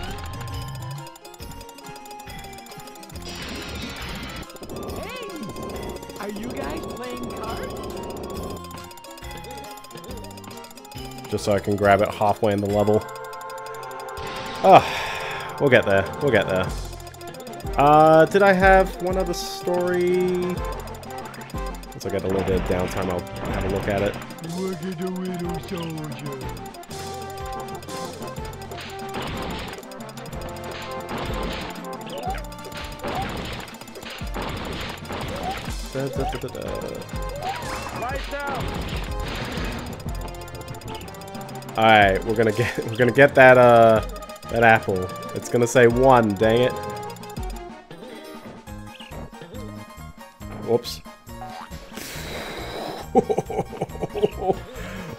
Just so I can grab it halfway in the level. Ah, we'll get there. We'll get there. Uh, did I have one other story? Once I get a little bit of downtime, I'll have a look at it. Look at the widow soldier. Da, da, da, da, da. Lights out. All right, we're gonna get we're gonna get that uh that apple. It's gonna say one. Dang it. Whoops.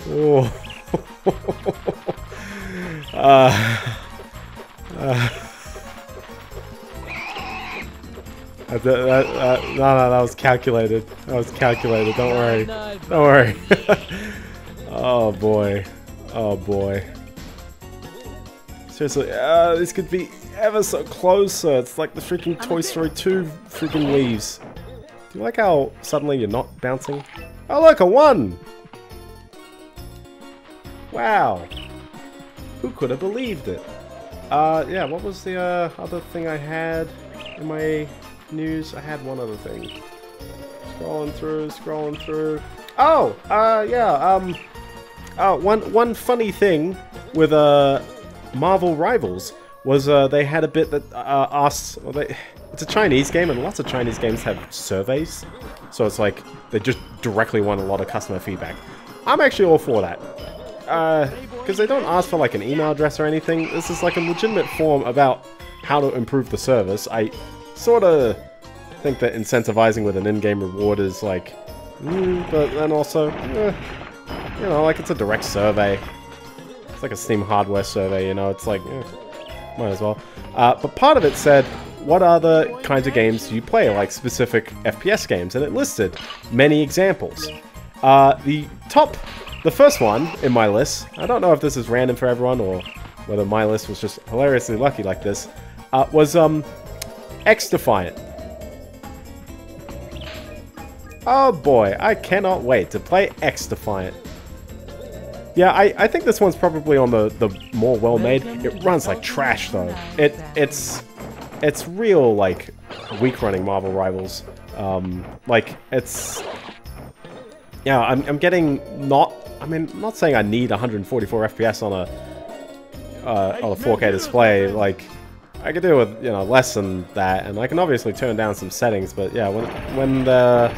oh. uh, uh, that, that, that, no, no, that was calculated. That was calculated. Don't worry. Don't worry. oh boy. Oh boy. Seriously, uh, this could be ever so closer. It's like the freaking Toy Story 2 freaking leaves. Do you like how suddenly you're not bouncing? Oh look, a one! Wow. Who could have believed it? Uh, yeah, what was the uh, other thing I had in my news? I had one other thing. Scrolling through, scrolling through. Oh, uh, yeah, um, uh, one, one funny thing with, uh, Marvel Rivals was, uh, they had a bit that, uh, asked, well, they, it's a Chinese game, and lots of Chinese games have surveys. So it's like, they just directly want a lot of customer feedback. I'm actually all for that. Because they don't ask for like an email address or anything. This is like a legitimate form about how to improve the service. I sort of think that incentivizing with an in-game reward is like, mm, but then also, eh, you know, like it's a direct survey. It's like a Steam hardware survey, you know, it's like, eh, might as well. Uh, but part of it said, what other kinds of games do you play, like specific FPS games? And it listed many examples. Uh, the top, the first one in my list, I don't know if this is random for everyone or whether my list was just hilariously lucky like this, uh, was um, X-Defiant. Oh boy, I cannot wait to play X-Defiant. Yeah, I, I think this one's probably on the, the more well-made. It runs like trash though. It it's it's real like weak running Marvel Rivals. Um, like it's yeah, I'm I'm getting not. I mean, I'm not saying I need 144 FPS on a uh, on a 4K display. Like I could do with you know less than that, and I can obviously turn down some settings. But yeah, when when the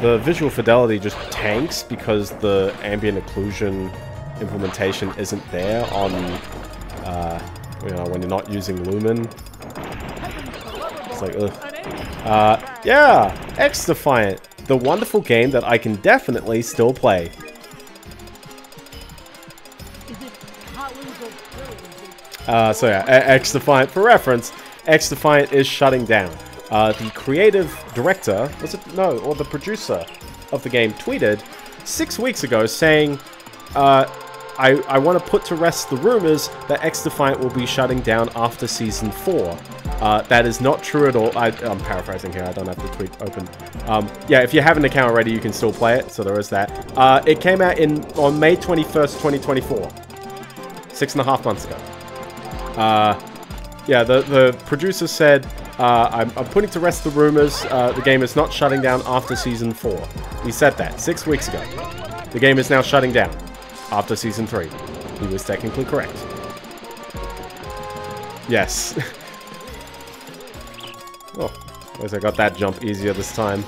the visual fidelity just tanks because the ambient occlusion implementation isn't there on uh, you know when you're not using Lumen. It's like ugh. Uh, yeah, X Defiant, the wonderful game that I can definitely still play. Uh, so yeah, X Defiant, for reference, X Defiant is shutting down. Uh, the creative director, was it, no, or the producer of the game tweeted six weeks ago saying, uh, I, I want to put to rest the rumors that X Defiant will be shutting down after Season 4. Uh, that is not true at all. I, am paraphrasing here, I don't have the tweet open. Um, yeah, if you have an account already, you can still play it, so there is that. Uh, it came out in on May 21st, 2024. Six and a half months ago. Uh, yeah, the, the producer said, uh, I'm, I'm, putting to rest the rumors. Uh, the game is not shutting down after Season 4. He said that six weeks ago. The game is now shutting down after Season 3. He was technically correct. Yes. oh, at least I got that jump easier this time.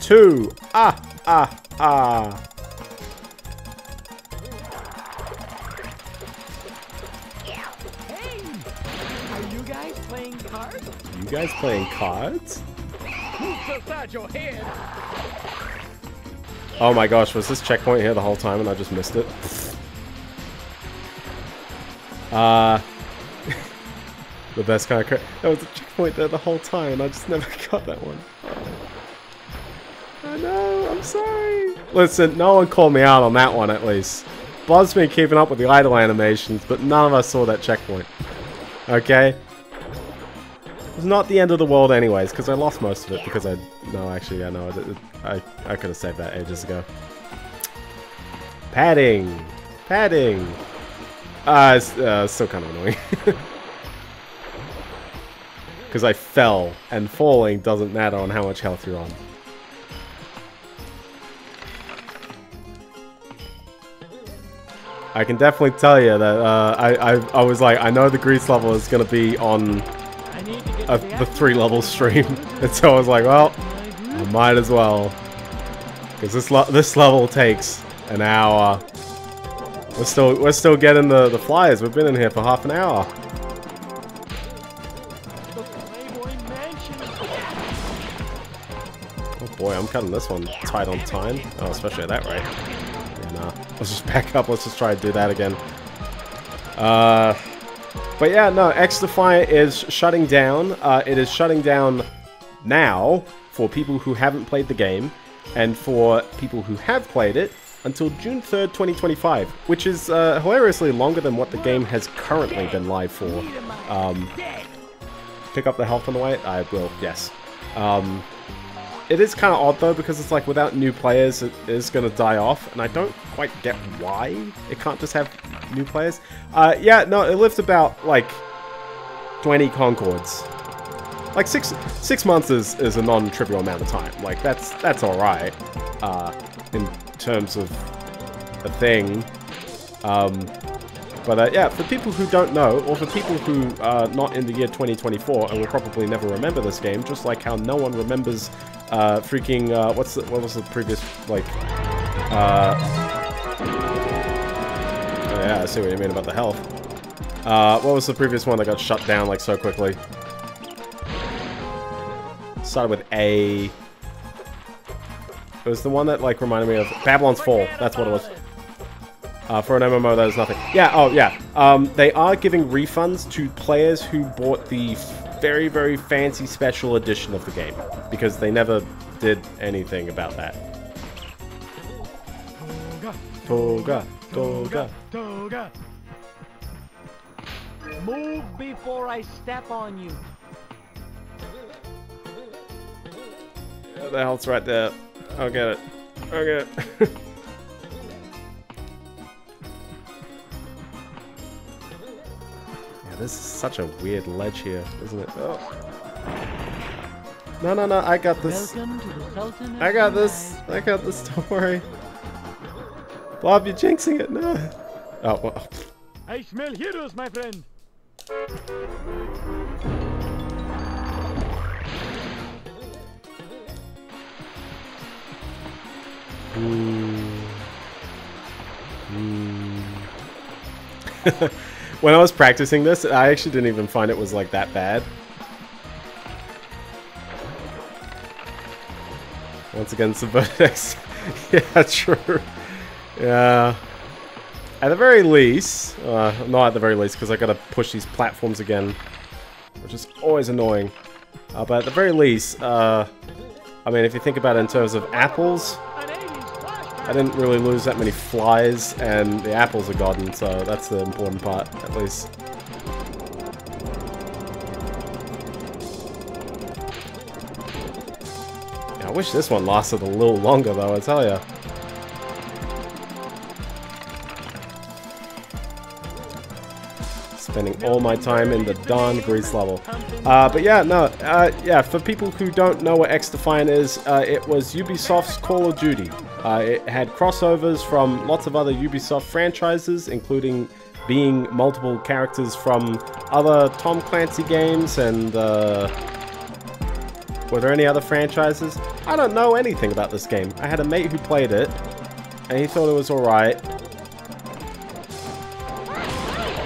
Two. Ah, ah, ah. Guys playing cards? Oh my gosh, was this checkpoint here the whole time and I just missed it? Uh, the best kind of crit. There was a checkpoint there the whole time and I just never got that one. I know, I'm sorry. Listen, no one called me out on that one at least. Bob's been keeping up with the idle animations, but none of us saw that checkpoint. Okay? It's not the end of the world anyways, because I lost most of it because I... No, actually, yeah, no, I, I, I could have saved that ages ago. Padding! Padding! Ah, uh, it's uh, still kind of annoying. Because I fell, and falling doesn't matter on how much health you're on. I can definitely tell you that uh, I, I, I was like, I know the Greece level is going to be on a, the three level stream. and so I was like, well, I might as well. Because this, this level takes an hour. We're still, we're still getting the, the flyers. We've been in here for half an hour. Oh boy, I'm cutting this one tight on time. Oh, especially at that rate. Yeah, nah. Let's just back up. Let's just try to do that again. Uh... But yeah, no, X Defiant is shutting down. Uh, it is shutting down now for people who haven't played the game. And for people who have played it, until June 3rd, 2025, which is uh, hilariously longer than what the game has currently been live for. Um, pick up the health on the way? I will, yes. Um, it is kind of odd though because it's like without new players it is going to die off and I don't quite get why it can't just have new players. Uh, yeah, no, it lived about like 20 Concords. Like six six months is, is a non-trivial amount of time. Like that's that's all right uh, in terms of a thing. Um, but uh, yeah, for people who don't know, or for people who are not in the year 2024 and will probably never remember this game, just like how no one remembers uh, freaking uh, what's the, what was the previous like? Uh, oh yeah, I see what you mean about the health. Uh, what was the previous one that got shut down like so quickly? Started with A. It was the one that like reminded me of Babylon's Fall. That's what it was. Uh, for an MMO, that is nothing. Yeah, oh yeah. Um, they are giving refunds to players who bought the very, very fancy special edition of the game. Because they never did anything about that. Toga, Toga. Toga. Move before I step on you. The health's right there. I'll get it. I'll get it. this is such a weird ledge here, isn't it? Oh. No, no, no, I got this. Welcome to the Sultan of I got this. I got this, don't worry. Bob, you're jinxing it, no. Oh, well. I smell heroes, my friend. Hmm. Hmm. when I was practicing this, I actually didn't even find it was like that bad. Once again, Subvertex. yeah, true. Yeah. At the very least, uh, not at the very least, because I gotta push these platforms again, which is always annoying. Uh, but at the very least, uh, I mean, if you think about it in terms of apples, An 80s flashback. I didn't really lose that many flies, and the apples are gotten, so that's the important part, at least. Yeah, I wish this one lasted a little longer, though, I tell ya. Spending all my time in the darn Greece level. Uh, but yeah, no, uh, yeah, for people who don't know what X-Defiant is, uh, it was Ubisoft's Call of Duty. Uh, it had crossovers from lots of other Ubisoft franchises, including being multiple characters from other Tom Clancy games and, uh, were there any other franchises? I don't know anything about this game. I had a mate who played it, and he thought it was alright.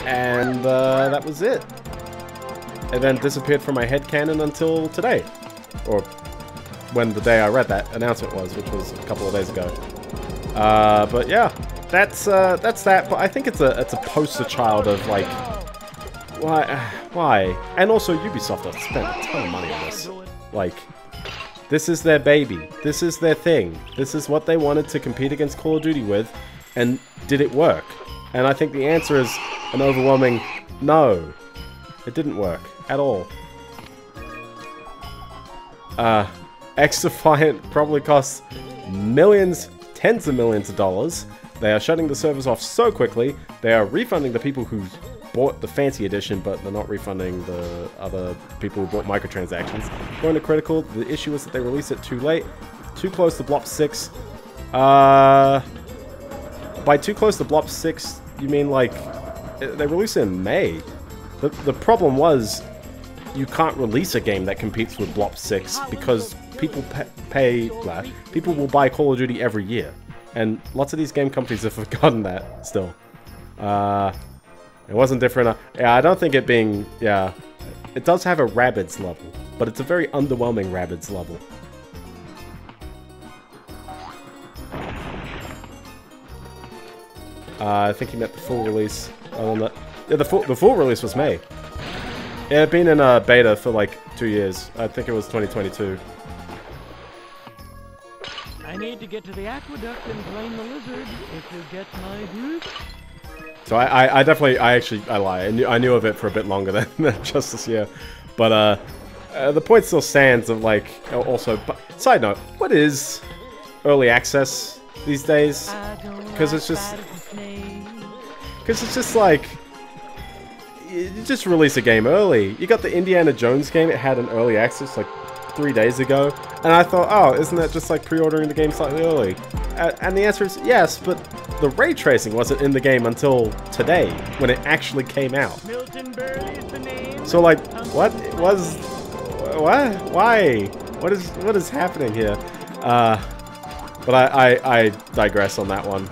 And uh, that was it. It then disappeared from my head headcanon until today. Or when the day I read that announcement was, which was a couple of days ago. Uh, but yeah, that's uh, that's that. But I think it's a it's a poster child of like why why, and also Ubisoft has spent a ton of money on this. Like, this is their baby. This is their thing. This is what they wanted to compete against Call of Duty with, and did it work? And I think the answer is an overwhelming no. It didn't work at all. Uh, X-Defiant probably costs millions, tens of millions of dollars. They are shutting the servers off so quickly, they are refunding the people who bought the fancy edition, but they're not refunding the other people who bought microtransactions. Going to critical, the issue is that they released it too late, too close to Blop 6. Uh, by too close to Blop 6, you mean like, they released it in May. The, the problem was, you can't release a game that competes with Blop 6 because people pa- pay, blah, people will buy Call of Duty every year. And lots of these game companies have forgotten that still. Uh, it wasn't different. uh, Yeah, I don't think it being, yeah. It does have a Rabbids level, but it's a very underwhelming Rabbids level. Uh, I think he meant the full release. Than that, yeah, the full the full release was May. Yeah, it'd been in a beta for like two years. I think it was 2022. I need to get to the aqueduct and claim the lizard, if you get my drift. So I, I, I definitely, I actually, I lie. I knew, I knew of it for a bit longer than, than just this year. But, uh, uh, the point still stands of, like, also, but, side note, what is early access these days? I don't 'Cause like it's just- Because it's just like, you just release a game early. You got the Indiana Jones game, it had an early access like three days ago. And I thought, oh, isn't that just like pre-ordering the game slightly early? And the answer is yes, but the ray tracing wasn't in the game until today, when it actually came out. Milton Berle's the name. So like, what was, what, why, what is, what is happening here? Uh, but I, I, I digress on that one.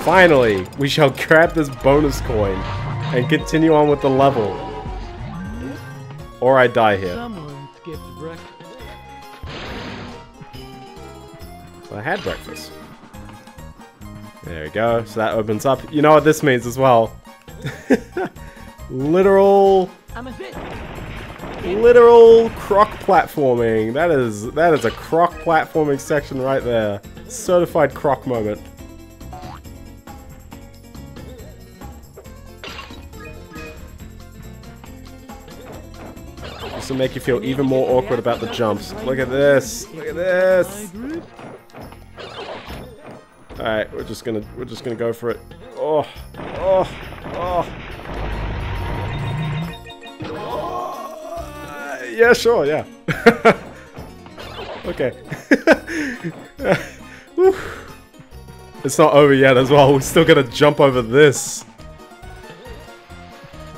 Finally, we shall grab this bonus coin and continue on with the level. Or I die here. Someone skipped breakfast. So I had breakfast. There we go. So that opens up. You know what this means as well. Literal I'm a hit. literal croc platforming. That is that is a croc platforming section right there. Certified croc moment. To make you feel even more awkward about the jumps. Look at this. Look at this. Alright, we're just gonna we're just gonna go for it. Oh, oh, oh. Oh, Yeah, sure, yeah. okay. It's not over yet as well. We're still gonna jump over this.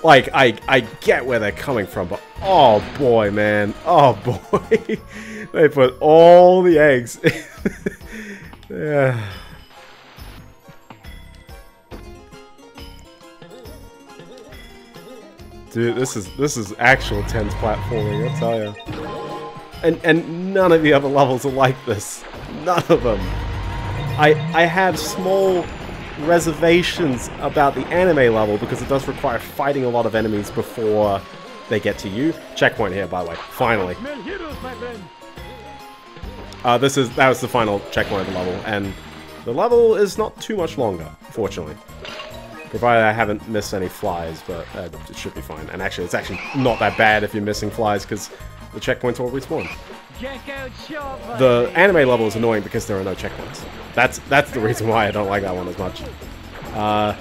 Like, I I get where they're coming from, but oh boy, man. Oh boy. they put all the eggs. yeah. Dude, this is this is actual tense platforming, I tell you. And and none of the other levels are like this. None of them. I I have small reservations about the anime level because it does require fighting a lot of enemies before they get to you. Checkpoint here, by the way. Finally. Uh, this is that was the final checkpoint of the level, and the level is not too much longer, fortunately. Provided I haven't missed any flies, but uh, it should be fine. And actually, it's actually not that bad if you're missing flies, because the checkpoints will respawn. The anime level is annoying because there are no checkpoints. That's that's the reason why I don't like that one as much. Uh,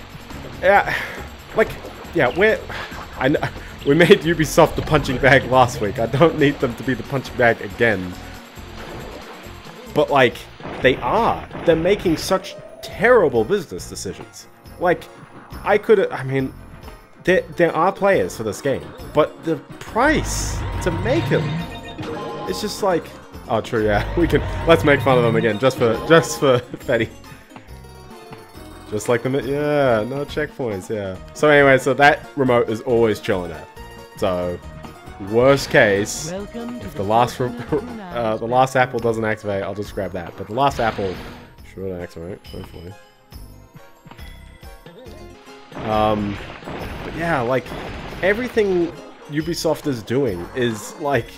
yeah, like, yeah, we're, I know, we made Ubisoft the punching bag last week. I don't need them to be the punching bag again. But like, they are. They're making such terrible business decisions. Like, I could, I mean, there there are players for this game, but the price to make them it's just like, oh, true, yeah. We can let's make fun of them again, just for just for Fetty. Just like the yeah, no checkpoints, yeah. So anyway, so that remote is always chilling there. So worst case, if the last uh, the last apple doesn't activate, I'll just grab that. But the last apple should activate, hopefully. Um, but yeah, like everything Ubisoft is doing is like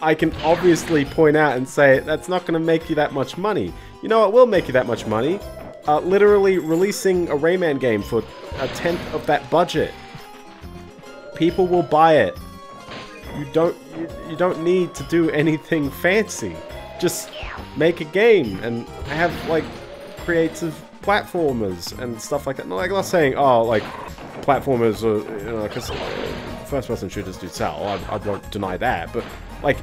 I can obviously point out and say that's not going to make you that much money. You know what will make you that much money? Uh, literally releasing a Rayman game for a tenth of that budget. People will buy it. You don't you, you don't need to do anything fancy. Just make a game and have like creative platformers and stuff like that. Not like not saying oh like platformers are you know because first person shooters do sell. I, I don't deny that, but like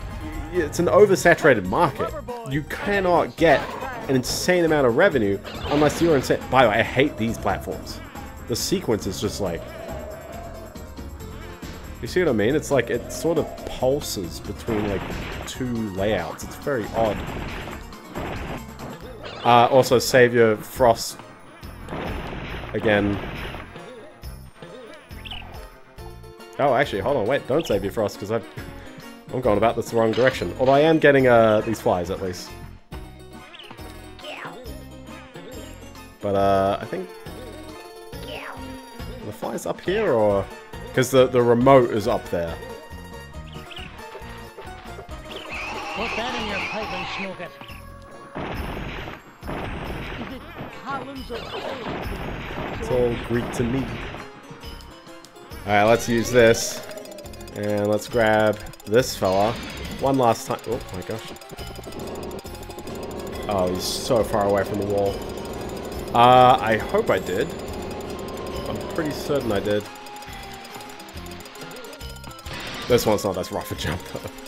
it's an oversaturated market. You cannot get an insane amount of revenue unless you're insane. By the way, I hate these platforms. The sequence is just like you see what I mean? It's like it sort of pulses between like two layouts. It's very odd. Uh, also, Savior Frost again. Oh, actually, hold on, wait, don't save your Frost because I'm going about this the wrong direction. Although I am getting uh, these flies at least. But uh, I think the flies up here or Because the, the remote is up there. Put that in your pipe and smoke it. Is it Collins of It's all Greek to me. Alright, let's use this. And let's grab this fella. One last time. Oh my gosh. Oh, he's so far away from the wall. Uh, I hope I did. I'm pretty certain I did. This one's not as rough a jump though.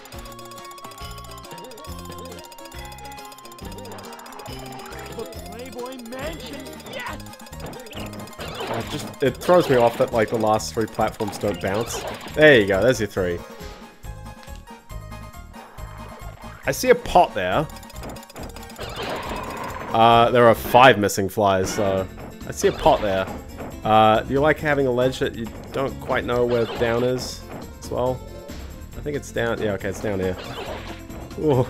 just it throws me off that like the last three platforms don't bounce. There you go. There's your three. I see a pot there. Uh, there are five missing flies, so I see a pot there. Uh, do you like having a ledge that you don't quite know where down is as well? I think it's down. Yeah, okay, it's down here. Ooh.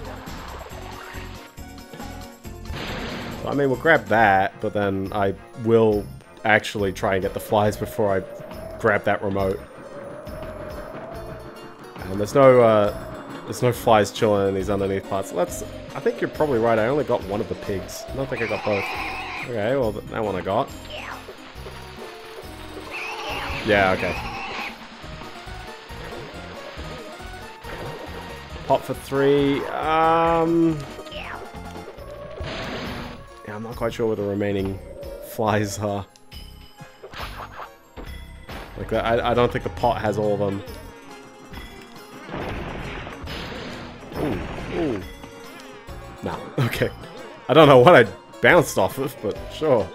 I mean, we'll grab that, but then I will actually try and get the flies before I grab that remote. And there's no, uh, there's no flies chilling in these underneath parts. Let's, I think you're probably right. I only got one of the pigs. I don't think I got both. Okay, well, that one I got. Yeah, okay. Pot for three. Um... Yeah, I'm not quite sure where the remaining flies are. Like I, I don't think the pot has all of them. Ooh, ooh. Nah, okay. I don't know what I bounced off of, but sure.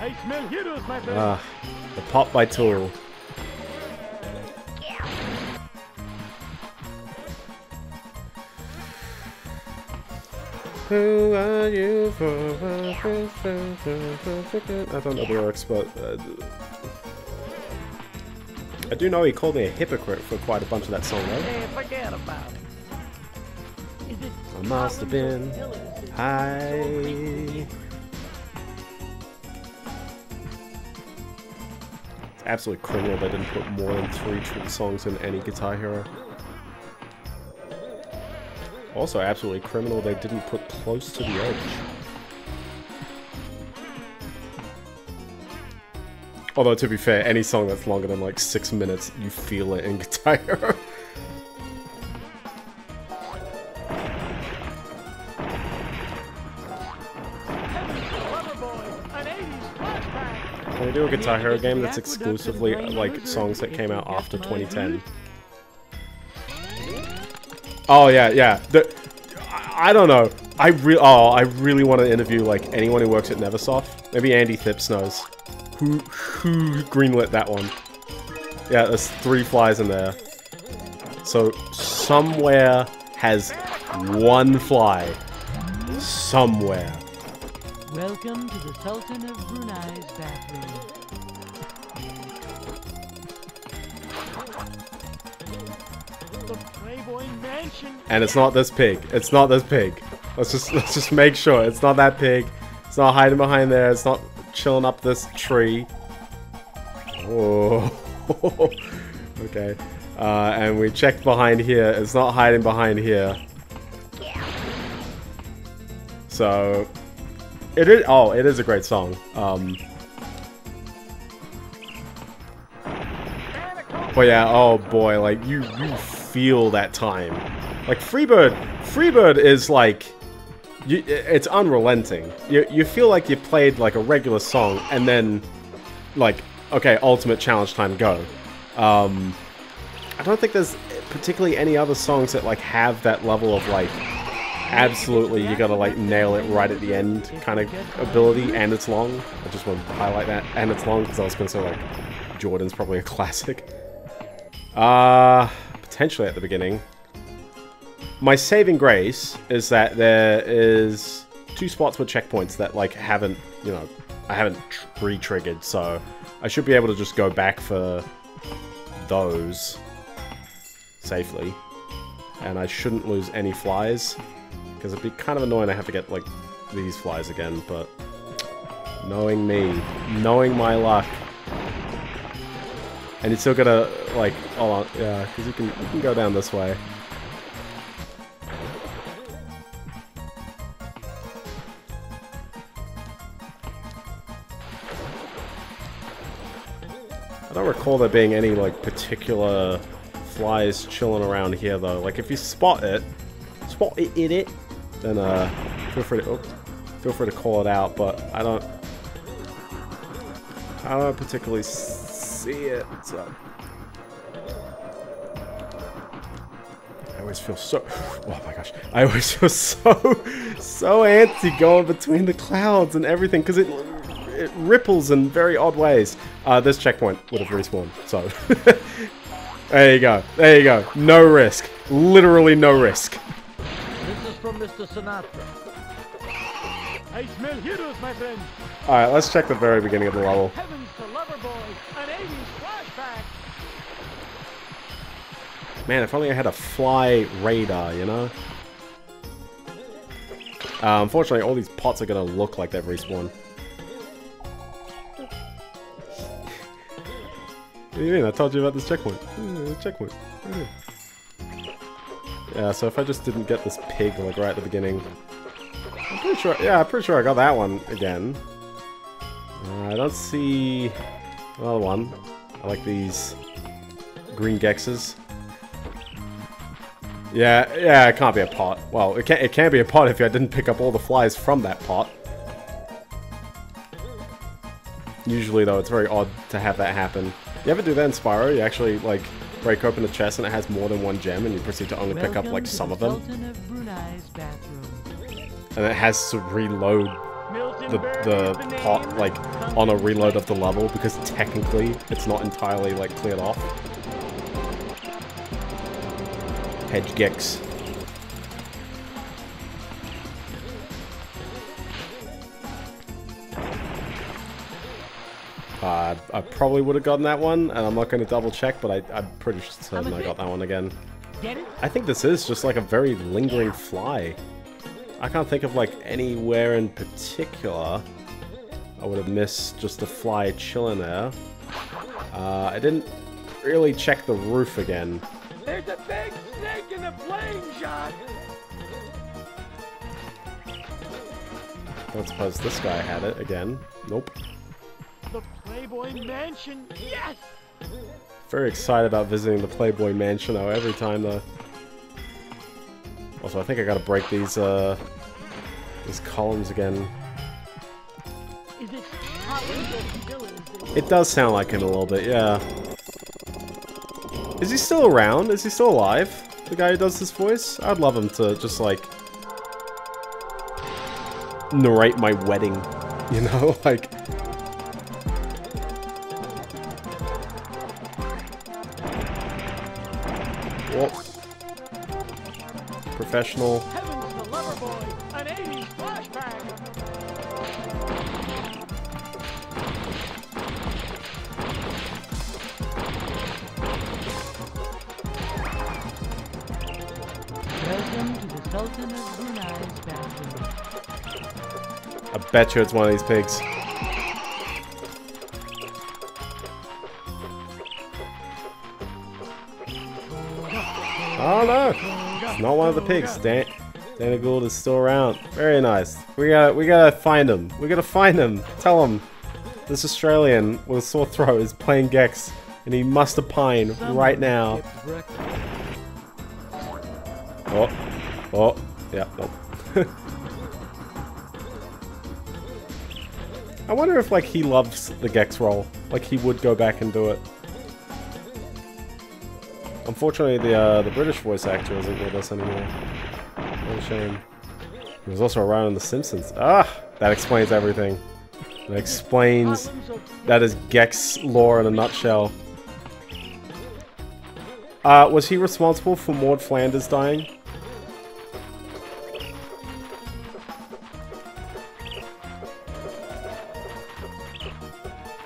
I smell heroes, my friend. ah, the pot by tool. Who are you for? I don't know the lyrics, but uh, I do know he called me a hypocrite for quite a bunch of that song, though. Hey, forget about it. Is it I must have been high. It's absolutely criminal they didn't put more than three songs in any Guitar Hero. Also absolutely criminal they didn't put Close to the Edge. Although to be fair, any song that's longer than like six minutes, you feel it in Guitar Hero. Can we do a Guitar Hero game that's exclusively uh, like songs that came out after 2010? Oh yeah, yeah. The, I I don't know. I re oh I really want to interview like anyone who works at Neversoft. Maybe Andy Thips knows. Who who greenlit that one? Yeah, there's three flies in there. So somewhere has one fly. Somewhere. Welcome to the Sultan of Brunei's bathroom. And it's not this pig. It's not this pig. Let's just let's just make sure it's not that pig. It's not hiding behind there. It's not chilling up this tree. Oh. okay. Uh, and we checked behind here. It's not hiding behind here. So it is. Oh, it is a great song. Um. But yeah, oh boy, like you you feel that time. Like Freebird, Freebird is like you, it's unrelenting. You you feel like you played like a regular song and then like okay, ultimate challenge time go. Um I don't think there's particularly any other songs that like have that level of like absolutely you gotta like nail it right at the end kind of ability and it's long. I just want to highlight that and it's long because I was gonna say like Jordan's probably a classic. Uh, potentially at the beginning. My saving grace is that there is two spots with checkpoints that like haven't, you know, I haven't tr- re-triggered, so I should be able to just go back for those safely. and I shouldn't lose any flies, because it'd be kind of annoying to have to get, like, these flies again, but knowing me, knowing my luck, and you still gotta, like, hold on, yeah, because you can, you can go down this way. I don't recall there being any, like, particular flies chilling around here, though. Like, if you spot it, spot it in it, then, uh, feel free to, oh, feel free to call it out, but I don't, I don't particularly see it, so. I always feel so, oh my gosh, I always feel so, so antsy going between the clouds and everything, because it, it ripples in very odd ways. Uh, this checkpoint would have respawned, so. there you go, there you go, no risk, literally no risk. From Mr. Sinatra. I smell heroes, my friend. Alright, let's check the very beginning of the level. Heavens to Loverboy, an 80s flashback. Man, if only I had a fly radar, you know? Uh, unfortunately, all these pots are gonna look like they've respawned. What do you mean? I told you about this checkpoint. Checkpoint. Yeah. so if I just didn't get this pig, like, right at the beginning... I'm pretty sure... Yeah, I'm pretty sure I got that one again. Uh, I don't see... Another one. I like these green gexes. Yeah, yeah, it can't be a pot. Well, it can it can be a pot if I didn't pick up all the flies from that pot. Usually, though, it's very odd to have that happen. You ever do that in Spyro? You actually, like, break open a chest and it has more than one gem and you proceed to only pick up, like, some of them. And it has to reload the, the pot, like, on a reload of the level because technically it's not entirely, like, cleared off. Hedge Gex. Uh, I probably would have gotten that one, and I'm not going to double check, but I, I'm pretty certain I got that one again. I think this is just like a very lingering fly. I can't think of like anywhere in particular I would have missed just a fly chilling there. Uh, I didn't really check the roof again. There's a big snake in the plane shot. Don't suppose this guy had it again. Nope. The Playboy Mansion. Yes. Very excited about visiting the Playboy Mansion though every time though. Also, I think I gotta break these uh these columns again. Is it Howard or It does sound like him a little bit, yeah. Is he still around? Is he still alive? The guy who does this voice? I'd love him to just like narrate my wedding. You know, like bathroom. I bet you it's one of these pigs. Not one of the pigs. Dan Dana Gould is still around. Very nice. We gotta we gotta find him. We gotta find him. Tell him this Australian with a sore throat is playing Gex and he must opine right now. Oh. Oh. Yeah, nope. I wonder if like he loves the Gex role. Like he would go back and do it. Unfortunately, the uh, the British voice actor isn't with us anymore. What a shame. He was also around in The Simpsons. Ah, that explains everything. That explains. That is Gex lore in a nutshell. Uh, was he responsible for Maud Flanders dying?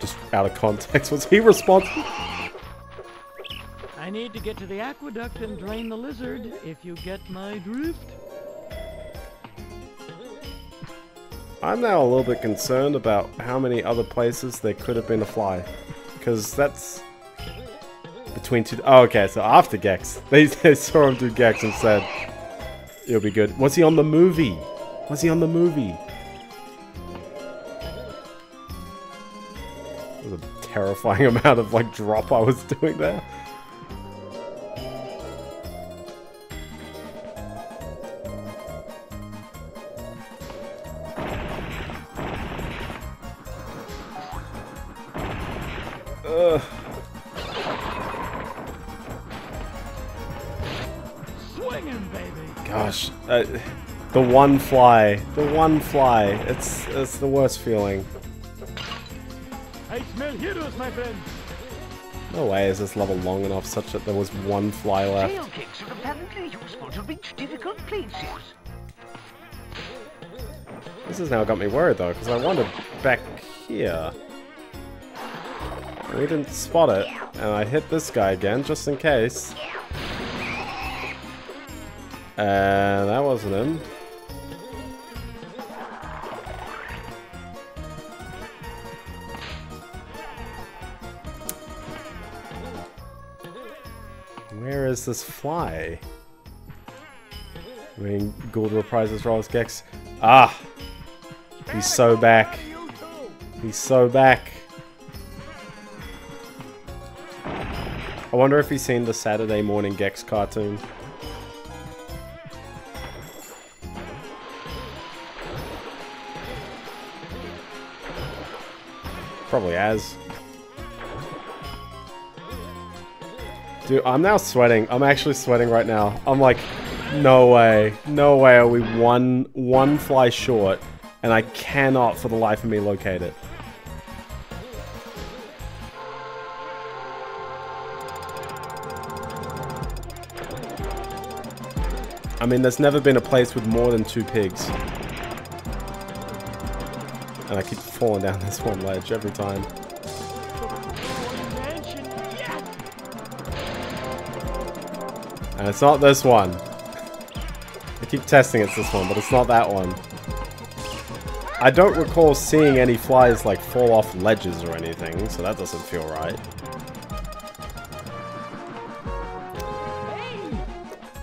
Just out of context, was he responsible? Need to get to the aqueduct and drain the lizard, if you get my drift. I'm now a little bit concerned about how many other places there could have been a fly. Because that's... Between two... Oh, okay, so after Gex. They, they saw him do Gex and said, it'll be good. Was he on the movie? Was he on the movie? That was a terrifying amount of, like, drop I was doing there. One fly, the one fly. It's it's the worst feeling. I smell heroes, my friend. No way is this level long enough such that there was one fly left. Tail kicks are apparently useful to reach difficult places. This has now got me worried though, because I wanted back here. We didn't spot it, and I hit this guy again just in case. And that wasn't him. Is this fly? I mean, Gould reprises Rolls Gex. Ah! He's so back. He's so back. I wonder if he's seen the Saturday morning Gex cartoon. Probably has. Dude, I'm now sweating. I'm actually sweating right now. I'm like, no way. No way are we one one fly short, and I cannot for the life of me locate it. I mean, there's never been a place with more than two pigs. And I keep falling down this one ledge every time. And it's not this one. I keep testing it's this one, but it's not that one. I don't recall seeing any flies like fall off ledges or anything, so that doesn't feel right.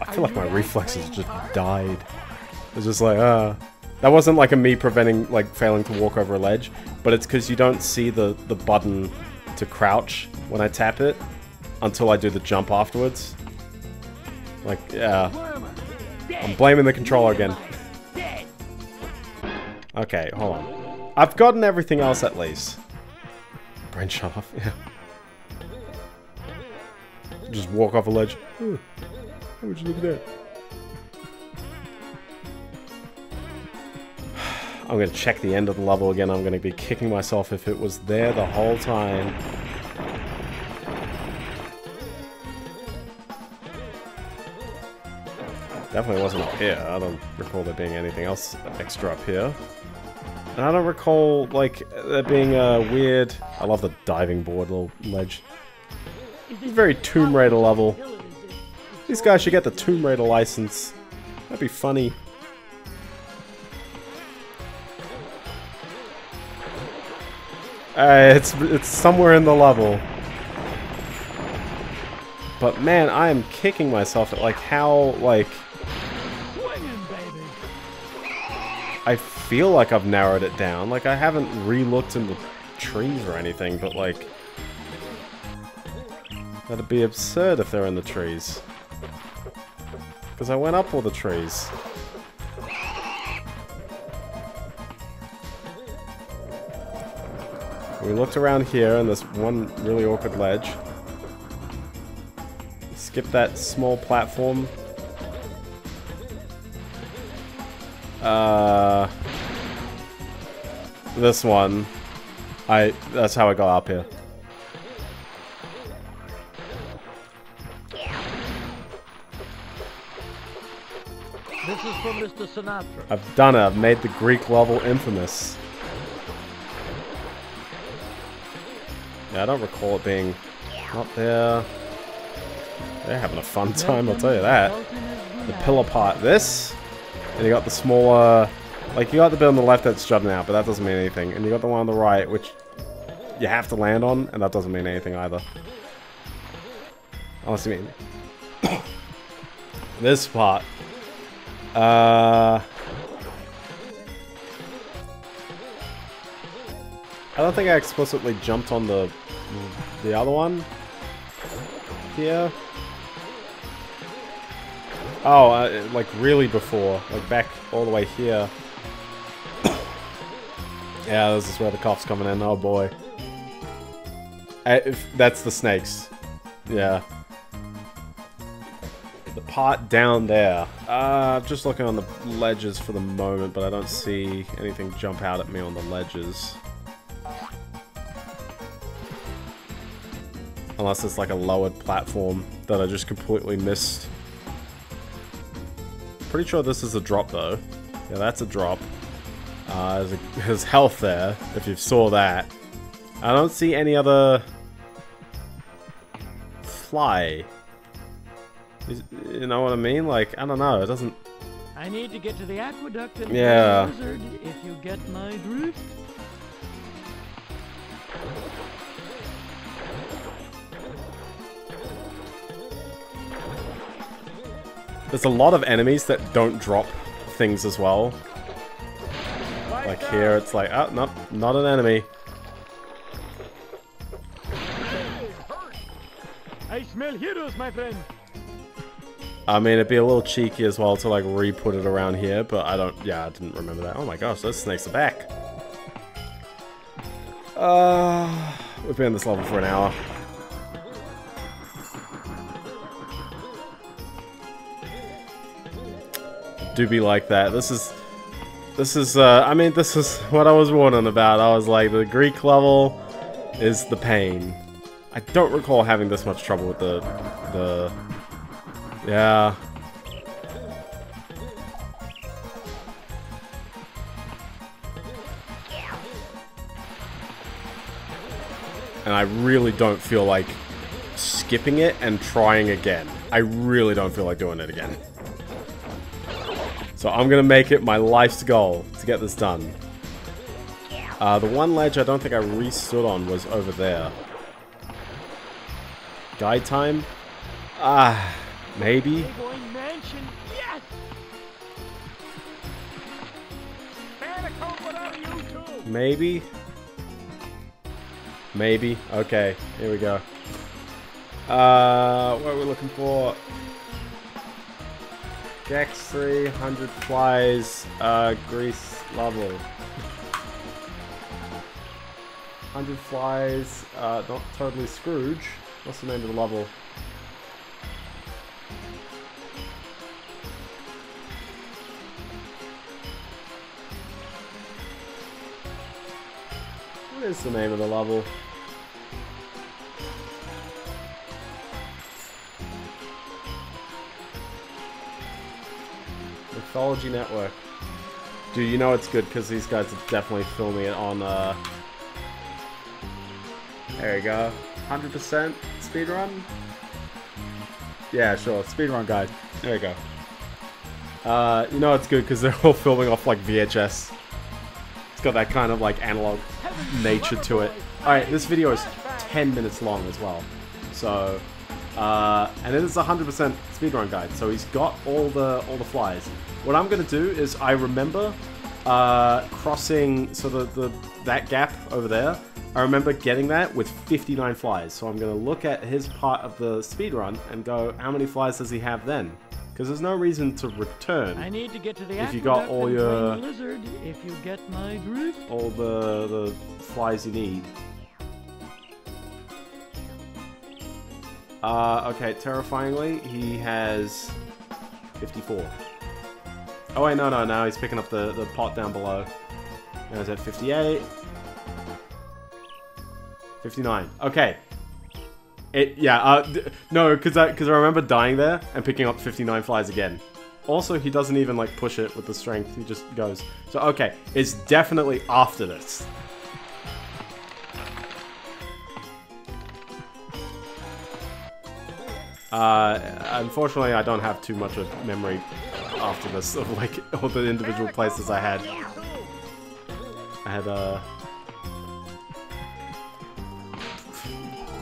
I feel like my reflexes just died. It's just like, ah. That wasn't like a me preventing, like, failing to walk over a ledge, but it's because you don't see the, the button to crouch when I tap it until I do the jump afterwards. Like, yeah. I'm blaming the controller again. Okay, hold on. I've gotten everything else at least. Brain shut off, yeah. Just walk off a ledge. Ooh. Would you look at that? I'm gonna check the end of the level again. I'm gonna be kicking myself if it was there the whole time. Definitely wasn't up here. I don't recall there being anything else extra up here. And I don't recall, like, there being a weird... I love the diving board little ledge. Very Tomb Raider level. These guys should get the Tomb Raider license. That'd be funny. Uh, it's it's somewhere in the level. But man, I am kicking myself at like how like feel like I've narrowed it down. Like I haven't re-looked in the trees or anything, but like that'd be absurd if they're in the trees. Because I went up all the trees. We looked around here and there's one really awkward ledge. Skip that small platform. Uh, this one. I. That's how I got up here. This is from Mr. Sinatra. I've done it. I've made the Greek level infamous. Yeah, I don't recall it being not there. They're having a fun time, I'll tell you that. The pillar part. This, and you got the smaller... Like, you got the bit on the left that's jutting out, but that doesn't mean anything. And you got the one on the right, which you have to land on, and that doesn't mean anything either. Unless you mean... this part. Uh... I don't think I explicitly jumped on the the other one here. Oh, uh, like really before, like back all the way here. Yeah, this is where the cough's coming in. Oh boy, uh, if that's the snakes. Yeah. The part down there. Uh, I'm just looking on the ledges for the moment, but I don't see anything jump out at me on the ledges. Unless it's like a lowered platform that I just completely missed. Pretty sure this is a drop though. Yeah, that's a drop. Uh, there's, a, health there, if you saw that. I don't see any other... Fly. You know what I mean? Like, I don't know, it doesn't... I need to get to the aqueduct and Yeah. lizard, if you get my drift. There's a lot of enemies that don't drop things as well. Like here, it's like, oh, nope, not an enemy. I smell heroes, my friend. I mean, it'd be a little cheeky as well to like re-put it around here, but I don't, yeah, I didn't remember that. Oh my gosh, those snakes are back. Uh, we've been in this level for an hour. Do be like that. This is, this is, uh, I mean, this is what I was warning about. I was like, the Greek level is the pain. I don't recall having this much trouble with the, the, yeah. And I really don't feel like skipping it and trying again. I really don't feel like doing it again. So I'm gonna make it my life's goal to get this done. Uh, the one ledge I don't think I re-stood on was over there. Guide time? Ah, maybe? Playboy Mansion, yes! Bandicoot, what are you two? Maybe? Maybe. Okay, here we go. Uh, what are we looking for? Gex 300 flies, uh, Greece level. 100 flies, uh, not totally Scrooge. What's the name of the level? What is the name of the level? Mythology Network. Dude, you know it's good because these guys are definitely filming it on, uh... There you go. 100% speedrun? Yeah, sure. Speedrun guide. There you go. Uh, you know it's good because they're all filming off, like, VHS. It's got that kind of, like, analog nature to it. Alright, this video is 10 minutes long as well. So, uh, and it is a 100% speedrun guide, so he's got all the all the flies. What I'm gonna do is I remember uh, crossing so the, the that gap over there. I remember getting that with 59 flies, so I'm gonna look at his part of the speedrun and go, how many flies does he have then? Because there's no reason to return I need to get to the If you got all your- lizard, if you get my drift. all the the flies you need. Uh, okay, terrifyingly, he has 54. Oh wait, no, no, no, he's picking up the, the pot down below. Now he's at 58. 59. Okay. It, yeah, uh, no, because I, cause I remember dying there and picking up 59 flies again. Also, he doesn't even, like, push it with the strength, he just goes. So, okay, it's definitely after this. Uh, unfortunately, I don't have too much of memory after this of like all the individual places I had. I had uh,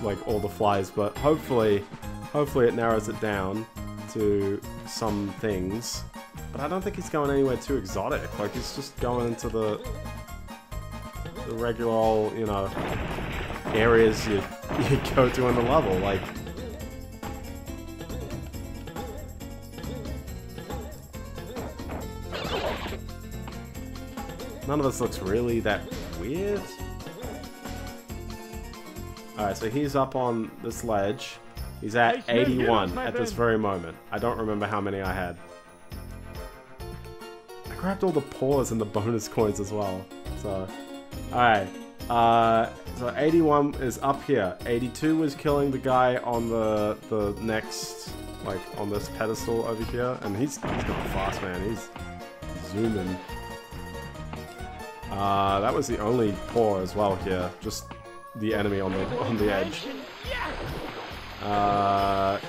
like all the flies, but hopefully, hopefully it narrows it down to some things. But I don't think he's going anywhere too exotic. Like he's just going into the the regular old, you know, areas you you go to in the level. Like None of this looks really that weird. Alright, so he's up on this ledge. He's at Nice man, get 81 at this very moment. I don't remember how many I had. I grabbed all the paws and the bonus coins as well. So, alright. Uh, so 81 is up here. 82 was killing the guy on the the next, like on this pedestal over here, and he's he's going fast, man. He's zooming. Uh, that was the only paw as well here. Just the enemy on the on the edge. Uh,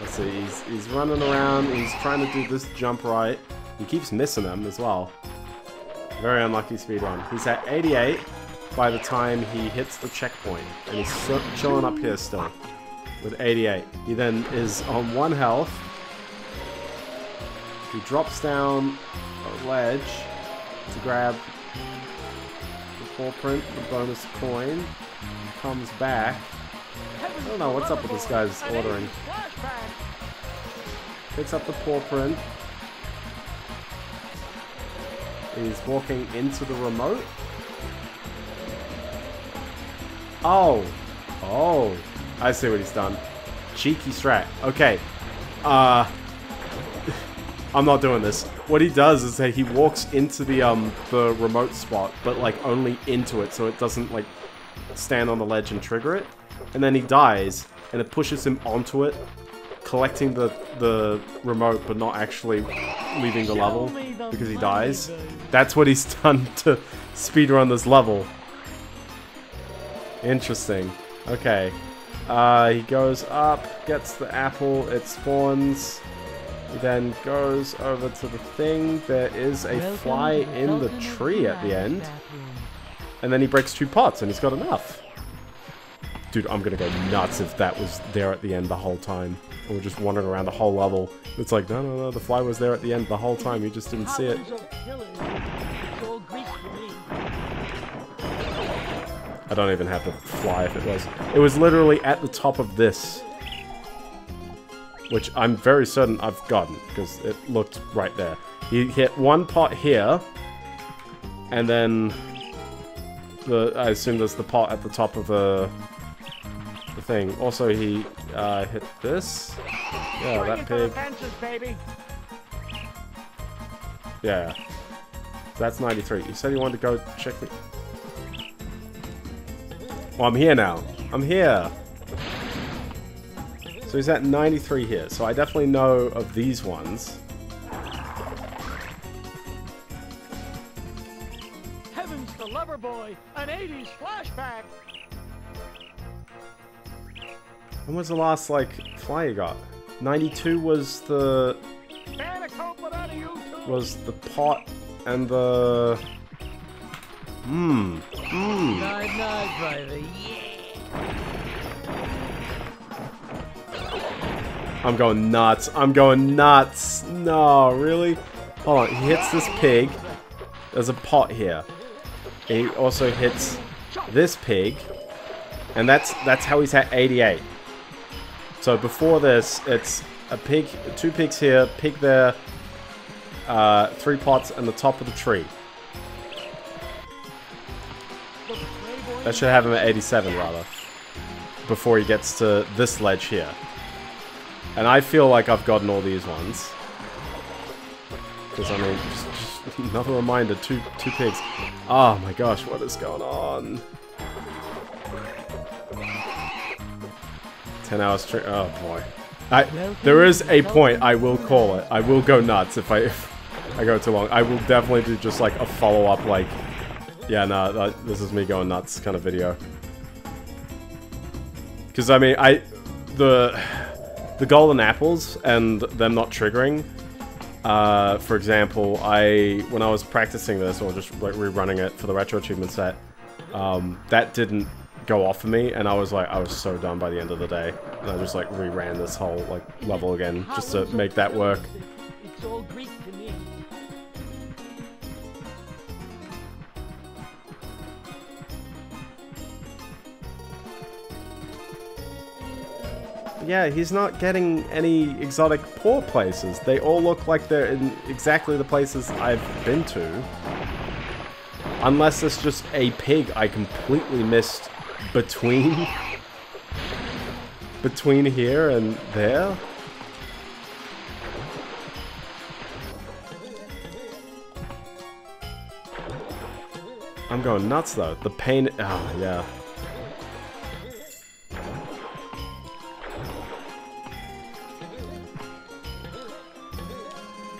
let's see. He's he's running around. He's trying to do this jump right. He keeps missing them as well. Very unlucky speedrun. He's at 88 by the time he hits the checkpoint, and he's chilling up here still with 88. He then is on one health. He drops down a ledge to grab the paw print, the bonus coin. Comes back. I don't know what's up with this guy's ordering. Picks up the paw print. He's walking into the remote. Oh. Oh. I see what he's done. Cheeky strat. Okay. Uh... I'm not doing this. What he does is that he walks into the um the remote spot, but like only into it, so it doesn't like stand on the ledge and trigger it. And then he dies, and it pushes him onto it, collecting the the remote, but not actually leaving the level because he dies. That's what he's done to speedrun this level. Interesting. Okay. Uh, he goes up, gets the apple, it spawns. He then goes over to the thing. There is a Welcome fly in the tree at the end. And then he breaks two pots and he's got enough. Dude, I'm gonna go nuts if that was there at the end the whole time. And we're just wandering around the whole level. It's like, no, no, no, the fly was there at the end the whole time. You just didn't see it. Powers of killers. It's all grease for me. I don't even have the fly if it was. It was literally at the top of this. Which I'm very certain I've gotten, because it looked right there. He hit one pot here, and then the I assume there's the pot at the top of the, the thing. Also, he uh, hit this. Yeah, that pig. Fences, baby. Yeah. That's 93. You said you wanted to go check the... Well, I'm here now. I'm here. So he's at 93 here. So I definitely know of these ones. Heavens to Lover Boy, an 80s flashback. When was the last, like, fly you got? 92 was the... Bandicoot without a U-turn. was the pot and the... Mmm. Mmm. Night, night, driver. Yeah. I'm going nuts. I'm going nuts. No, really? Hold on. He hits this pig. There's a pot here. He also hits this pig. And that's that's how he's at 88. So before this, it's a pig, two pigs here, pig there, uh, three pots, and the top of the tree. That should have him at 87, rather. Before he gets to this ledge here. And I feel like I've gotten all these ones. Because, I mean, just, just another reminder, two, two pigs. Oh my gosh, what is going on? 10 hours straight. Oh boy. I, there is a point, I will call it. I will go nuts if I, if I go too long. I will definitely do just like a follow-up, like, Yeah, no, that, this is me going nuts kind of video. Because, I mean, I... The... The golden apples and them not triggering... Uh, for example, I... When I was practicing this, or just like rerunning it for the retro achievement set, um, that didn't go off for me, and I was like, I was so done by the end of the day. And I just like reran this whole like level again, just to make that work. Yeah, he's not getting any exotic poor places. They all look like they're in exactly the places I've been to. Unless it's just a pig I completely missed between... between here and there. I'm going nuts though. The pain... Oh, yeah.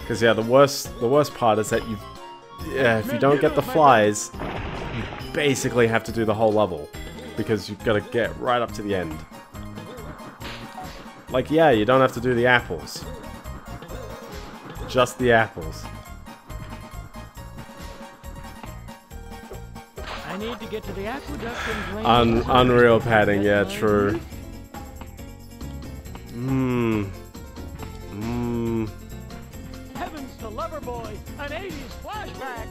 Because yeah, the worst the worst part is that you, yeah, if you don't get the flies, you basically have to do the whole level because you've got to get right up to the end. Like yeah, you don't have to do the apples, just the apples. I need to get to the aqueduct and Un Unreal padding, yeah, true. drift. Hmm. Heavens to Loverboy, an 80s flashback.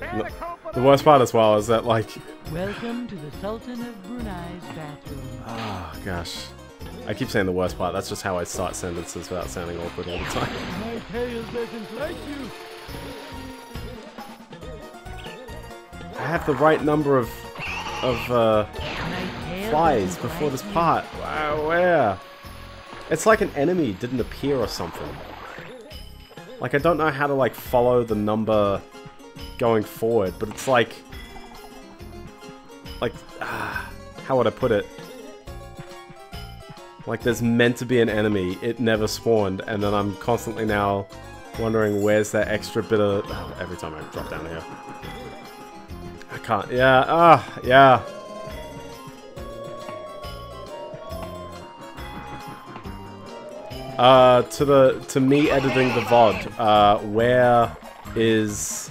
Spanakopita The worst part as well is that like, Welcome to the Sultan of Brunei's bathroom. oh gosh, I keep saying the worst part. That's just how I start sentences without sounding awkward all the time. My tail doesn't like you. I have the right number of of uh, flies before this part. Wow, where? It's like an enemy didn't appear or something. Like I don't know how to like follow the number going forward, but it's like like ah, how would I put it? Like there's meant to be an enemy, it never spawned, and then I'm constantly now wondering where's that extra bit of oh, every time I drop down here. Can't. Yeah. Ah. yeah. Uh, to the to me editing the VOD. Uh, where is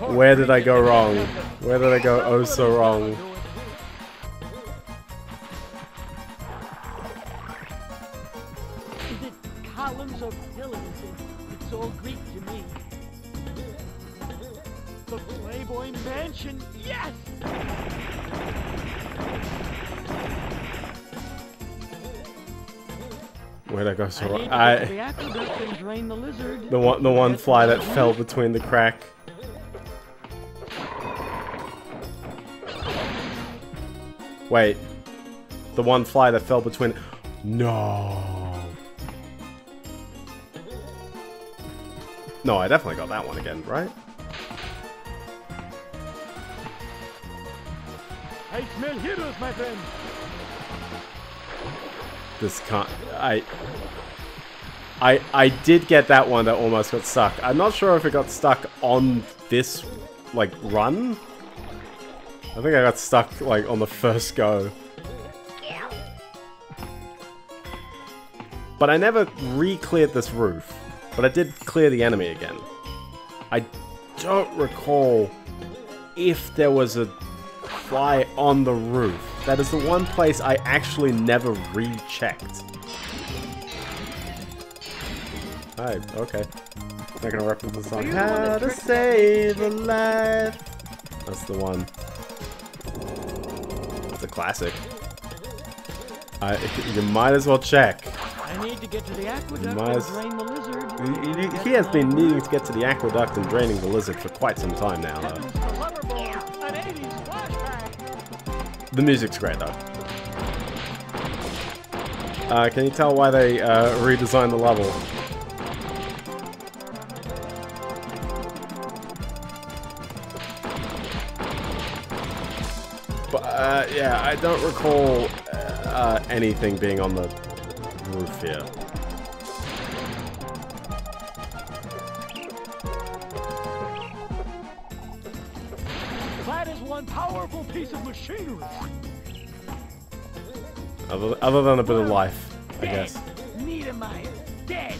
where did I go wrong? Where did I go oh so wrong? I go so I wrong? need to get to the I aqueduct and drain the one the one fly that fell between the crack. Wait. The one fly that fell between No. No, I definitely got that one again, right? I smell heroes, my friend. This can't. I. I I did get that one that almost got stuck. I'm not sure if it got stuck on this like run. I think I got stuck like on the first go. But I never re-cleared this roof. But I did clear the enemy again. I don't recall if there was a fly on the roof. That is the one place I actually never rechecked. Hi, okay. Not gonna reference the song. you the one that How to save a life. That's the one. It's a classic. I, you might as well check. I need to get to the aqueduct Might and drain the lizard. He, he- he has been needing to get to the aqueduct and draining the lizard for quite some time now, though. Heavens to Loverboy, an 80s flashback. The music's great, though. Uh, can you tell why they uh, redesigned the level? Yeah, I don't recall... Uh, anything being on the roof here. That is one powerful piece of machinery. Other, other than a bit of life, I guess. Niedermeyer, dead.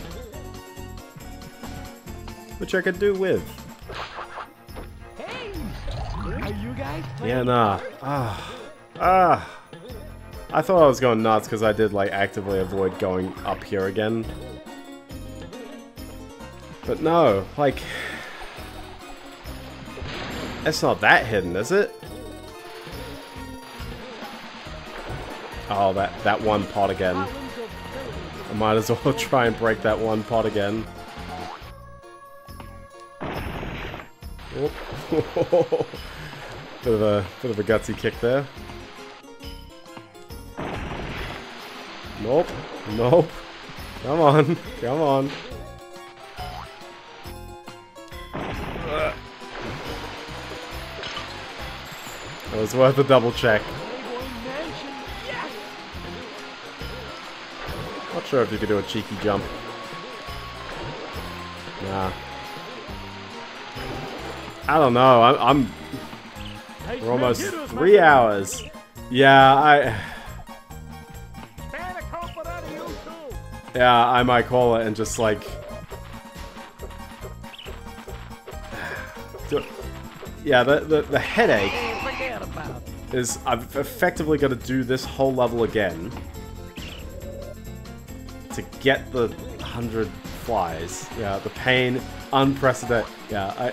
Which I could do with. Hey, are you guys? Yeah, nah. Ah. Ah. I thought I was going nuts because I did, like, actively avoid going up here again. But no, like... It's not that hidden, is it? Oh, that, that one pot again. I might as well try and break that one pot again. Bit of a bit of a gutsy kick there. Nope. Nope. Come on. Come on. It was worth a double check. Not sure if you could do a cheeky jump. Nah. I don't know. I'm, I'm we're almost three hours. Yeah, I yeah I might call it and just like. Yeah, the, the the headache is I've effectively got to do this whole level again to get the 100 flies. Yeah, the pain, unprecedented. Yeah, I...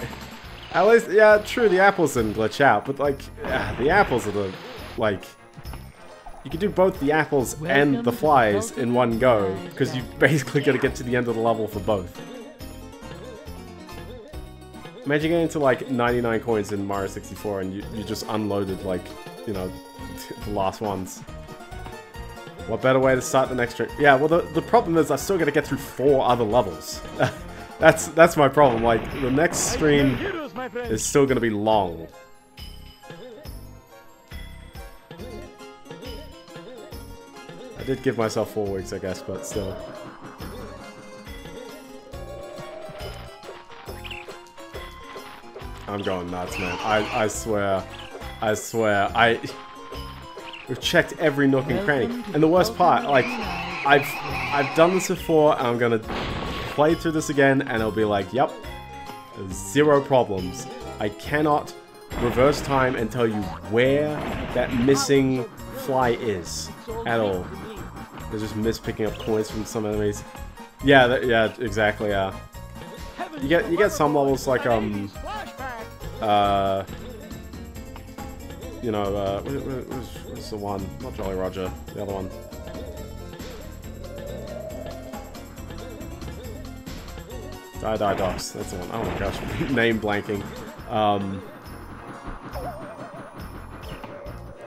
At least, yeah, true, the apples didn't glitch out, but, like, yeah, the apples are the, like... You can do both the apples and the flies in one go, because you basically got to get to the end of the level for both. Imagine getting to like 99 coins in Mario 64 and you, you just unloaded like, you know, the last ones. What better way to start the next trip? Yeah, well the, the problem is I still gotta get through four other levels. that's that's my problem, like the next stream Hey, Hitters, my friend. is still gonna be long. I did give myself four weeks I guess, but still. I'm going nuts, man. I, I swear. I swear. I... We've checked every nook and cranny. And the worst part, like, I've I've done this before, and I'm gonna play through this again, and it'll be like, yep, zero problems. I cannot reverse time and tell you where that missing fly is at all. They just miss picking up coins from some enemies. Yeah, that, yeah, exactly. Yeah. You get you get some levels like um uh you know uh what, what, what's, what's the one not Jolly Roger the other one Dire Dire Docks that's the one oh my gosh name blanking um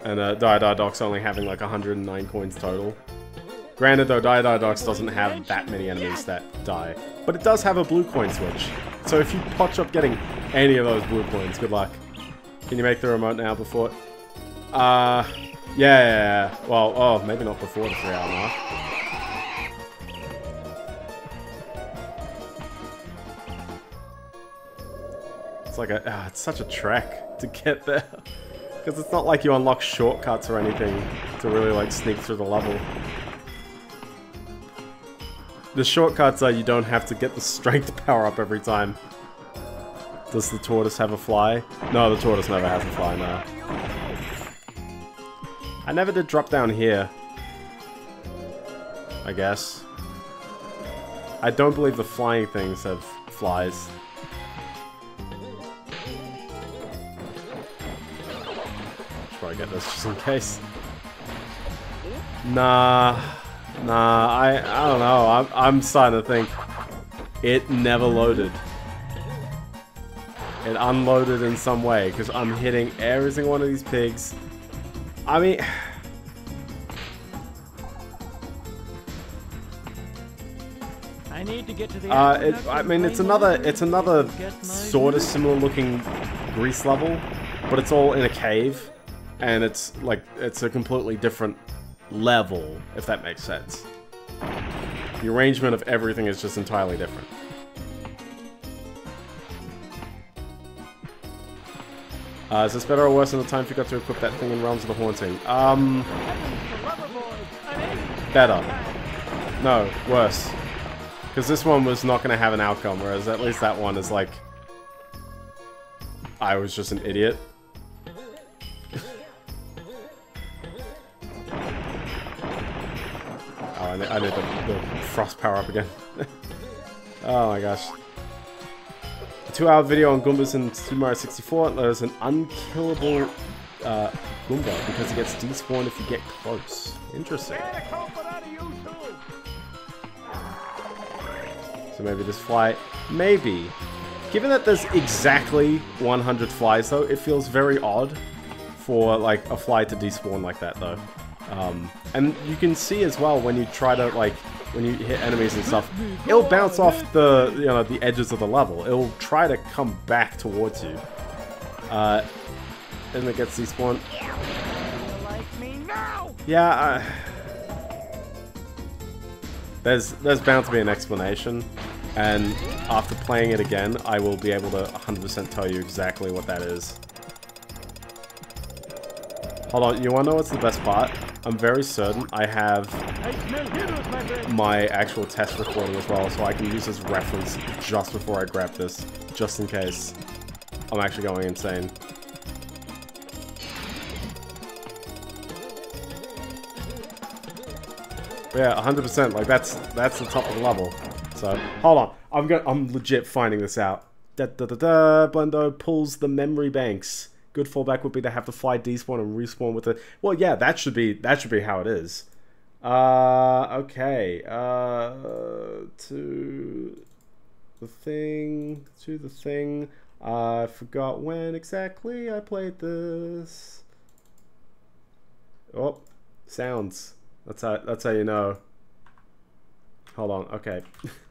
and uh Dire Dire Docks only having like 109 coins total Granted though, Docks doesn't have that many enemies that die. But it does have a blue coin switch. So if you potch up getting any of those blue coins, good luck. Can you make the remote now before... Uh... Yeah, yeah, yeah. Well, oh, maybe not before the three hour mark. It's like a... ah, it's such a trek to get there. Because it's not like you unlock shortcuts or anything to really like sneak through the level. The shortcuts are you don't have to get the strength power up every time. Does the tortoise have a fly? No, the tortoise never has a fly, no. I never did drop down here. I guess. I don't believe the flying things have flies. Should probably get this just in case. Nah. Nah, I, I don't know. I'm, I'm starting to think it never loaded. It unloaded in some way because I'm hitting every single one of these pigs. I mean, I need to get to the uh, it, I mean, it's another, it's another sort of similar looking Greece level, but it's all in a cave, and it's like it's a completely different level, if that makes sense. The arrangement of everything is just entirely different. Uh, is this better or worse than the time you got to equip that thing in Realms of the Haunting? Um, better. No, worse. Because this one was not going to have an outcome, whereas at least that one is like... I was just an idiot. I need, I need the, the frost power up again. oh my gosh. A two hour video on Goombas in Super Mario 64. There's an unkillable uh, Goomba because he gets despawned if you get close. Interesting. So maybe this fly, maybe. Given that there's exactly 100 flies though, it feels very odd for like a fly to despawn like that though. Um, and you can see as well when you try to like, when you hit enemies and stuff, it'll bounce off the, you know, the edges of the level. It'll try to come back towards you. Uh, and it gets despawned. Yeah, uh, there's there's bound to be an explanation, and after playing it again, I will be able to 100% tell you exactly what that is. Hold on, you wanna know what's the best part? I'm very certain I have my actual test recording as well, so I can use as reference just before I grab this, just in case I'm actually going insane. Yeah, 100%. Like that's that's the top of the level. So hold on, I'm going I'm legit finding this out. Da da da da. Blendo pulls the memory banks. Good fallback would be to have to fly despawn and respawn with it. Well, yeah, that should be that should be how it is. Uh, okay. Uh, to the thing, to the thing. I forgot when exactly I played this. Oh, sounds. That's how that's how you know. Hold on. Okay.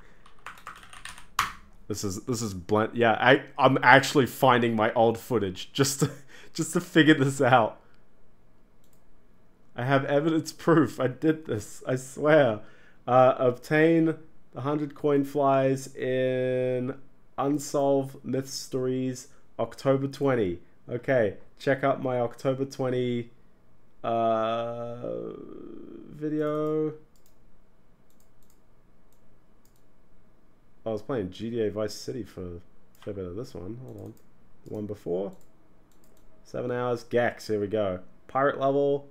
this is this is blunt. Yeah, I I'm actually finding my old footage just to just to figure this out. I have evidence proof. I did this. I swear. Uh, obtain the 100 coin flies in Unsolved Mysteries October 20. Okay, check out my October 20 uh, video. I was playing GTA Vice City for a fair bit of this one. Hold on. The one before. Seven hours. Gex. Here we go. Pirate level.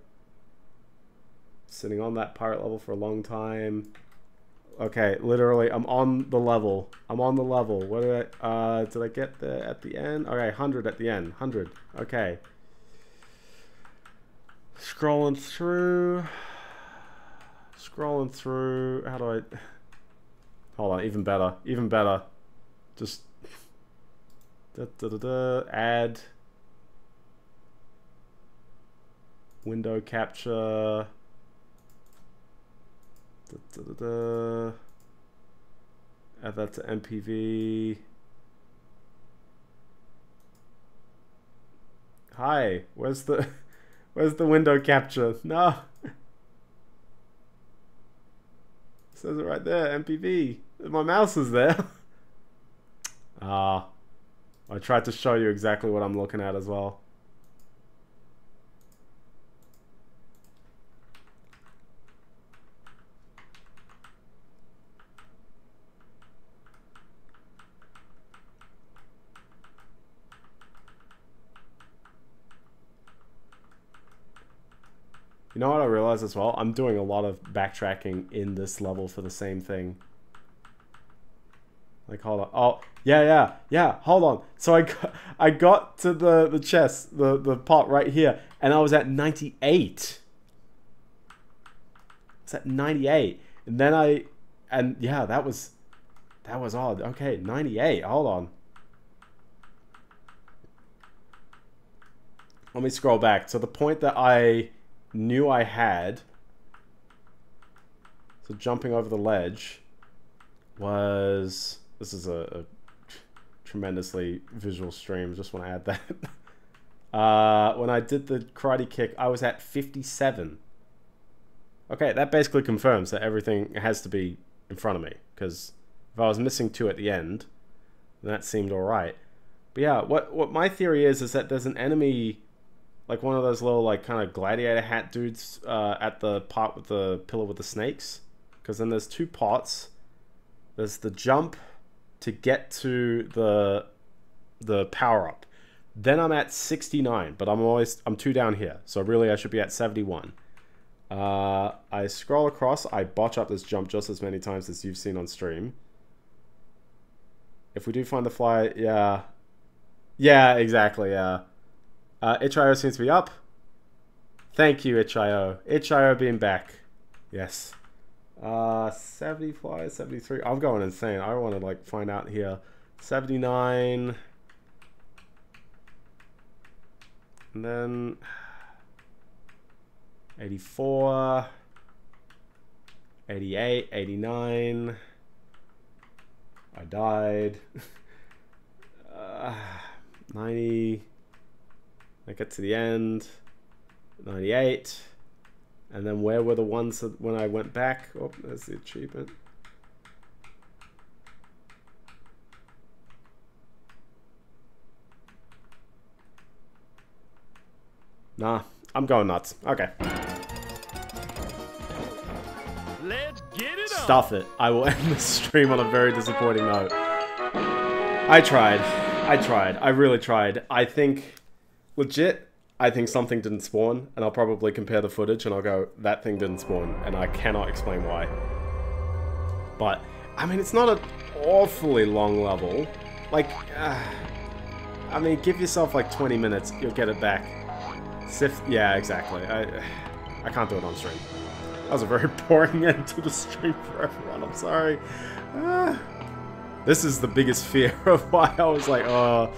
Sitting on that pirate level for a long time. Okay, literally, I'm on the level. I'm on the level. What did I, uh, did I get there at the end? Okay, 100 at the end. 100. Okay. Scrolling through. Scrolling through. How do I... Hold on, even better. Even better. Just... Da, da, da, da, add. Window capture. Da, da, da, da. Add that to MPV. Hi, where's the... Where's the window capture? No. Says it right there, MPV. My mouse is there. Ah. I tried to show you exactly what I'm looking at as well. You know what I realized as well? I'm doing a lot of backtracking in this level for the same thing. Like, hold on. Oh, yeah, yeah, yeah. Hold on. So I got, I got to the, the chest, the, the pot right here, and I was at 98. I was at 98. And then I, and yeah, that was, that was odd. Okay, 98. Hold on. Let me scroll back. So the point that I knew I had. So jumping over the ledge was... This is a, a tremendously visual stream. Just want to add that. Uh, when I did the karate kick, I was at 57. Okay, that basically confirms that everything has to be in front of me. Because if I was missing two at the end, that seemed alright. But yeah, what what my theory is is that there's an enemy, like one of those little like kind of gladiator hat dudes uh, at the part with the pillar with the snakes. Because then there's two pots. There's the jump to get to the the power up. Then I'm at 69, but I'm always I'm two down here, so really I should be at 71. Uh, I scroll across, I botch up this jump just as many times as you've seen on stream. If we do find the fly, yeah. Yeah, exactly, yeah. Uh, Itch.io seems to be up. Thank you, Itch.io. Itch.io being back. Yes. Uh, 70 flies, 73. I'm going insane. I want to, like, find out here. 79. And then 84, 88, 89. I died. uh, 90. I get to the end. 98. And then where were the ones that when I went back? Oh, there's the achievement. Nah, I'm going nuts. Okay. Let's get it on. Stuff it. I will end the stream on a very disappointing note. I tried. I tried. I really tried. I think, legit, I think something didn't spawn, and I'll probably compare the footage and I'll go, that thing didn't spawn, and I cannot explain why. But, I mean, it's not an awfully long level. Like, uh, I mean, give yourself like 20 minutes, you'll get it back. Sift, yeah, exactly. I, I can't do it on stream. That was a very boring end to the stream for everyone. I'm sorry. Ah. this is the biggest fear of why I was like, oh,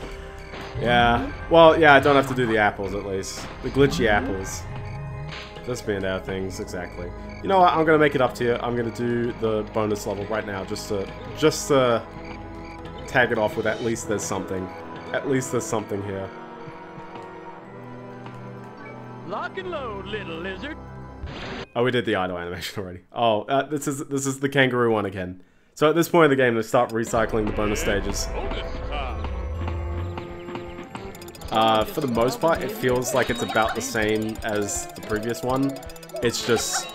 yeah. Well, yeah, I don't have to do the apples at least. The glitchy apples. Just being out things, exactly. You know what? I'm gonna make it up to you. I'm gonna do the bonus level right now, just to just to tag it off with at least there's something. At least there's something here. Lock and load, little lizard. Oh, we did the idle animation already. Oh, uh, this is this is the kangaroo one again. So at this point in the game, they start recycling the bonus stages. Uh, for the most part, it feels like it's about the same as the previous one. It's just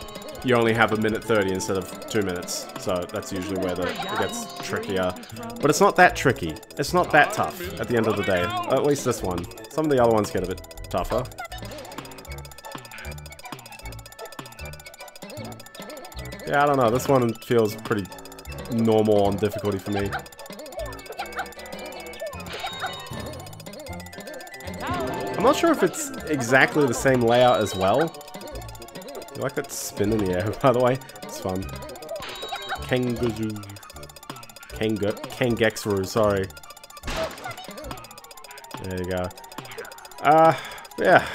you only have a minute 30 instead of two minutes. So that's usually where the, it gets trickier. But it's not that tricky. It's not that tough at the end of the day. At least this one. Some of the other ones get a bit tougher. Yeah, I don't know. This one feels pretty normal on difficulty for me. I'm not sure if it's exactly the same layout as well. You like that spin in the air, by the way? It's fun. Kangazoo. Kanga Kangexru, sorry. There you go. Uh, yeah.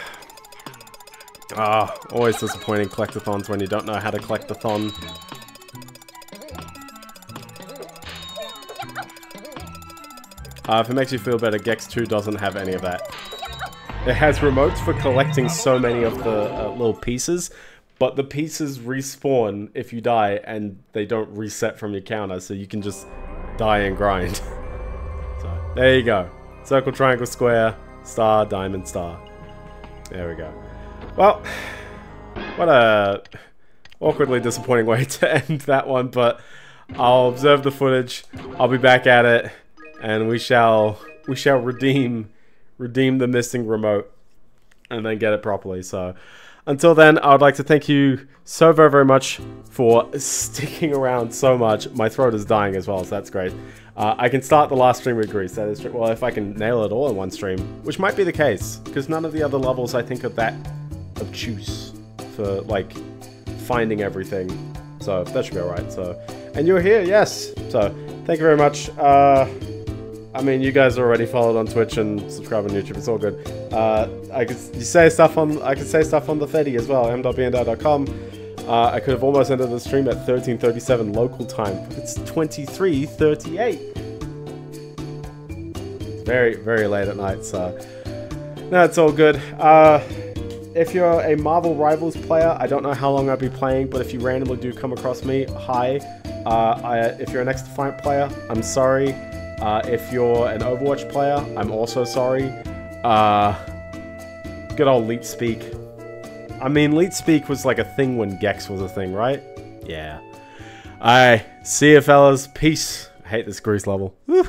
Ah, always disappointing collectathons when you don't know how to collect the thon. Uh, if it makes you feel better, Gex 2 doesn't have any of that. It has remotes for collecting so many of the uh, little pieces, but the pieces respawn if you die and they don't reset from your counter, so you can just die and grind. so, there you go. Circle, triangle, square, star, diamond, star. There we go. Well, what a awkwardly disappointing way to end that one, but I'll observe the footage. I'll be back at it, and we shall we shall redeem redeem the missing remote and then get it properly. So until then, I would like to thank you so very, very much for sticking around so much. My throat is dying as well, so that's great. Uh, I can start the last stream with Greece. That is true. Well, if I can nail it all in one stream, which might be the case, because none of the other levels I think are that obtuse for like finding everything. So that should be alright. So, and you're here, yes. So thank you very much. Uh, I mean, you guys are already followed on Twitch and subscribe on YouTube. It's all good. Uh, I could you say stuff on I could say stuff on the Fedi as well. m.biendeo.com. Uh, I could have almost ended the stream at 13:37 local time. It's 23:38. Very very late at night, so no, it's all good. Uh, if you're a Marvel Rivals player, I don't know how long I'll be playing, but if you randomly do come across me, hi. Uh, I, if you're an XDefiant player, I'm sorry. Uh, if you're an Overwatch player, I'm also sorry. Uh, good old Leet Speak. I mean, Leet Speak was like a thing when Gex was a thing, right? Yeah. Alright, see you fellas. Peace. I hate this Greece level. Woo.